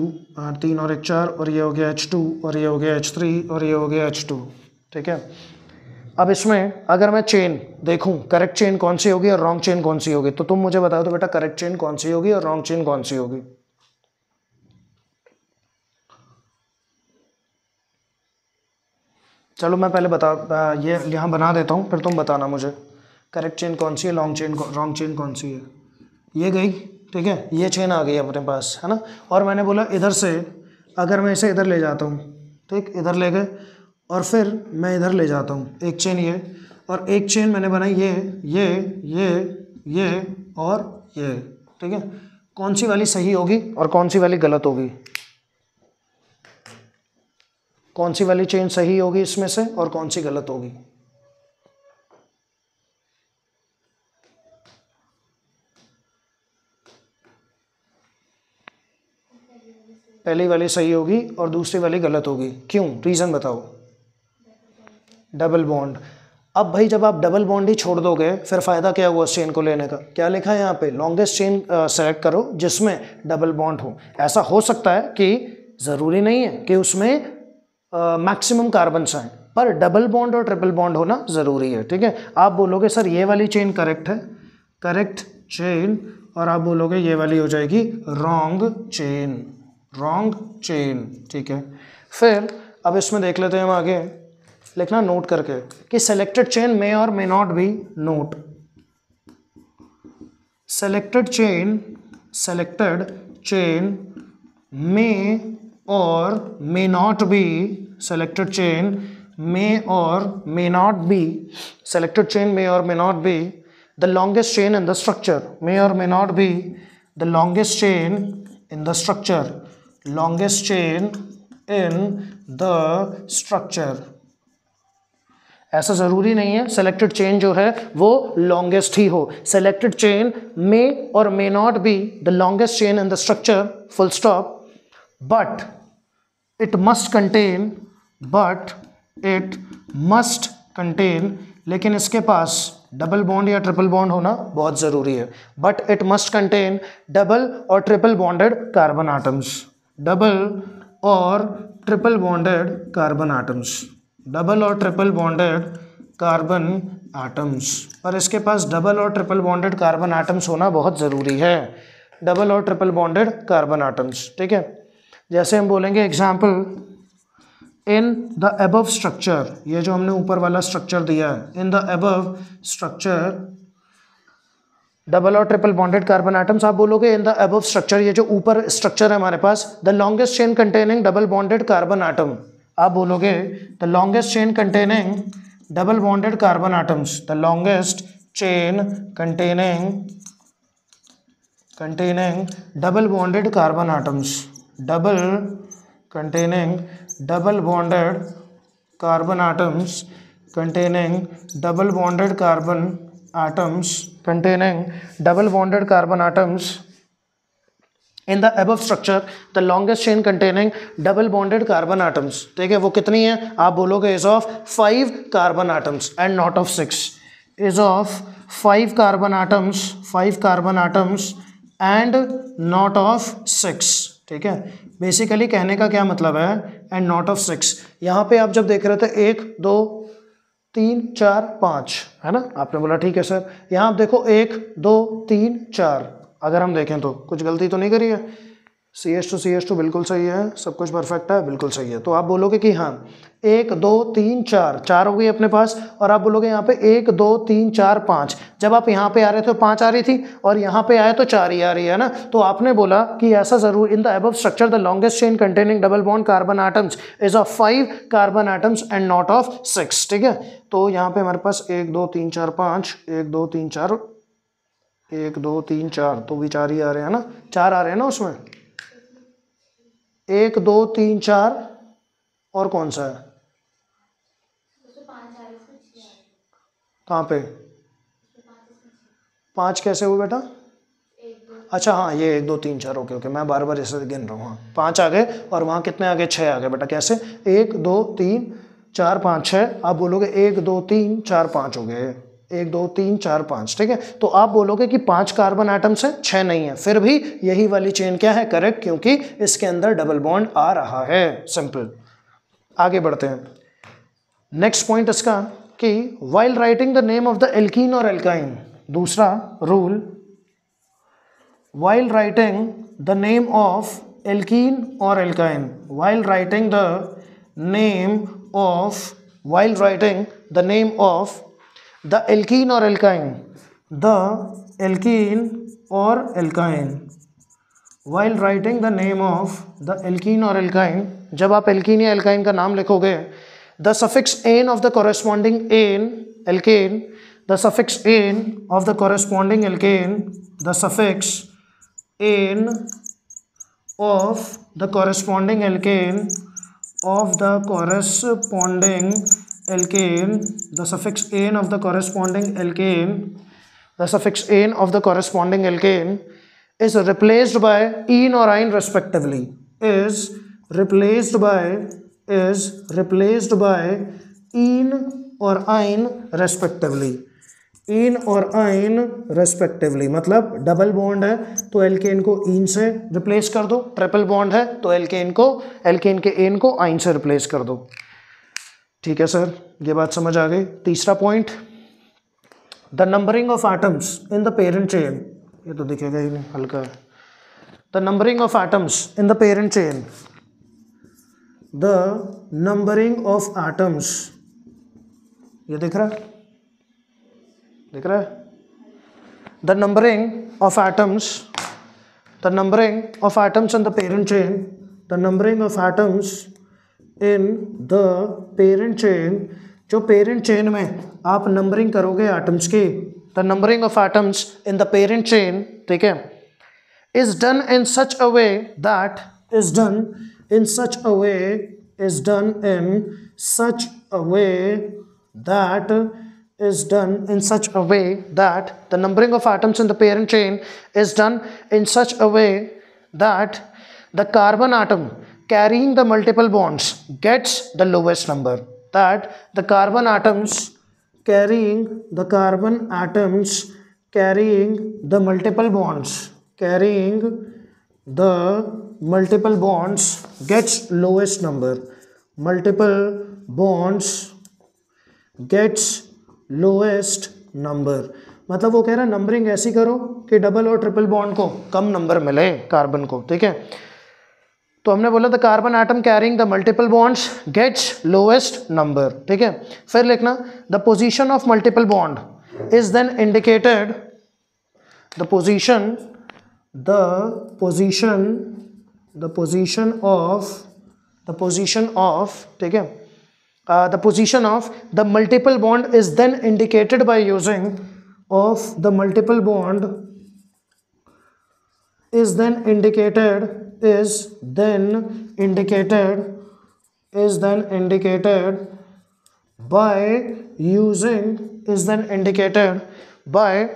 तीन और एक चार और ये हो गया एच टू और ये हो गया एच थ्री और ये हो गया एच टू ठीक है? अब इसमें अगर मैं चेन देखूँ करेक्ट चेन कौन सी होगी और रॉन्ग चेन कौन सी होगी? तो तुम मुझे बताओ तो बेटा करेक्ट चेन कौन सी होगी और रॉन्ग चेन कौन सी होगी? चलो मैं पहले बता ये यहाँ बना देता हूँ, फिर तुम बताना मुझे। करेक्ट चेन कौन सी है लॉन्ग चेन रॉन्ग चेन कौन सी है? ये गई? ठीक है? ये चेन आ गई अपने पास, है ना? और मैंने बोला, इधर से, अगर मैं इसे इधर ले जाता हूँ। ठीक? इधर ले गए और फिर मैं इधर ले जाता हूँ। एक चेन ये, और एक चेन मैंने बनाई, ये ये ये ये, और ये। ठीक है? कौन सी वाली सही होगी और कौन सी वाली गलत होगी? कौन सी वाली चेन सही होगी इसमें से और कौन सी गलत होगी? पहली वाली सही होगी और दूसरी वाली गलत होगी। क्यों? रीज़न बताओ। डबल बॉन्ड अब भाई जब आप डबल बॉन्ड ही छोड़ दोगे, फिर फ़ायदा क्या हुआ उस चेन को लेने का? क्या लिखा है यहाँ पे? लॉन्गेस्ट चेन सेलेक्ट करो जिसमें डबल बॉन्ड हो। ऐसा हो सकता है कि ज़रूरी नहीं है कि उसमें मैक्सिमम कार्बन्स आए, पर डबल बॉन्ड और ट्रिपल बॉन्ड होना ज़रूरी है, ठीक है? आप बोलोगे, सर, ये वाली चेन करेक्ट है। करेक्ट चेन और आप बोलोगे, ये वाली हो जाएगी रॉन्ग चेन रॉन्ग चेन ठीक है? फिर अब इसमें देख लेते हैं हम आगे। लिखना नोट करके कि selected chain may or may not be not selected chain selected chain may or may not be selected chain may or may not be selected chain may or may not be the longest chain in the structure may or may not be the longest chain in the structure longest chain in the structure. ऐसा ज़रूरी नहीं है selected chain जो है, वो longest ही हो। Selected chain may or may not be the longest chain in the structure full stop but it must contain but it must contain लेकिन इसके पास डबल बॉन्ड या ट्रिपल बॉन्ड होना बहुत ज़रूरी है। But it must contain double और triple bonded carbon atoms double और triple bonded carbon atoms double और ट्रिपल बॉन्डेड कार्बन आटम्स और इसके पास डबल और ट्रिपल बॉन्डेड कार्बन आटम्स होना बहुत ज़रूरी है। डबल और ट्रिपल बॉन्डेड कार्बन आटम्स ठीक है? जैसे हम बोलेंगे example in the above structure ये जो हमने ऊपर वाला स्ट्रक्चर दिया है in the above structure double और ट्रिपल बॉन्डेड कार्बन आइटम्स आप बोलोगे इन द एबव स्ट्रक्चर ये जो ऊपर स्ट्रक्चर है हमारे पास the longest chain containing double bonded carbon atom आप बोलोगे the longest chain containing double bonded carbon atoms the longest chain containing containing double bonded carbon atoms double containing double bonded carbon atoms, containing double bonded carbon atoms containing double bonded carbon atoms in the above structure the longest chain containing double bonded carbon atoms ठीक है वो कितनी है आप बोलोगे is of five carbon atoms and not of six is of five carbon atoms five carbon atoms and not of six ठीक है basically कहने का क्या मतलब है एंड नॉट ऑफ़ सिक्स यहाँ पे आप जब देख रहे थे एक दो तीन, चार, पाँच, है ना? आपने बोला, ठीक है, सर। यहाँ आप देखो, एक, दो, तीन, चार। अगर हम देखें तो कुछ गलती तो नहीं करी है? C S two C S two बिल्कुल सही है, सब कुछ परफेक्ट है, बिल्कुल सही है। तो आप बोलोगे कि हाँ एक, दो, तीन, चार चार हो गई अपने पास, और आप बोलोगे यहाँ पे एक, दो, तीन, चार, पाँच। जब आप यहाँ पे आ रहे थे तो पाँच आ रही थी, और यहाँ पे आए तो चार ही आ रही है ना? तो आपने बोला कि ऐसा ज़रूर in the above structure the longest chain containing double bond carbon atoms is of five carbon atoms and not of six ठीक है? तो यहाँ पे हमारे पास एक, दो, तीन, चार, पाँच, एक, दो, तीन, चार, एक, दो, तीन, चार तो भी चार ही आ रहे हैं ना? चार आ रहे हैं ना उसमें? एक, दो, तीन, चार, और कौन सा है? कहाँ पे? पाँच कैसे हुए बेटा? अच्छा हाँ ये एक, दो, तीन, चार, ओके ओके, मैं बार बार ऐसे गिन रहा हूँ हाँ। पाँच आ गए और वहाँ कितने आ गए छः आ गए बेटा, कैसे? एक, दो, तीन, चार, पाँच, छः। आप बोलोगे एक, दो, तीन, चार, पाँच हो गए। एक, दो, तीन, चार, पाँच, ठीक है? तो आप बोलोगे कि पाँच कार्बन आइटम्स है छः नहीं है। फिर भी यही वाली चेन क्या है? करेक्ट, क्योंकि इसके अंदर डबल बॉन्ड आ रहा है। सिंपल। आगे बढ़ते हैं। नेक्स्ट पॉइंट इसका कि while writing the name of the alkene और एल्काइन दूसरा rule while writing the name of alkene और alkyne while writing the name of while writing the name of the alkene और alkyne. The alkene और alkyne. While writing the name of the alkene और alkyne जब आप alkene या alkyne का नाम लिखोगे the suffix ane of the corresponding ane alkane the suffix ane of the corresponding alkane the suffix ane of the corresponding alkane of the corresponding alkane the suffix ane of the corresponding alkane the suffix ane of the corresponding alkane is replaced by ene और yne respectively is replaced by is replaced by ene और yne respectively ene और yne respectively मतलब double bond है तो alkane को इन से replace कर दो. ट्रिपल बॉन्ड है तो एल्केन को एल्केन के एन को आइन से रिप्लेस कर दो. ठीक है सर ये बात समझ आ गई. तीसरा point the numbering of atoms in the parent chain ये तो दिखेगा ही नहीं, हल्का. The numbering of atoms in the parent chain the numbering of atoms ये दिख रहा है? दिख रहा है? The numbering of atoms the numbering of atoms in the parent chain the numbering of atoms in the parent chain जो parent chain में आप नंबरिंग करोगे आइटम्स की the numbering of atoms in the parent chain ठीक है is done in such a way that is done in such a way is done in such a way that is done in such a way that the numbering of atoms in the parent chain is done in such a way that the carbon atom carrying the multiple bonds gets the lowest number that the carbon atoms carrying the carbon atoms carrying the multiple bonds carrying the multiple bonds gets lowest number multiple bonds gets lowest number मतलब वो कह रहा है numbering ऐसी करो कि double और triple bond को कम नंबर मिले कार्बन को ठीक है तो हमने बोला the carbon atom carrying the multiple bonds gets lowest number ठीक है? फिर लिखना the position of multiple bond is then indicated the position the position the position of the position of ठीक है? The position of the multiple bond is then indicated by using of the multiple bond is then indicated is then indicated is then indicated by using is then indicated by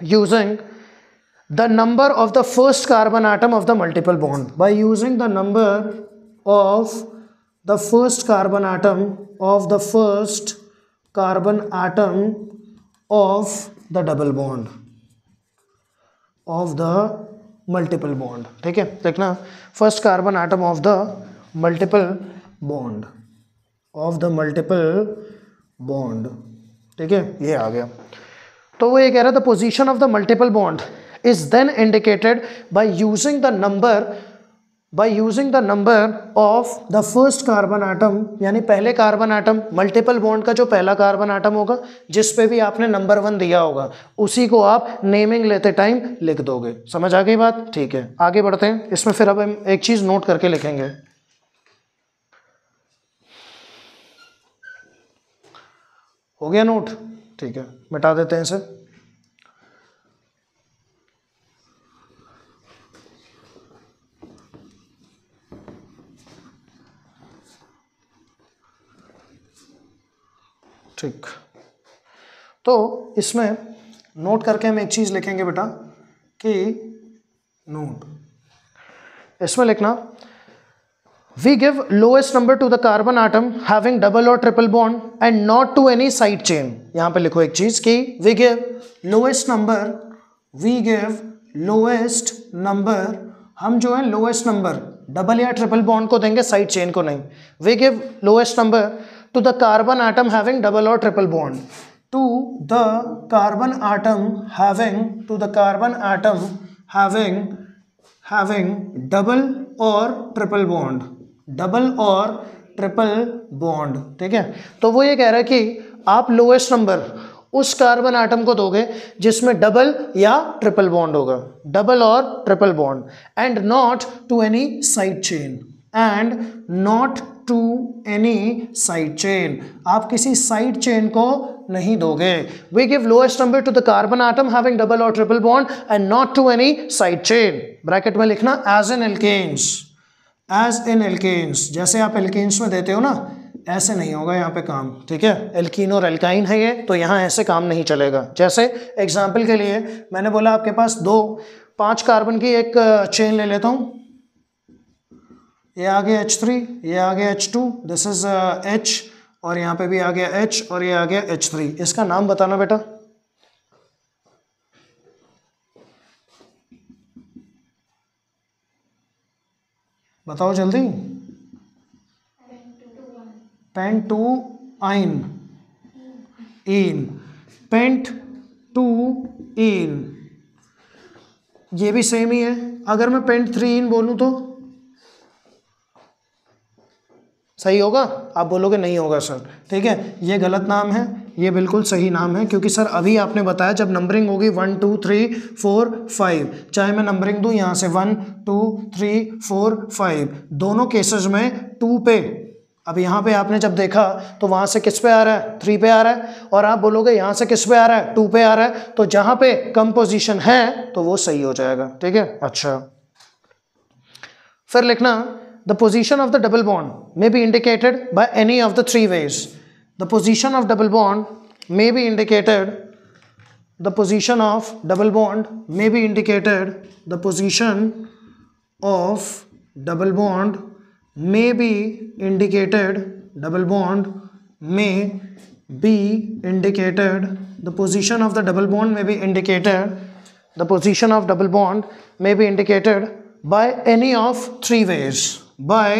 using the number of the first carbon atom of the multiple bond. By using the number of the first carbon atom of the first carbon atom of the double bond of the multiple bond ठीक है? देखना first carbon atom of the multiple bond of the multiple bond ठीक है? ये आ गया। तो वो ये कह रहा था position of the multiple bond is then indicated by using the number by using the number of the first carbon atom यानी पहले कार्बन आइटम मल्टीपल बॉन्ड का जो पहला कार्बन आइटम होगा, जिस पे भी आपने नंबर वन दिया होगा, उसी को आप नेमिंग लेते टाइम लिख दोगे। समझ आ गई बात? ठीक है। आगे बढ़ते हैं। इसमें फिर अब हम एक चीज़ नोट करके लिखेंगे। हो गया नोट ठीक है। मिटा देते हैं इसे। ठीक। तो इसमें नोट करके हम एक चीज़ लिखेंगे बेटा कि नोट इसमें लिखना we give lowest number to the carbon atom having double और triple bond and not to any side chain यहाँ पे लिखो एक चीज़ कि we give lowest number we give lowest number हम जो है लोएस्ट नंबर डबल या ट्रिपल बॉन्ड को देंगे साइड चेन को नहीं। We give lowest number to the carbon atom having double और triple bond to the carbon atom having to the carbon atom having having double और triple bond double और triple bond ठीक है? तो वो ये कह रहा है कि आप लोएस्ट नंबर उस कार्बन आटम को दोगे जिसमें डबल या ट्रिपल बॉन्ड होगा। डबल और triple bond and not to any side chain and not to any side chain आप किसी साइड चेन को नहीं दोगे। We give lowest number to the carbon atom having double और triple bond and not to any side chain bracket में लिखना as in alkanes as in alkanes जैसे आप एल्केन्स में देते हो ना, ऐसे नहीं होगा यहाँ पे काम, ठीक है? एल्किन और एल्काइन है ये तो यहाँ ऐसे काम नहीं चलेगा। जैसे एग्ज़ाम्पल के लिए मैंने बोला आपके पास दो, पाँच कार्बन की एक चेन ले लेता हूँ। ये आ गया एच थ्री ये आ गया H two this is H और यहाँ पे भी आ गया एच और ये आ गया एच थ्री इसका नाम बताना बेटा। बताओ जल्दी। पेंट टू आइन इन पेंट टू इन ये भी सेम ही है। अगर मैं पेंट थ्री इन बोलूँ तो? सही होगा? आप बोलोगे नहीं होगा, सर। ठीक है? ये गलत नाम है, ये बिल्कुल सही नाम है, क्योंकि सर, अभी आपने बताया जब नंबरिंग होगी one two three four five चाहे मैं नंबरिंग दूँ यहाँ से one two three four five दोनों केसेस में टू पे। अब यहाँ पे आपने जब देखा तो वहाँ से किस पे आ रहा है? थ्री पे आ रहा है। और आप बोलोगे, यहाँ से किस पे आ रहा है? टू पे आ रहा है। तो जहाँ पे कम पोजिशन है तो वो सही हो जाएगा। ठीक है? अच्छा। फिर लिखना The position of the double bond may be indicated by any of the three ways. The position of double bond may be indicated the position of double bond may be indicated the position of double bond may be indicated double bond may be indicated the position of the double bond may be indicated the position of double bond may be indicated by any of three ways by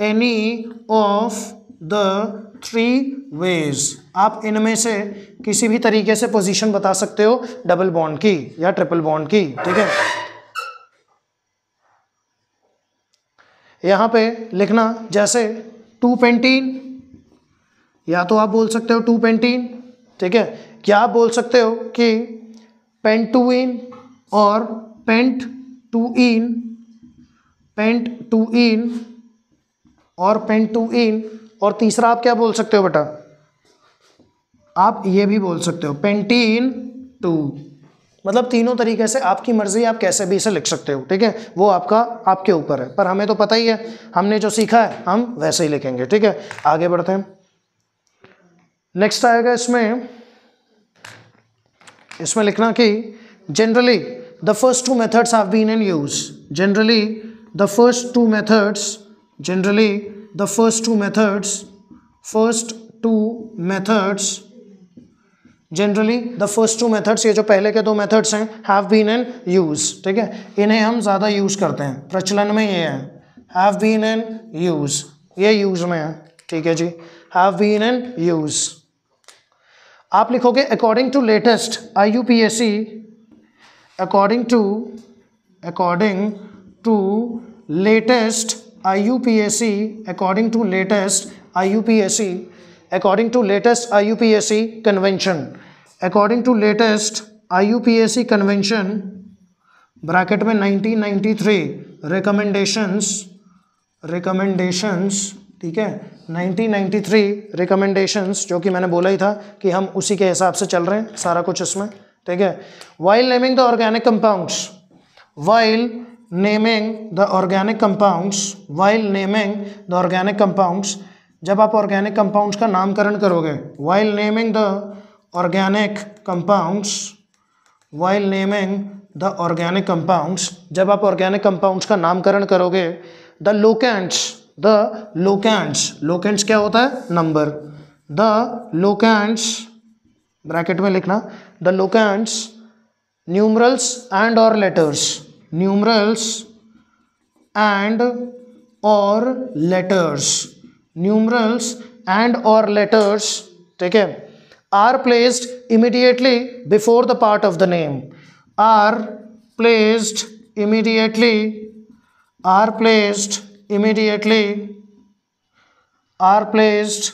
any of the three ways आप इनमें से किसी भी तरीके से position बता सकते हो डबल बॉन्ड की या ट्रिपल बॉन्ड की, ठीक है? यहाँ पे लिखना, जैसे टू पेंटीन या तो आप बोल सकते हो टू पेंटीन ठीक है? क्या आप बोल सकते हो कि पेंट टू इन और pent two ene pent two ene और पेंट टू इन और तीसरा आप क्या बोल सकते हो बेटा? आप ये भी बोल सकते हो, पेंटीन टू। मतलब तीनों तरीके से आपकी मर्ज़ी, आप कैसे भी इसे लिख सकते हो, ठीक है? वो आपका, आपके ऊपर है, पर हमें तो पता ही है, हमने जो सीखा है, हम वैसे ही लिखेंगे, ठीक है? आगे बढ़ते हैं। नेक्स्ट आएगा इसमें इसमें लिखना कि generally the first two methods have been in use generally the first two methods, generally, the first two methods, first two methods generally the first two methods ये जो पहले के दो मेथड्स हैं हैव बीन इन यूज़ ठीक है? इन्हें हम ज़्यादा यूज़ करते हैं। प्रचलन में ये है। हैव बीन इन यूज़ ये यूज़ में है, ठीक है जी? हैव बीन इन यूज़ आप लिखोगे according to latest I U P S C according to according to latest I U P S C according to latest I U P S C according to latest I U P S C convention according to latest I U P S C convention bracket में nineteen 1993 recommendations recommendations ठीक है? Three recommendations जो कि मैंने बोला ही था कि हम उसी के हिसाब से चल रहे हैं, सारा कुछ इसमें, ठीक है? While naming the organic compounds while naming the organic compounds while naming the organic compounds, जब आप ऑर्गेनिक कंपाउंड्स का नामकरण करोगे while naming the organic compounds while naming the organic compounds जब आप ऑर्गेनिक कंपाउंड्स का नामकरण करोगे the locants the locants locants क्या होता है? नंबर द लोकेंट्स ब्रैकेट में लिखना the locants numerals and or letters numerals and or letters. Numerals and or letters take care are placed immediately before the part of the name. Are placed immediately are placed immediately are placed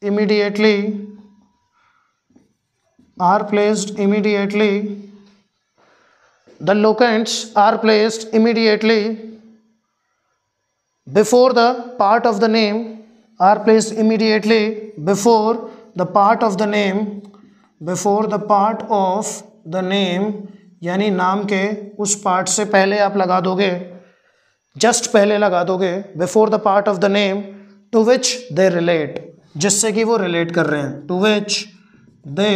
immediately are placed immediately the locants are placed immediately before the part of the name are placed immediately before the part of the name before the part of the name यानी नाम के उस part से पहले आप लगा दोगे just पहले लगा दोगे before the part of the name to which they relate जिससे कि वो रिलेट कर रहे हैं to which they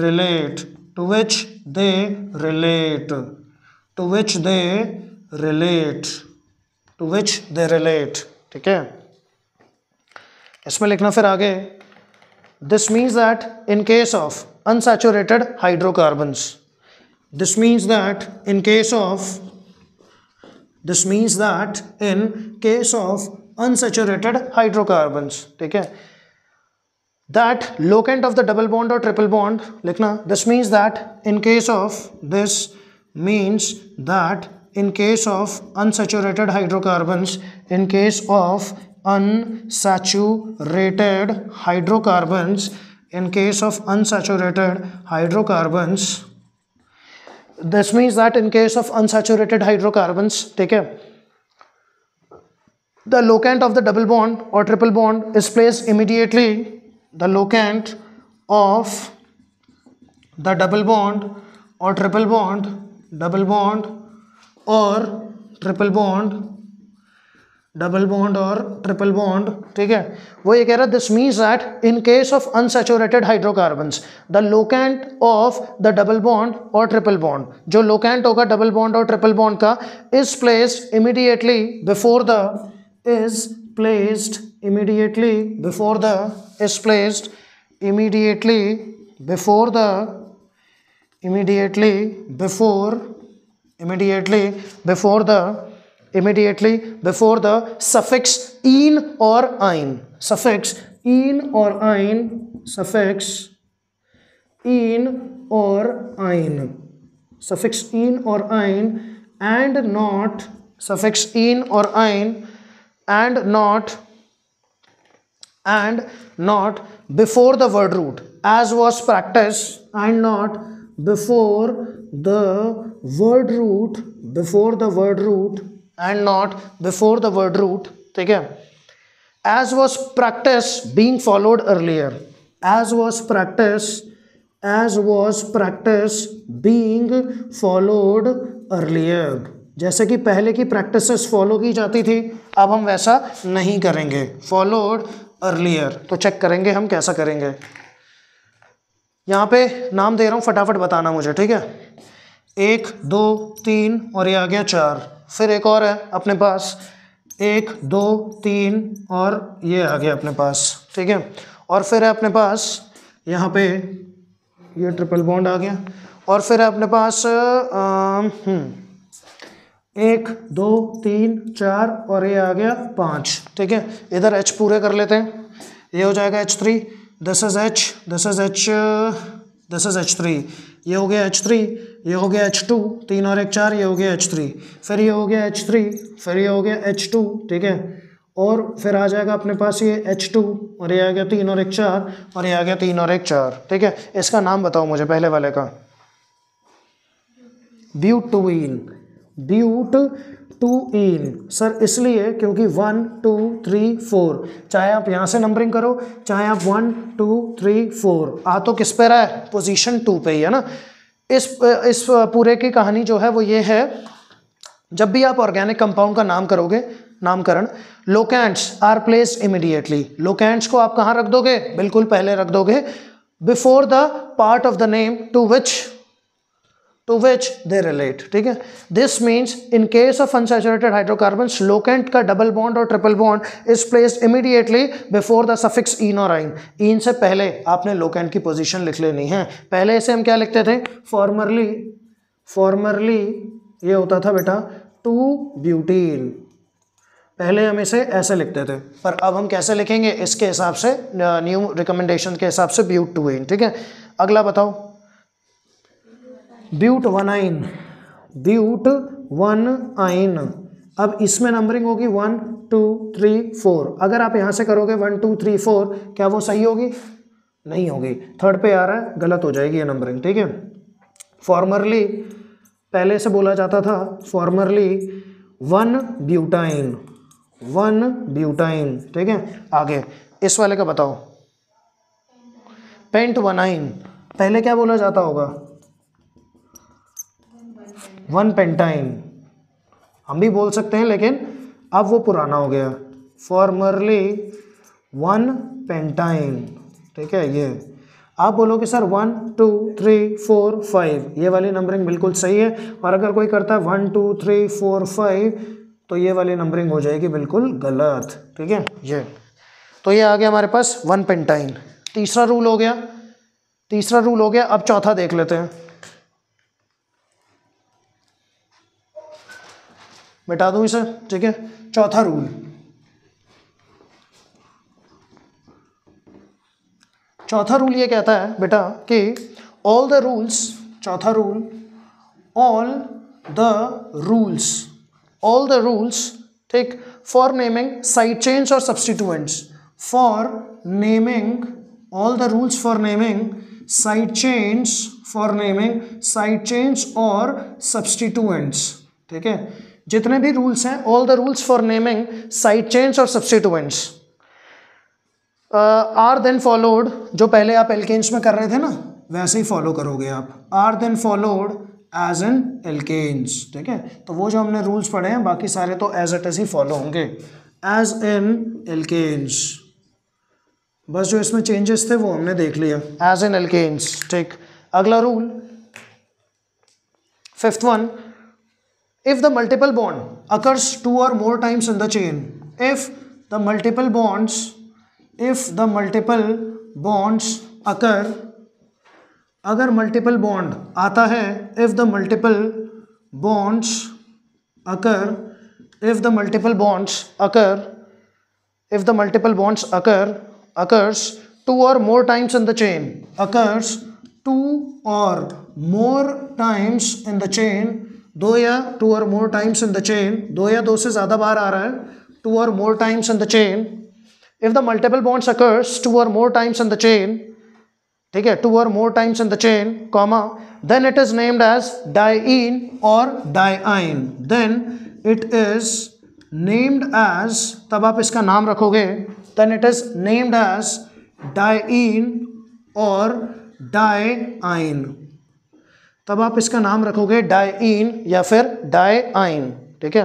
relate to which they relate to which they relate to which they relate ठीक है? इसमें लिखना फिर आगे। This means that in case of unsaturated hydrocarbons this means that in case of this means that in case of unsaturated hydrocarbons. ठीक है? that locant of the double bond or triple bond likhna this means that in case of this means that in case of unsaturated hydrocarbons in case of unsaturated hydrocarbons in case of unsaturated hydrocarbons this means that in case of unsaturated hydrocarbons take care the locant of the double bond or triple bond is placed immediately the locant of the double bond or triple bond, double bond or triple bond double bond और triple bond ठीक है? वो ये कह रहा है this means that in case of unsaturated hydrocarbons the locant of the double bond और triple bond जो लोकेंट होगा डबल बॉन्ड और ट्रिपल बॉन्ड का is placed immediately before the is placed immediately before the is placed immediately before the immediately before immediately before the immediately before the suffix in or ein. Suffix in or ein. Suffix in or ein. Suffix in or ein and not suffix in or ein and not and not before the word root as was practiced and not before the word root before the word root and not before the word root ठीक है as was practice being followed earlier as was practice as was practice being followed earlier जैसे कि पहले की practices follow की जाती थी अब हम वैसा नहीं करेंगे फॉलोड अर्लियर तो चेक करेंगे हम कैसा करेंगे। यहाँ पे नाम दे रहा हूँ फटाफट बताना मुझे ठीक है? एक दो तीन और ये आ गया चार। फिर एक और है अपने पास। एक दो तीन और ये आ गया अपने पास ठीक है? और फिर है अपने पास यहाँ पे ये ट्रिपल बॉन्ड आ गया। और फिर है अपने पास आ, एक, दो, तीन, चार और ये आ गया पाँच। ठीक है? इधर एच पूरे कर लेते हैं। ये हो जाएगा H three this is H this is H this is H three ये हो गया एच थ्री ये हो गया एच टू तीन और एक चार, ये हो गया एच थ्री फिर ये हो गया एच थ्री फिर ये हो गया एच टू ठीक है? और फिर आ जाएगा अपने पास ये एच टू और ये आ गया तीन और एक चार, और ये आ गया तीन और एक चार। ठीक है? इसका नाम बताओ मुझे पहले वाले का। But two ene but two ene sir इसलिए क्योंकि वन टू थ्री फोर चाहे आप यहाँ से नंबरिंग करो, चाहे आप वन टू थ्री फोर आ तो किस पे रहा है? पोजीशन टू पे ही है ना? इस इस पूरे की कहानी जो है वो ये है, जब भी आप ऑर्गेनिक कंपाउंड का नाम करोगे, नामकरण locants are place immediately locants को आप कहाँ रख दोगे? बिल्कुल पहले रख दोगे। Before the part of the name to which to which they relate ठीक है? This means in case of unsaturated hydrocarbon locant का डबल बॉन्ड और triple bond is placed immediately before the suffix ene और yne इन से पहले आपने locant की पोजीशन लिख लेनी है। पहले इसे हम क्या लिखते थे? फॉर्मरली फॉर्मरली ये होता था बेटा टू ब्यूटीन पहले हम इसे ऐसे लिखते थे। पर अब हम कैसे लिखेंगे? इसके हिसाब से न्यू रिकमेंडेशन के हिसाब से ब्यूट टू इन ठीक है? अगला बताओ। ब्यूट वन आइन। ब्यूट वन आइन। अब इसमें नंबरिंग होगी वन टू थ्री फोर अगर आप यहाँ से करोगे वन टू थ्री फोर क्या वो सही होगी? नहीं होगी। थर्ड पे आ रहा है, गलत हो जाएगी ये नंबरिंग ठीक है? फॉर्मरली पहले से बोला जाता था formerly one butyne one butyne ठीक है? आगे, इस वाले का बताओ। पेंट वनाइन पहले क्या बोला जाता होगा? वन पेंटाइन हम भी बोल सकते हैं, लेकिन अब वो पुराना हो गया। फॉर्मरली वन पेंटाइन ठीक है, ये। आप बोलोगे, sir one two three four five ये वाली नंबरिंग बिल्कुल सही है, और अगर कोई करता है one two three four five तो ये वाली नंबरिंग हो जाएगी बिल्कुल गलत। ठीक है, ये। तो ये आ गया हमारे पास वन पेंटाइन तीसरा रूल हो गया। तीसरा रूल हो गया, अब चौथा देख लेते हैं। मिटा दूँ इसे, ठीक है? चौथा रूल चौथा रूल ये कहता है, बेटा, कि ऑल द रूल्स चौथा rule all the rules all the rules ठीक फॉर नेमिंग साइड चेंज और substituents for naming all the rules for naming side chain for naming side chain और सब्सटीट्यूएंट्स ठीक है? जितने भी रूल्स हैं all the rules for naming side chain और substituents are then followed जो पहले आप एल्केन्स में कर रहे थे ना, वैसे ही फॉलो करोगे आप। Are then followed as in alkanes ठीक है? तो वो जो हमने रूल्स पढ़े हैं, बाकी सारे तो एज एट एज ही फॉलो होंगे। एज एन एल्केन्स बस जो इसमें चेंजेस थे, वो हमने देख लिया एज एन एल्केन्स ठीक। अगला rule fifth one if the multiple bond occurs two or more times in the chain if the multiple bonds if the multiple bonds occur अगर मल्टीपल बॉन्ड आता है if the multiple bonds occur if the multiple bonds occur if the multiple bonds occur occurs two or more times in the chain occurs two or more times in the chain दो या two or more times in the chain दो या दो से ज़्यादा बार आ रहा है टू और more times in the chain if the multiple bonds occurs two और more times in the chain ठीक है टू और more times in the chain comma then it is named as diene और diyne then it is named as तब आप इसका नाम रखोगे then it is named as diene और डाइन तब आप इसका नाम रखोगे डाइन या फिर डाइन ठीक है?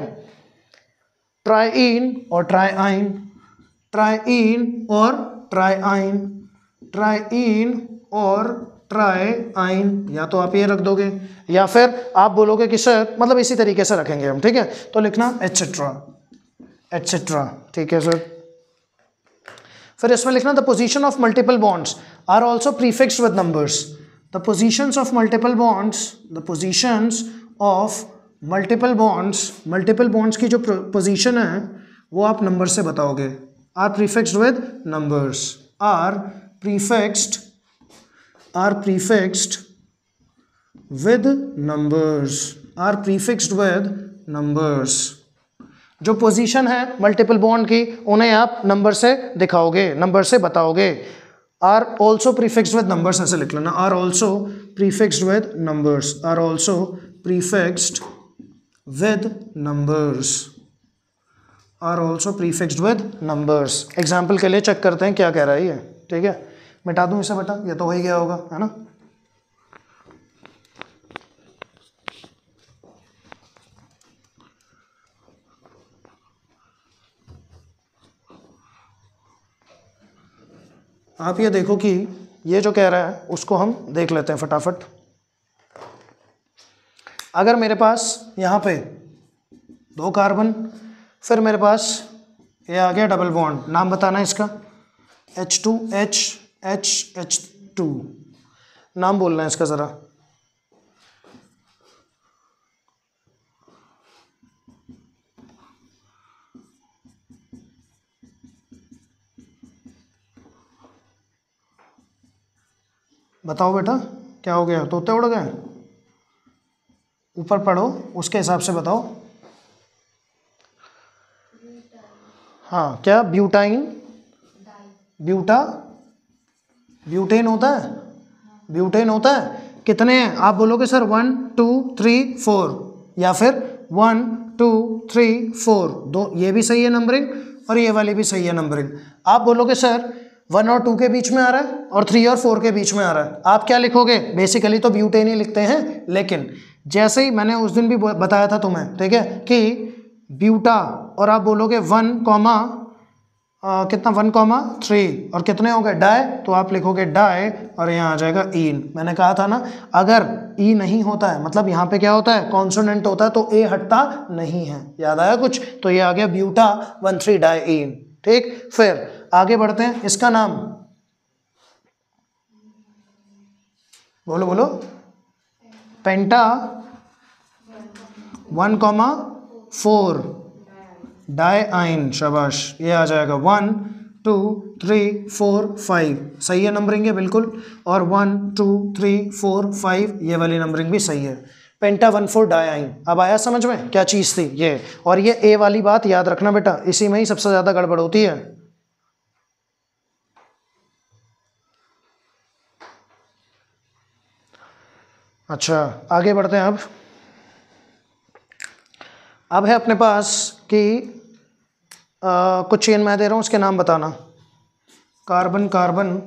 ट्राइन और ट्राइन ट्राइन और ट्राइन ट्राइन और ट्राइन या तो आप ये रख दोगे, या फिर आप बोलोगे कि सर मतलब इसी तरीके से रखेंगे हम, ठीक है? तो लिखना एटसेट्रा एटसेट्रा ठीक है सर? फिर इसमें लिखना the position of multiple bonds are also prefix with numbers the positions of multiple bonds the positions of multiple bonds multiple bonds की जो position है वो आप number से बताओगे are prefixed with numbers are prefixed are prefixed with numbers are prefixed with numbers जो position है multiple bond की उन्हें आप नंबर से दिखाओगे नंबर से बताओगे are also prefixed with numbers ऐसे लिख लेना are also prefixed with numbers are also prefixed with numbers are also prefixed with numbers example के लिए चेक करते हैं, क्या कह रहा है ये? ठीक है? मिटा दूँ इसे बेटा, ये तो हो ही गया होगा, है ना? आप ये देखो कि ये जो कह रहा है, उसको हम देख लेते हैं फटाफट। अगर मेरे पास यहाँ पे दो कार्बन फिर मेरे पास ये आ गया डबल बॉन्ड नाम बताना इसका। H two H H H two नाम बोलना है इसका ज़रा। बताओ बेटा, क्या हो गया? तोते उड़ गए? ऊपर पढ़ो, उसके हिसाब से बताओ। हाँ क्या? ब्यूटाइन? ब्यूटा? ब्यूटेन होता है? ब्यूटेन होता है? कितने हैं? आप बोलोगे, sir one two three four या फिर वन टू थ्री फोर दो, ये भी सही है नंबरिंग और ये वाली भी सही है नंबरिंग आप बोलोगे, सर वन और टू के बीच में आ रहा है और थ्री और फोर के बीच में आ रहा है। आप क्या लिखोगे? बेसिकली तो ब्यूटेन ही लिखते हैं, लेकिन जैसे ही मैंने उस दिन भी बताया था तुम्हें, ठीक है? कि ब्यूटा और आप बोलोगे वन कॉमा कितना? वन कॉमा थ्री और कितने हो गए? तो आप लिखोगे डाई और यहाँ आ जाएगा ईन मैंने कहा था ना, अगर ई नहीं होता है मतलब यहाँ पे क्या होता है? कॉन्सोनेंट होता है तो ए हटता नहीं है। याद आया कुछ? तो ये आ गया buta one three di ene ठीक? फिर आगे बढ़ते हैं, इसका नाम। बोलो बोलो। Penta one comma four. Diyne शबाश। ये आ जाएगा one, two, three, four, five. सही है नंबरिंग है बिल्कुल। और one, two, three, four, five, ये वाली नंबरिंग भी सही है। पेंटा वन, फोर डाई आइन अब आया समझ में क्या चीज़ थी? ये। और ये ए वाली बात याद रखना बेटा। इसी में ही सबसे ज़्यादा गड़बड़ होती है। अच्छा आगे बढ़ते हैं अब। अब है अपने पास कि कुछ चेन मैं दे रहा हूँ, उसके नाम बताना। कार्बन कार्बन,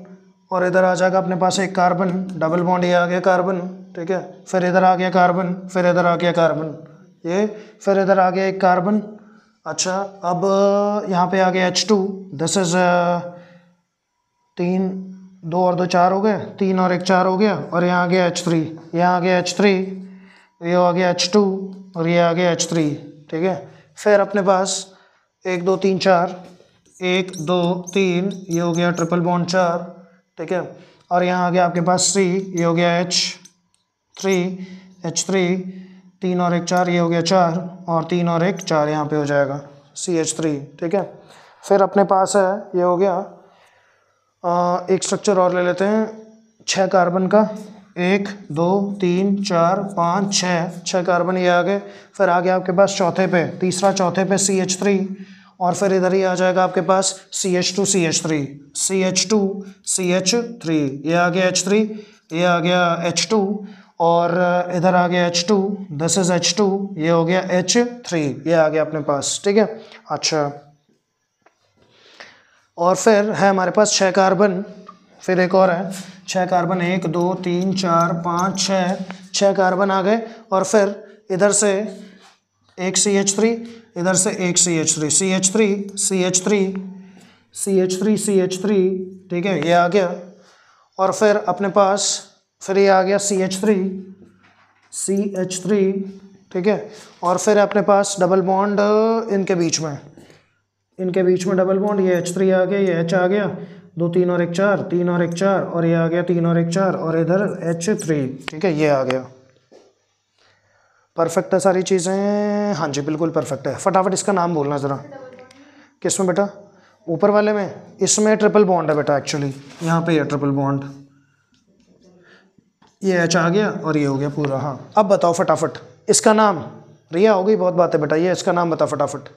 और इधर आ जाएगा अपने पास एक कार्बन, डबल बॉन्ड, ये आ गया कार्बन, ठीक है? फिर इधर आ गया कार्बन, फिर इधर आ गया कार्बन, ये, फिर इधर आ गया एक कार्बन। अच्छा अब यहाँ पे आ गया एच टू दिस इज़ तीन दो और दो चार हो गए, तीन और एक चार हो गया, और यहाँ आ गया एच थ्री यहाँ आ गया एच थ्री ये आ गया एच टू और ये आ गया एच थ्री ठीक है? फिर अपने पास एक, दो, तीन, चार, एक, दो, तीन, ये हो गया ट्रिपल बॉन्ड चार, ठीक है? और यहाँ आ गया आपके पास सी ये हो गया एच थ्री एच थ्री तीन और एक चार, ये हो गया चार, और तीन और एक चार यहाँ पे हो जाएगा सी एच थ्री ठीक है? फिर अपने पास है, ये हो गया एक स्ट्रक्चर और ले लेते हैं। छः कार्बन का। एक, दो, तीन, चार, पाँच छः छः कार्बन ये आ गए। फिर आ गया आपके पास चौथे पे। तीसरा चौथे पे सी एच थ्री और फिर इधर ही आ जाएगा आपके पास C H two C H three C H two C H three ये आ गया एच थ्री ये आ गया एच टू और इधर आ गया H two this is H two ये हो गया एच थ्री ये आ गया अपने पास। ठीक है? अच्छा। और फिर है हमारे पास छः कार्बन फिर एक और है। छः कार्बन एक, दो, तीन, चार, पाँच छः छः कार्बन आ गए और फिर इधर से एक सी एच थ्री इधर से एक C H three C H three C H three C H three C H three ठीक है, ये आ गया। और फिर अपने पास, फिर ये आ गया C H three C H three ठीक है। और फिर अपने पास डबल बॉन्ड इनके बीच में। इनके बीच में डबल बॉन्ड ये एच थ्री आ गया, ये एच आ गया। दो तीन और एक चार, तीन और एक चार, और ये आ गया तीन और एक चार, और इधर एच थ्री ठीक है, ये आ गया। परफेक्ट है सारी चीज़ें। हाँ जी, बिल्कुल परफेक्ट है। फटाफट इसका नाम बोलना ज़रा। किसमें बेटा? ऊपर वाले में। इसमें ट्रिपल बॉन्ड है बेटा एक्चुअली यहाँ पे है ट्रिपल बॉन्ड ये एच आ गया, और ये हो गया पूरा हाँ। अब बताओ फटाफट। इसका नाम। रिया हो गई बहुत बात है बेटा, ये इसका नाम बताओ फटाफट।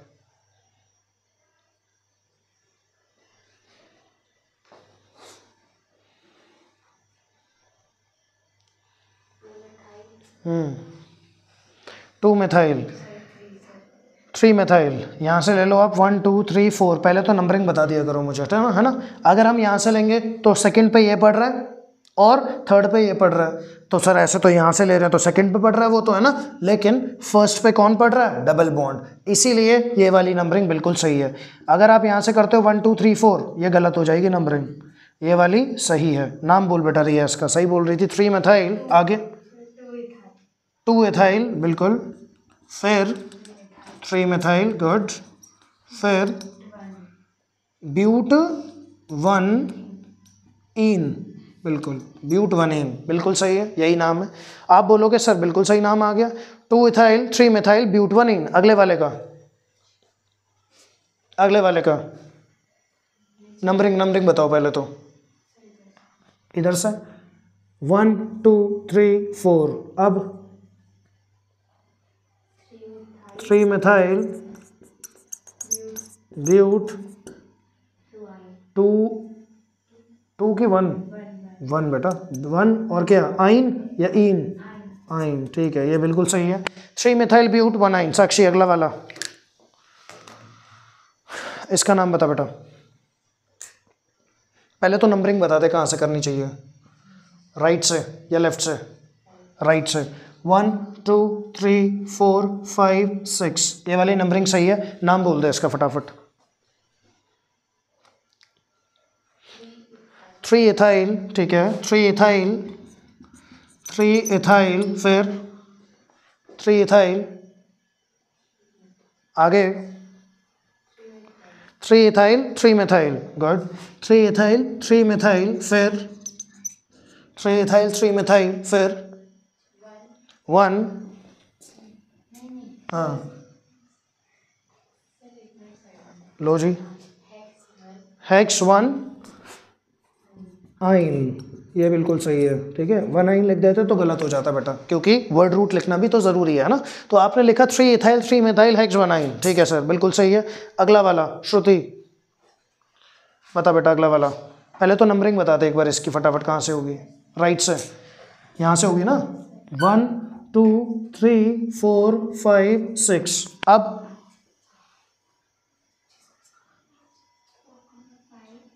टू मेथाइल थ्री मेथाइल यहाँ से ले लो आप वन टू थ्री फोर पहले तो नंबरिंग बता दिया करो मुझे, है ना? अगर हम यहाँ से लेंगे तो सेकंड पे ये पढ़ रहा है, और थर्ड पे ये पढ़ रहा है। तो सर, ऐसे तो यहाँ से ले रहे हैं तो सेकंड पे पढ़ रहा है वो तो है ना? लेकिन फ़र्स्ट पे कौन पढ़ रहा है? डबल बॉन्ड इसीलिए ये वाली नंबरिंग बिल्कुल सही है। अगर आप यहाँ से करते हो वन टू थ्री फोर ये गलत हो जाएगी नंबरिंग ये वाली सही है। नाम बोल बेटा है इसका। सही बोल रही थी। थ्री मेथाइल आगे। टू एथाइल बिल्कुल। फिर थ्री मेथाइल गुड फिर ब्यूट वन इन बिल्कुल। ब्यूट वन इन बिल्कुल सही है, यही नाम है। आप बोलोगे, सर, बिल्कुल सही नाम आ गया। Two ethyl three methyl but one ene अगले वाले का। अगले वाले का। नंबरिंग नंबरिंग बताओ पहले तो। इधर से। वन टू थ्री फोर अब three methyl but two two की वन। वन बेटा। वन और क्या? आइन या इन? आइन। ठीक है, ये बिल्कुल सही है। Three methyl but one yne. Sakshi, अगला वाला। इसका नाम बता बेटा। पहले तो नंबरिंग बता दे कहाँ से करनी चाहिए। राइट से या लेफ़्ट से? राइट से। One, two, three, four, five, six. ये वाली नंबरिंग सही है। नाम बोल दे इसका फटाफट। थ्री इथाइल ठीक है। थ्री इथाइल थ्री इथाइल फिर थ्री इथाइल आगे। Three ethyl three methyl good three ethyl three methyl फिर थ्री इथाइल थ्री मिथाइल फिर वन हाँ। लो जी। हैक्स वन आइन, ये बिल्कुल सही है, ठीक है? वन आइन लिख देते तो गलत हो जाता बेटा, क्योंकि वर्ड रूट लिखना भी तो ज़रूरी है ना? तो आपने लिखा three ethyl three methyl hex one yne, ठीक है सर बिल्कुल सही है। अगला वाला, श्रुति। बता बेटा, अगला वाला। पहले तो नंबरिंग बता दे एक बार, इसकी फटाफट कहाँ से होगी? राइट से। यहाँ से होगी ना? One two, three, four, five, six. अब।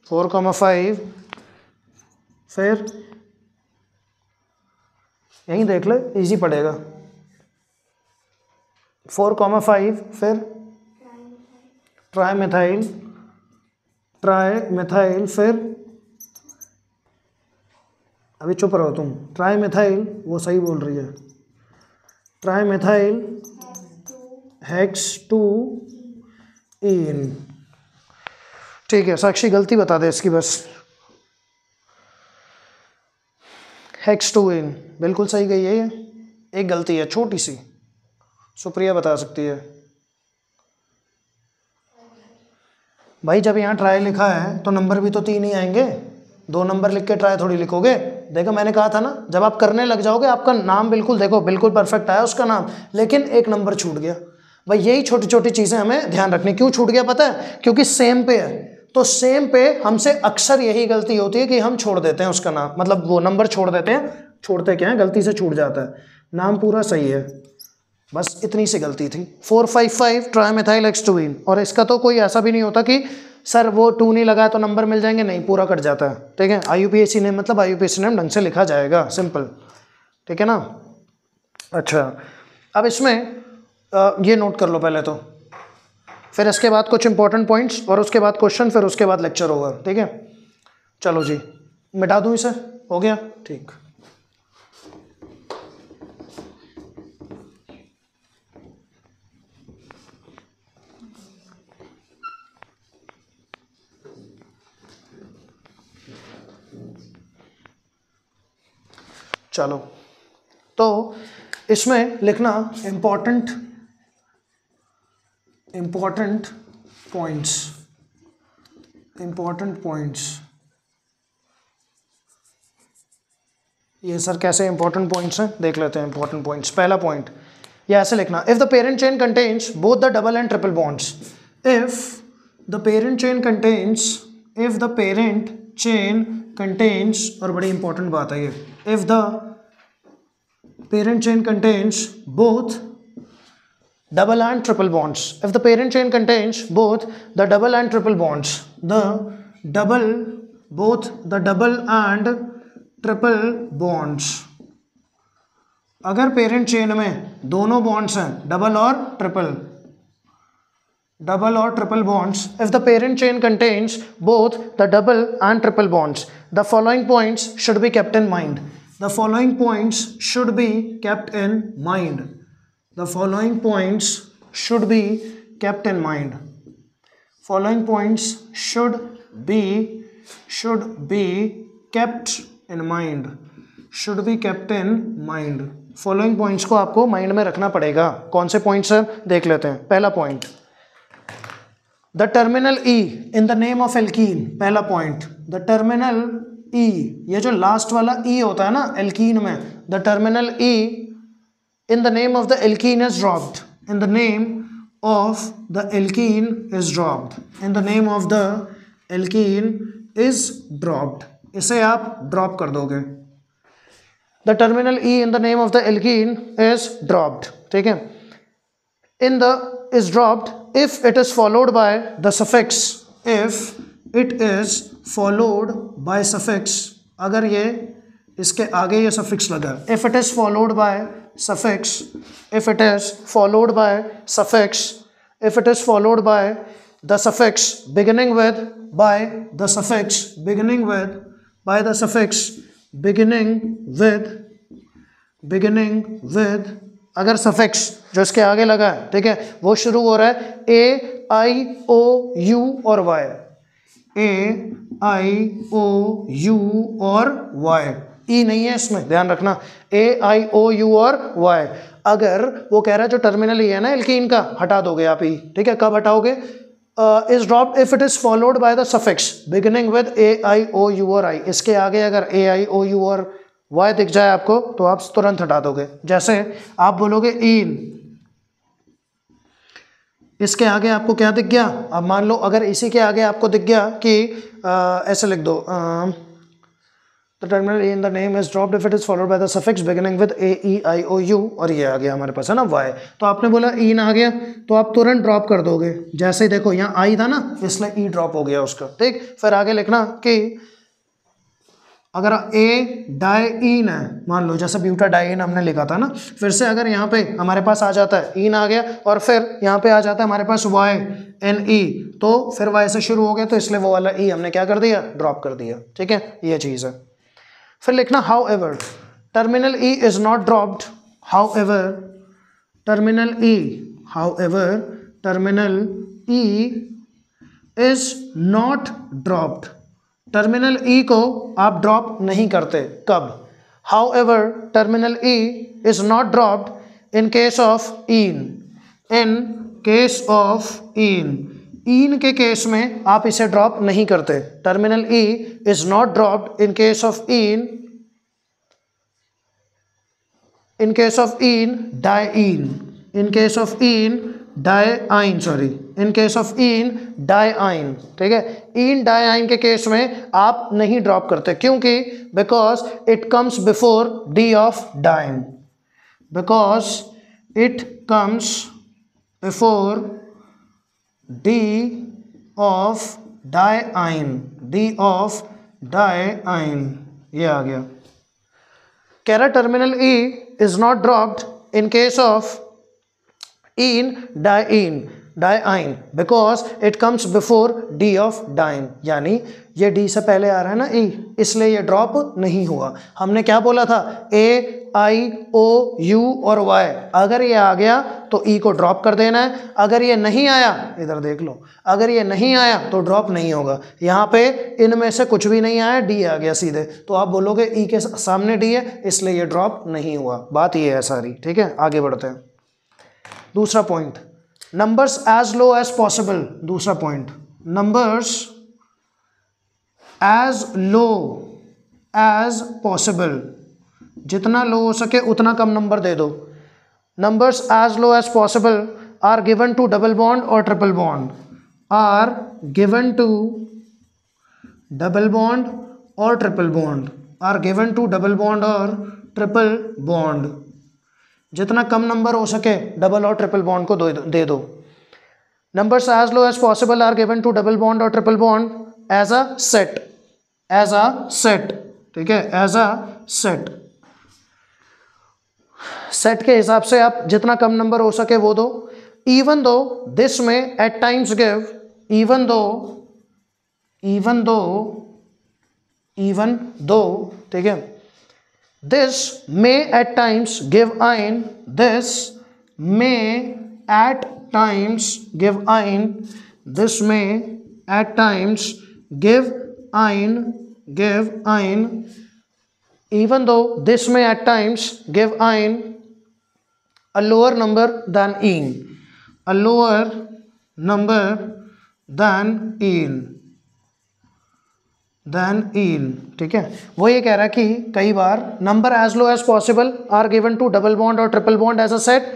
Four comma five. फिर। यहीं देख ले इजी पड़ेगा। फोर कॉमा फाइव, फिर। ट्राई मिथाइल ट्राई मिथाइल फिर। अभी चुप रहो तुम। ट्राई मिथाइल वो सही बोल रही है। Tri methyl hex two ene ठीक है, साक्षी गलती बता दे इसकी बस। हेक्स टू इन बिल्कुल सही गई है ये। एक गलती है, छोटी सी। सुप्रिया बता सकती है। भाई, जब यहाँ ट्राई लिखा है तो नंबर भी तो तीन ही आएँगे। दो नंबर लिख के ट्राई थोड़ी लिखोगे? देखो, मैंने कहा था ना, जब आप करने लग जाओगे, आपका नाम बिल्कुल देखो, बिल्कुल परफेक्ट आया उसका नाम, लेकिन एक नंबर छूट गया। भाई, यही छोटी छोटी चीज़ें हमें ध्यान रखनी। क्यों छूट गया पता है? क्योंकि सेम पे है। तो सेम पे हमसे अक्सर यही गलती होती है कि हम छोड़ देते हैं उसका नाम। मतलब वो नंबर छोड़ देते हैं, छोड़ते क्या है? गलती से छूट जाता है। नाम पूरा सही है। बस इतनी सी गलती थी। Four five five trimethyl hex two ene और इसका तो कोई ऐसा भी नहीं होता कि सर वो टू नहीं लगाया तो नंबर मिल जाएँगे। नहीं पूरा कट जाता है। ठीक है? I U P S C name मतलब I U P S C name ढंग से लिखा जाएगा सिंपल ठीक है ना? अच्छा। अब इसमें आ, ये नोट कर लो पहले तो। फिर इसके बाद कुछ इंपॉर्टेंट पॉइंट्स और उसके बाद क्वेश्चन फिर उसके बाद लेक्चर होगा ठीक है? चलो जी। मिटा दूँ इसे? हो गया? ठीक। चलो। तो इसमें लिखना important important points important points ये सर कैसे इंपॉर्टेंट पॉइंट्स हैं? देख लेते हैं इंपॉर्टेंट पॉइंट्स पहला पॉइंट ये ऐसे लिखना if the parent chain contains both the double and triple bonds if the parent chain contains if the parent chain contains और बड़ी इंपॉर्टेंट बात है ये if the parent chain contains both double and triple bonds. If the parent chain contains both the double and triple bonds, the double, both the double and triple bonds अगर parent chain में दोनों bonds हैं double और triple double or triple bonds if the parent chain contains both the double and triple bonds the following points should be kept in mind the following points should be kept in mind the following points should be kept in mind following points should be should be kept in mind should be kept in mind following points को आपको mind में रखना पड़ेगा कौन से points है देख लेते हैं पहला point the terminal E in the name of alkene पहला पॉइंट द टर्मिनल ई ये जो लास्ट वाला ई e होता है ना एल्कीन में the terminal E in the name of the alkene is dropped in the name of the alkene is dropped in the name of the alkene is dropped इसे आप drop कर दोगे। The terminal E in the name of the alkene is dropped ठीक है? In the is dropped if it is followed by the suffix if it is followed by suffix अगर ये इसके आगे ये सफिक्स लगा। If it is followed by suffix if it is followed by suffix if it is followed by the suffix beginning with by the suffix beginning with by the suffix beginning with beginning with अगर suffix जो इसके आगे लगा है ठीक है, वो शुरू हो रहा है ए आई ओ यू और Y A I O U और वाई ई e नहीं है इसमें, ध्यान रखना. ए आई ओ यू और वाई अगर वो कह रहा है जो टर्मिनल ई है ना एल्कीन का, हटा दोगे आप ई ठीक है, कब हटाओगे? Is drop if it is followed by the suffix beginning with A I O U और आई इसके आगे अगर ए आई ओ यू और वाई दिख जाए आपको तो आप तुरंत हटा दोगे. जैसे आप बोलोगे इन इसके आगे आपको क्या दिख गया? अब मान लो अगर इसी के आगे आपको दिख गया कि आ, ऐसे लिख दो the terminal in the name is dropped if it is followed by the suffix beginning with A E I O U और ये आ गया हमारे पास है ना? वाई तो आपने बोला इन आ गया तो आप तुरंत ड्रॉप कर दोगे। जैसे ही देखो यहाँ आई था ना इसलिए ई ड्रॉप हो गया उसका ठीक? फिर आगे लिखना कि अगर ए डाइन है, मान लो, जैसे ब्यूटा डाइन हमने लिखा था ना, फिर से अगर यहाँ पे हमारे पास आ जाता है इन आ गया, और फिर यहाँ पे आ जाता है हमारे पास वाई एन ई तो फिर वाई से शुरू हो गया तो इसलिए वो वाला ई e हमने क्या कर दिया? ड्रॉप कर दिया, ठीक है? ये चीज़ है। फिर लिखना however terminal E is not dropped however terminal E however terminal E is not dropped terminal E e को आप ड्रॉप नहीं करते, कब? However terminal E is not dropped in case of in. In case of in. इन के case में आप इसे drop नहीं करते। Terminal E is not dropped in case of in. In case of in diene. Case of in di sorry in case of in di ठीक है? इन die के case में आप नहीं ड्रॉप करते। क्योंकि? Because it comes before D of diene because it comes before D of di D of di ये आ गया। कैरा terminal E is not dropped in case of in diene. Diene because it comes before D of diene यानी ये D से पहले आ रहा है ना ई e, इसलिए ये ड्रॉप नहीं हुआ। हमने क्या बोला था? ए आई ओ यू और वाई अगर ये आ गया तो ई e को ड्रॉप कर देना है। अगर ये नहीं आया इधर देख लो अगर ये नहीं आया तो ड्रॉप नहीं होगा। यहाँ पे इनमें से कुछ भी नहीं आया डी आ गया सीधे। तो आप बोलोगे ई e के सामने डी है इसलिए ये ड्रॉप नहीं हुआ। बात ये है सारी ठीक है? आगे बढ़ते हैं। दूसरा point numbers as low as possible दूसरा point numbers as low as possible जितना लो हो सके उतना कम नंबर दे दो. Numbers as low as possible are given to double bond और triple bond are given to double bond और triple bond are given to double bond और ट्रिपल बॉन्ड जितना कम नंबर हो सके डबल और ट्रिपल बॉन्ड को दे, दो numbers as low as possible are given to double bond और triple bond as a set as a set ठीक है? एज अ सेट सेट के हिसाब से आप जितना कम नंबर हो सके वो दो। Even though this may at times give even though even though even दो ठीक है? This may at times give ein this may at times give ein this may at times give ein give ein even though this may at times give ein a lower number than in a lower number than in than in, ठीक है? वो ये कह रहा है कि कई बार number as low as possible are given to double bond और triple bond as a set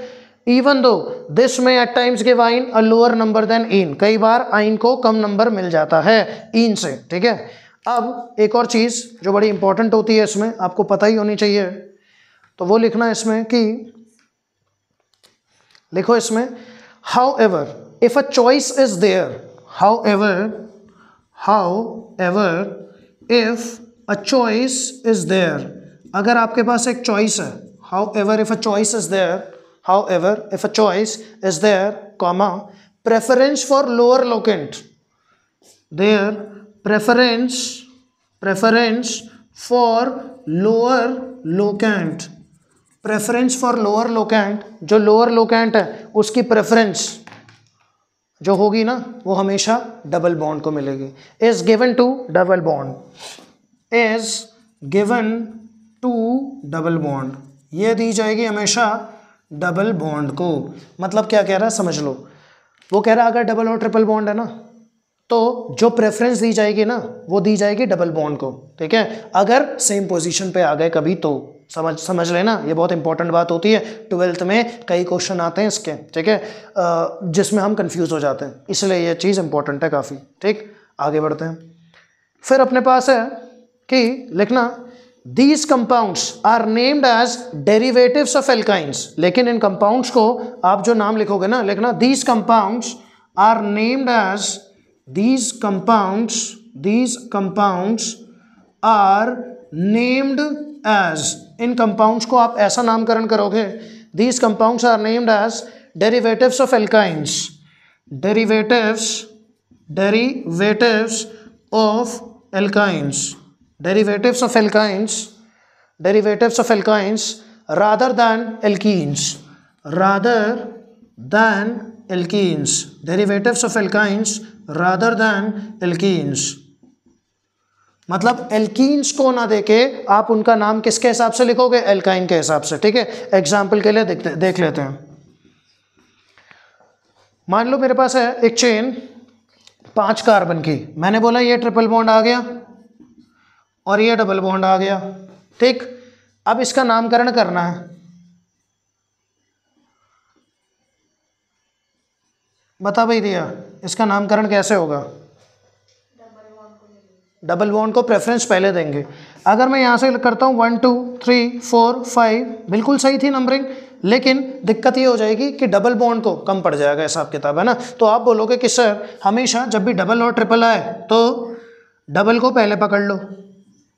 even though this may at times give yne a lower number than ene कई बार आइन को कम नंबर मिल जाता है इन से, ठीक है? अब एक और चीज़ जो बड़ी इंपॉर्टेंट होती है इसमें, आपको पता ही होनी चाहिए तो वो लिखना इसमें कि, लिखो इसमें however if a choice is there however however if a choice is there अगर आपके पास एक चॉइस है however if a choice is there however if a choice is there comma preference for lower locant their preference preference for lower locant preference for lower locant जो lower locant है, उसकी preference जो होगी ना, वो हमेशा double bond को मिलेगी। Is given to double bond is given to double bond ये दी जाएगी हमेशा डबल बॉन्ड को। मतलब क्या कह रहा है? समझ लो। वो कह रहा है, अगर डबल और ट्रिपल बॉन्ड है ना तो जो प्रेफरेंस दी जाएगी ना, वो दी जाएगी डबल बॉन्ड को। ठीक है? अगर सेम पोजीशन पे आ गए कभी तो। समझ समझ लेना, ये बहुत इंपॉर्टेंट बात होती है। ट्वेल्थ में कई क्वेश्चन आते हैं इसके, ठीक है? जिसमें हम कंफ्यूज हो जाते हैं, इसलिए ये चीज़ इंपॉर्टेंट है काफ़ी, ठीक? आगे बढ़ते हैं। फिर अपने पास है कि लिखना these compounds are named as derivatives of alkynes लेकिन इन कंपाउंड्स को आप जो नाम लिखोगे ना, लिखना these compounds are named as these compounds these compounds are named as in compounds को आप ऐसा नामकरण करोगे these compounds are named as derivatives of alkynes derivatives derivatives of alkynes derivatives of alkynes derivatives of alkynes rather than alkenes rather than alkenes derivatives of alkynes rather than alkenes. मतलब alkenes को ना देके आप उनका नाम किसके हिसाब से लिखोगे? एल्काइन के हिसाब से, ठीक है? एग्ज़ाम्पल के लिए देखते, देख लेते हैं। मान लो मेरे पास है एक चेन पाँच कार्बन की। मैंने बोला ये ट्रिपल बॉन्ड आ गया और ये डबल बॉन्ड आ गया, ठीक? अब इसका नामकरण करना है। बता भाई दिया, इसका नामकरण कैसे होगा? डबल बॉन्ड को प्रेफरेंस पहले देंगे। अगर मैं यहाँ से करता हूँ one, two, three, four, five, बिल्कुल सही थी नंबरिंग, लेकिन दिक्कत ये हो जाएगी कि डबल बॉन्ड को कम पड़ जाएगा हिसाब किताब, है ना? तो आप बोलोगे कि, सर, हमेशा जब भी डबल और ट्रिपल आए तो डबल को पहले पकड़ लो।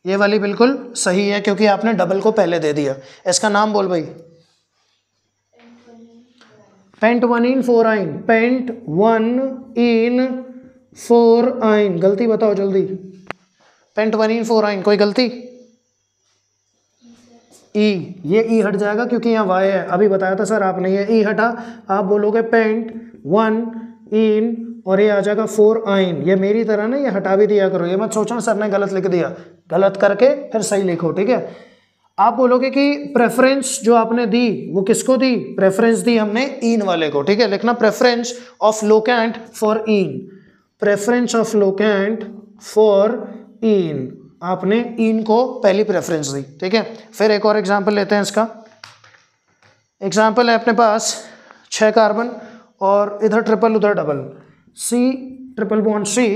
ये वाली बिल्कुल सही है, क्योंकि आपने डबल को पहले दे दिया। इसका नाम बोल भाई। Pent one ene, four yne. Pent one ene, four yne. गलती बताओ जल्दी। पेंट वन इन फोर आइन, कोई गलती? ई, ये ई हट जाएगा क्योंकि यहाँ वाई है। अभी बताया था सर आपने ये ई हटा, आप बोलोगे पेंट वन इन और ये आ जाएगा फोर आइन। ये मेरी तरह ना ये हटा भी दिया करो। ये मत सोचना सर ने गलत लिख दिया। गलत करके फिर सही लिखो, ठीक है? आप बोलोगे कि प्रेफरेंस जो आपने दी, वो किसको दी? प्रेफरेंस दी हमने इन वाले को, ठीक है? लिखना preference of locant for ene. Preference of locant for ene. आपने इन को पहली प्रेफरेंस दी, ठीक है? फिर एक और एग्जांपल लेते हैं इसका। एग्जांपल है अपने पास छः कार्बन और इधर ट्रिपल उधर double C triple bond C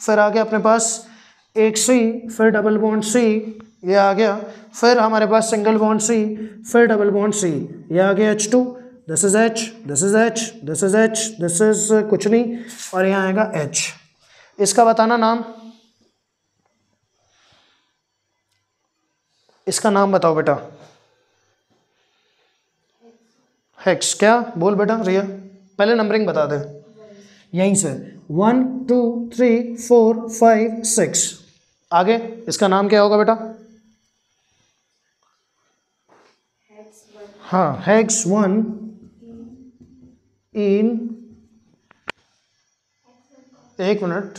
फिर आ गया अपने पास एक सी फिर डबल बॉन्ड सी ये आ गया। फिर हमारे पास सिंगल बॉन्ड सी फिर डबल बॉन्ड सी ये आ गया H two this is H this is H this is H this is कुछ नहीं, और यहाँ आएगा एच इसका बताना नाम इसका नाम बताओ बेटा। हेक्स क्या? बोल बेटा, रिया। पहले नंबरिंग बता दे। यहीं से। One two three four five six आगे, इसका नाम क्या होगा बेटा? हाँ हैक्स वन इन एक मिनट।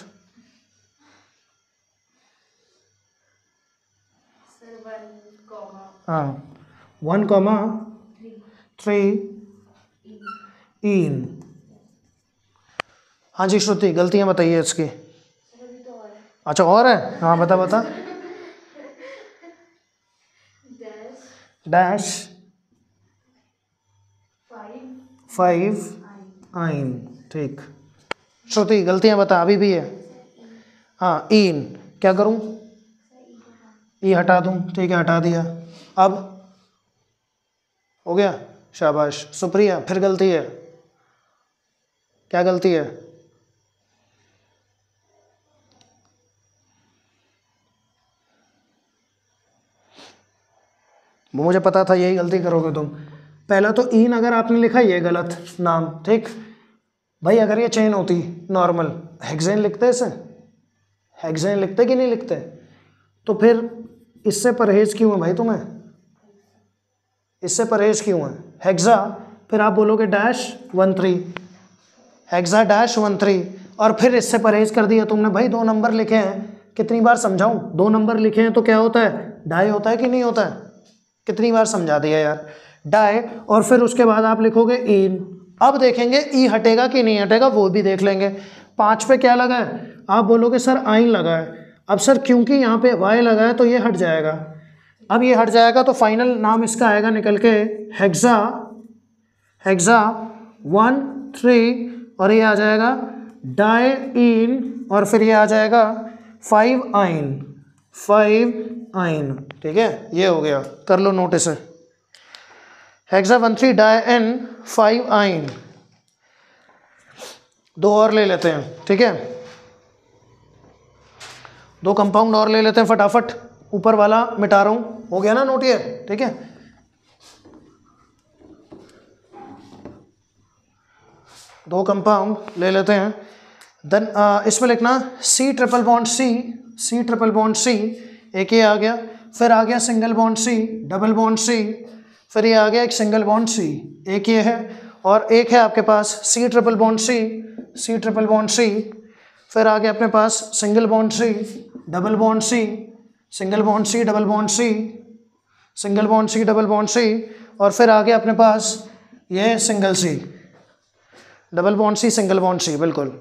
वन कॉमा थ्री इन हाँ जी, श्रुति, गलतियाँ बताइए इसकी। अच्छा और है? हाँ बता बता। Dash five yne. ठीक। श्रुति, गलतियाँ बता, अभी भी है। हाँ इन। क्या करूँ? ई हटा दूँ। ठीक है, हटा दिया। अब हो गया, शाबाश। सुप्रिया, फिर गलती है। क्या गलती है? वो मुझे पता था, यही गलती करोगे तुम। पहला तो इन अगर आपने लिखा, ये गलत नाम, ठीक? भाई, अगर ये चेन होती नॉर्मल हेक्सेन लिखते इसे? हेक्सेन लिखते कि नहीं लिखते? तो फिर इससे परहेज क्यों है भाई तुम्हें? इससे परहेज क्यों है? हेक्सा, फिर आप बोलोगे dash one three. Hexa, dash one three. और फिर इससे परहेज कर दिया तुमने, भाई दो नंबर लिखे हैं। कितनी बार समझाऊं? दो नंबर लिखे हैं तो क्या होता है? डाई होता है कि नहीं होता है? कितनी बार समझा दिया यार। डाई, और फिर उसके बाद आप लिखोगे इन। अब देखेंगे ई हटेगा कि नहीं हटेगा, वो भी देख लेंगे। पाँच पे क्या लगा है? आप बोलोगे, सर, आइन लगा है। अब सर, क्योंकि यहाँ पे वाई लगा है तो ये हट जाएगा। अब ये हट जाएगा तो फाइनल नाम इसका आएगा निकल के हेक्सा हेक्सा वन थ्री और ये आ जाएगा डाई इन और फिर ये आ जाएगा फाइव आइन फाइव आइन ठीक है? ये हो गया। कर लो notice hexa one three di en five yne दो और ले लेते हैं, ठीक है? दो कंपाउंड और ले लेते हैं फटाफट। ऊपर वाला मिटा रहा हूँ। हो गया ना नोट ये ठीक है? दो कंपाउंड ले लेते हैं। देन इसमें लिखना C triple bond C C triple bond C एक ये आ गया, फिर आ गया single bond C double bond C फिर ये आ गया एक सिंगल बॉन्ड सी एक ये है, और एक है आपके पास C triple bond C C triple bond C फिर आ गया अपने पास single bond C double bond C single bond C, double bond C, single bond C, double bond C, और फिर आ गया अपने पास ये single C, double bond C, single bond C, बिल्कुल।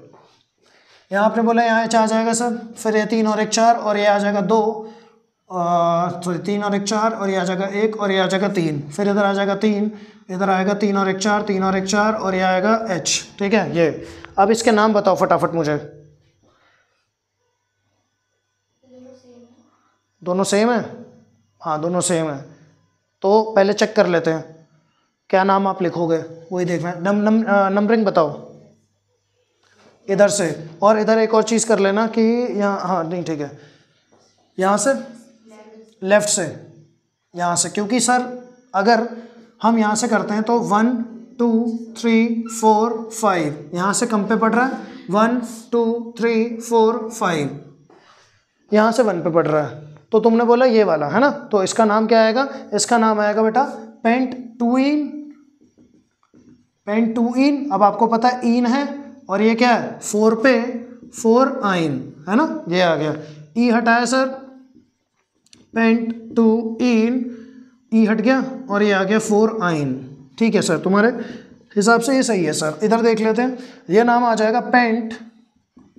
यहाँ आपने बोला यहाँ एच आ जाएगा सर, फिर ये तीन और एक चार, और ये आ जाएगा दो सॉरी तीन और एक चार, और ये आ जाएगा एक, और ये आ जाएगा तीन, फिर इधर आ जाएगा तीन, इधर आएगा तीन और एक चार, तीन और एक चार, और ये आएगा एच ठीक है? ये। अब इसके नाम बताओ फटाफट मुझे। दोनों सेम है? हाँ दोनों सेम है। तो पहले चेक कर लेते हैं। क्या नाम आप लिखोगे? वही देखना है नम, नम, नंबरिंग बताओ। इधर से। और इधर एक और चीज़ कर लेना कि यहाँ हाँ नहीं ठीक है। यहाँ से? लेफ़्ट से। यहाँ से। क्योंकि सर अगर हम यहाँ से करते हैं तो one two three four five यहाँ से कम पे पड़ रहा है। One two three four five यहाँ से वन पे पड़ रहा है। तो तुमने बोला ये वाला, है ना? तो इसका नाम क्या आएगा? इसका नाम आएगा बेटा pent two ene pent two ene अब आपको पता है इन है, और ये क्या है? फोर पे, फोर आइन, है ना? ये आ गया। ई हटाया, sir. Pent two ene E हट गया, और ये आ गया फोर आइन। ठीक है, सर, तुम्हारे हिसाब से ये सही है, सर। इधर देख लेते हैं। ये नाम आ जाएगा पेंट,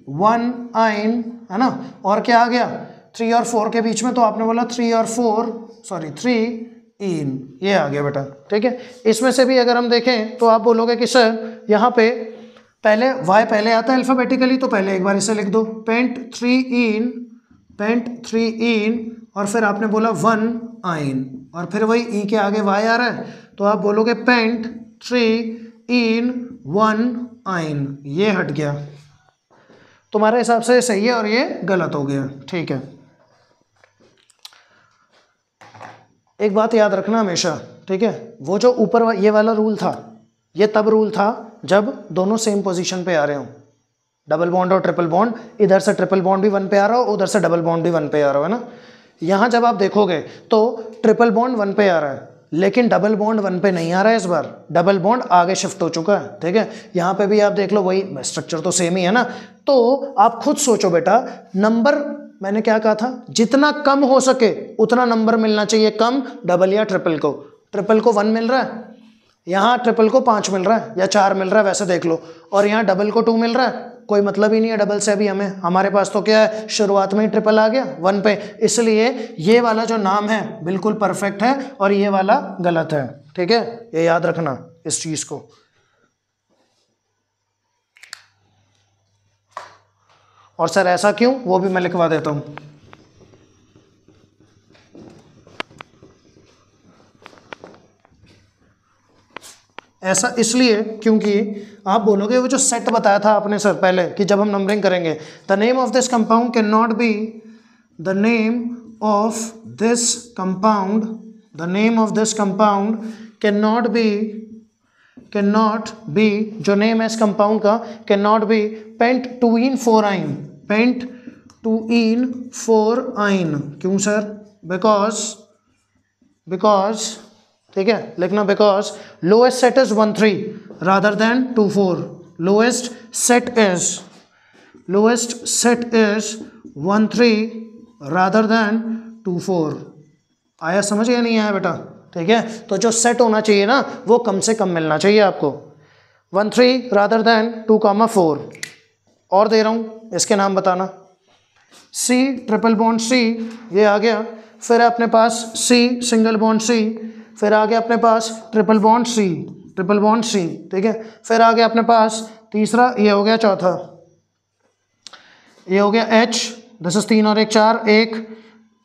वन आइन, है ना? और क्या आ गया? थ्री और फोर के बीच में तो आपने बोला थ्री और फोर सॉरी थ्री इन ये आ गया बेटा, ठीक है? इसमें से भी अगर हम देखें तो आप बोलोगे कि सर यहाँ पे पहले वाई पहले आता है अल्फ़ाबेटिकली तो पहले एक बार इसे लिख दो। Pent three ene pent three ene और फिर आपने बोला वन आइन और फिर वही ई के आगे वाई आ रहा है तो आप बोलोगे pent three en one yne ये हट गया। तुम्हारे हिसाब से सही है और ये गलत हो गया, ठीक है? एक बात याद रखना हमेशा ठीक है? वो जो ऊपर वा, ये वाला रूल था ये तब रूल था जब दोनों सेम पोजीशन पे आ रहे हों। डबल बॉन्ड और ट्रिपल बॉन्ड इधर से ट्रिपल बॉन्ड भी वन पे आ रहा हो उधर से डबल बॉन्ड भी वन पे आ रहा हो है ना? यहाँ जब आप देखोगे तो ट्रिपल बॉन्ड वन पे आ रहा है लेकिन डबल बॉन्ड वन पे नहीं आ रहा है इस बार। डबल बॉन्ड आगे शिफ्ट हो चुका है ठीक है? यहाँ पे भी आप देख लो वही स्ट्रक्चर तो सेम ही है ना? तो आप खुद सोचो बेटा नंबर मैंने क्या कहा था? जितना कम हो सके, उतना नंबर मिलना चाहिए कम डबल या ट्रिपल को। ट्रिपल को वन मिल रहा है? यहाँ ट्रिपल को पाँच मिल रहा है, या चार मिल रहा है, वैसे देख लो। और यहाँ डबल को टू मिल रहा है? कोई मतलब ही नहीं है डबल से अभी हमें। हमारे पास तो क्या है? शुरुआत में ही ट्रिपल आ गया वन पे। इसलिए ये वाला जो नाम है, बिल्कुल परफेक्ट है, और ये वाला गलत है। ठीक है? ये याद रखना इस चीज़ को। और सर ऐसा क्यों? वो भी मैं लिखवा देता हूँ। ऐसा इसलिए क्योंकि आप बोलोगे, वो जो सेट बताया था आपने सर पहले, कि जब हम नंबरिंग करेंगे the name of this compound can not be the name of this compound the name of this compound can not be can not be जो नेम है इस कंपाउंड का can not be pent two ene four yne pent two ene four yne क्यों sir because because ठीक है, लिखना because lowest set is one three rather than two four lowest set is lowest set is one three rather than two four आया समझ या नहीं आया बेटा? ठीक है? तो जो सेट होना चाहिए ना, वो कम से कम मिलना चाहिए आपको। One three rather than two comma four और दे रहा हूँ, इसके नाम बताना। सी ट्रिपल बॉन्ड सी ये आ गया। फिर अपने पास सी सिंगल बॉन्ड सी फिर आ गया अपने पास triple bond C triple bond C ठीक है? फिर आ गया अपने पास तीसरा, ये हो गया चौथा। ये हो गया एच दस तीन और एक चार, एक।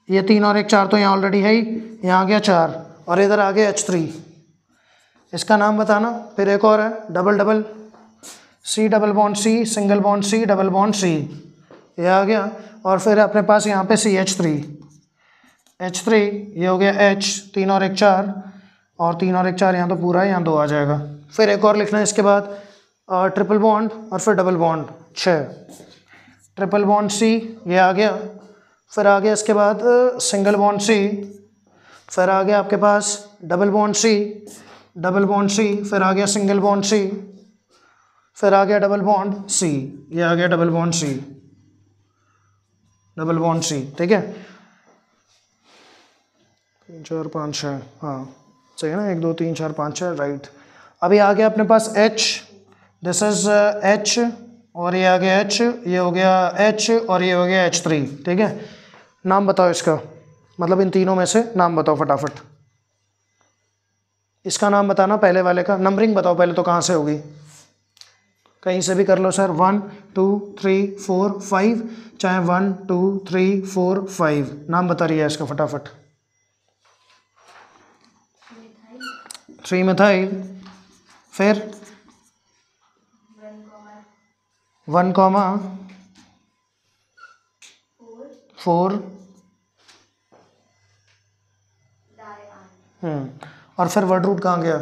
ये तीन और एक चार तो यहाँ ऑलरेडी है ही। यहाँ आ गया चार। और इधर आ गया एच थ्री इसका नाम बताना, फिर एक और है double double C double bond C single bond C double bond C ये आ गया, और फिर अपने पास यहाँ पे C H three H three ये हो गया एच तीन और एक चार। और तीन और एक चार, यहाँ तो पूरा है, यहाँ दो आ जाएगा। फिर एक और लिखना है इसके बाद ट्रिपल बॉन्ड और फिर डबल बॉन्ड छः। ट्रिपल बॉन्ड सी ये आ गया। फिर आ गया इसके बाद सिंगल बॉन्ड सी फिर आ गया आपके पास double bond C double bond C फिर आ गया सिंगल बॉन्ड सी फिर आ गया डबल बॉन्ड सी ये आ गया double bond C double bond C ठीक है? तीन, चार, पाँच छः हाँ सही है ना? एक, दो, तीन, चार, पाँच छः राइट अभी आ गया अपने पास एच दिस इज़ एच और ये आ गया एच ये हो गया एच और ये हो गया एच थ्री ठीक है? नाम बताओ इसका। मतलब इन तीनों में से नाम बताओ फटाफट। इसका नाम बताना पहले वाले का। नंबरिंग बताओ पहले तो कहाँ से होगी? कहीं से भी कर लो sir. One two three four five चाहे one two three four five नाम बता रही है इसका फटाफट। थ्री मिथाइल फिर? वन कॉमा फोर और फिर वर्ड रूट कहाँ गया?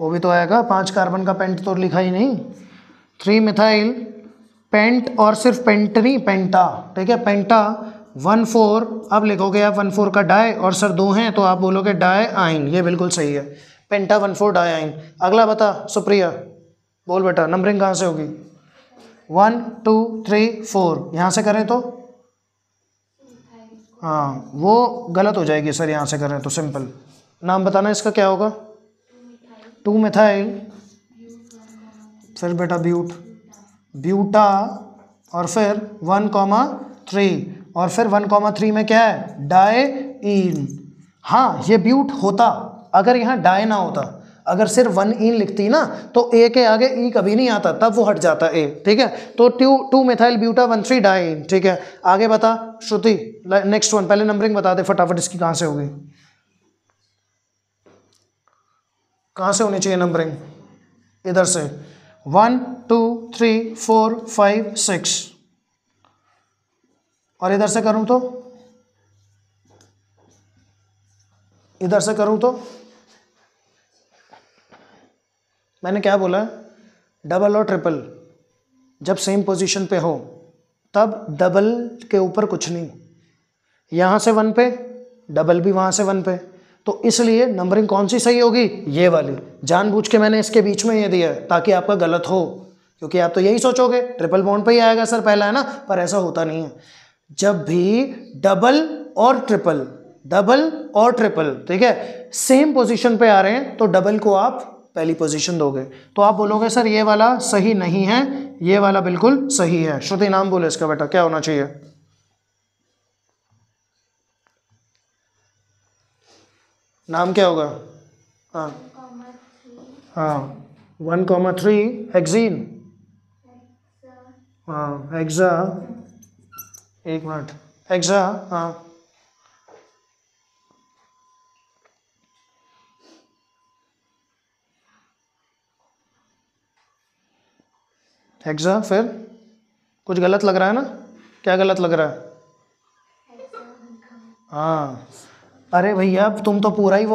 वो भी तो आएगा, पाँच कार्बन का पेंट तो लिखा ही नहीं। थ्री मिथाइल पेंट और सिर्फ़ पेंट नहीं पेंटा ठीक है पेंटा वन फोर अब लिखोगे आप वन फोर का डाई और सर दो हैं तो आप बोलोगे डाई आइन ये बिल्कुल सही है। Penta one four die yne अगला बता, सुप्रिया। बोल बेटा नंबरिंग कहाँ से होगी? वन टू थ्री फोर यहाँ से करें तो? हाँ वो गलत हो जाएगी सर यहाँ से करें तो सिंपल नाम बताना इसका क्या होगा? टू मिथाइल फिर बेटा ब्यूट। ब्यूटा और फिर वन कॉमा थ्री। और फिर वन कॉमा थ्री में क्या है? डाई इन हाँ ये ब्यूट होता। अगर यहाँ डाई ना होता अगर सिर्फ़ वन इन लिखती ना तो ए के आगे ई कभी नहीं आता, तब वो हट जाता ए ठीक है? तो two two methyl buta one three di ene ठीक है? आगे बता, श्रुति नेक्स्ट वन पहले नंबरिंग बता दे फटाफट, इसकी कहाँ से होगी? कहाँ से होनी चाहिए नंबरिंग इधर से। One two three four five six और इधर से करूँ तो? इधर से करूँ तो? मैंने क्या बोला? डबल और ट्रिपल जब सेम पोजीशन पे हो, तब डबल के ऊपर कुछ नहीं। यहाँ से वन पे डबल भी वहाँ से वन पे। तो इसलिए नंबरिंग कौन सी सही होगी? ये वाली। जानबूझ के मैंने इसके बीच में ये दिया है, ताकि आपका गलत हो। क्योंकि आप तो यही सोचोगे ट्रिपल बॉन्ड पे ही आएगा सर पहला, है ना? पर ऐसा होता नहीं है। जब भी डबल और ट्रिपल डबल और ट्रिपल ठीक है? सेम पोजीशन पे आ रहे हैं तो डबल को आप पहली पोजीशन दोगे। तो आप बोलोगे, सर, ये वाला सही नहीं है, ये वाला बिल्कुल सही है। श्रुति, नाम बोले इसका बेटा, क्या होना चाहिए? नाम क्या होगा? हाँ। हाँ। वन कॉमा थ्री हेक्सीन हाँ हेक्सा एक मिनट। हेक्सा हाँ। हेक्सा फिर? कुछ गलत लग रहा है ना? क्या गलत लग रहा है? हाँ। अरे भैया तुम तो पूरा ही वो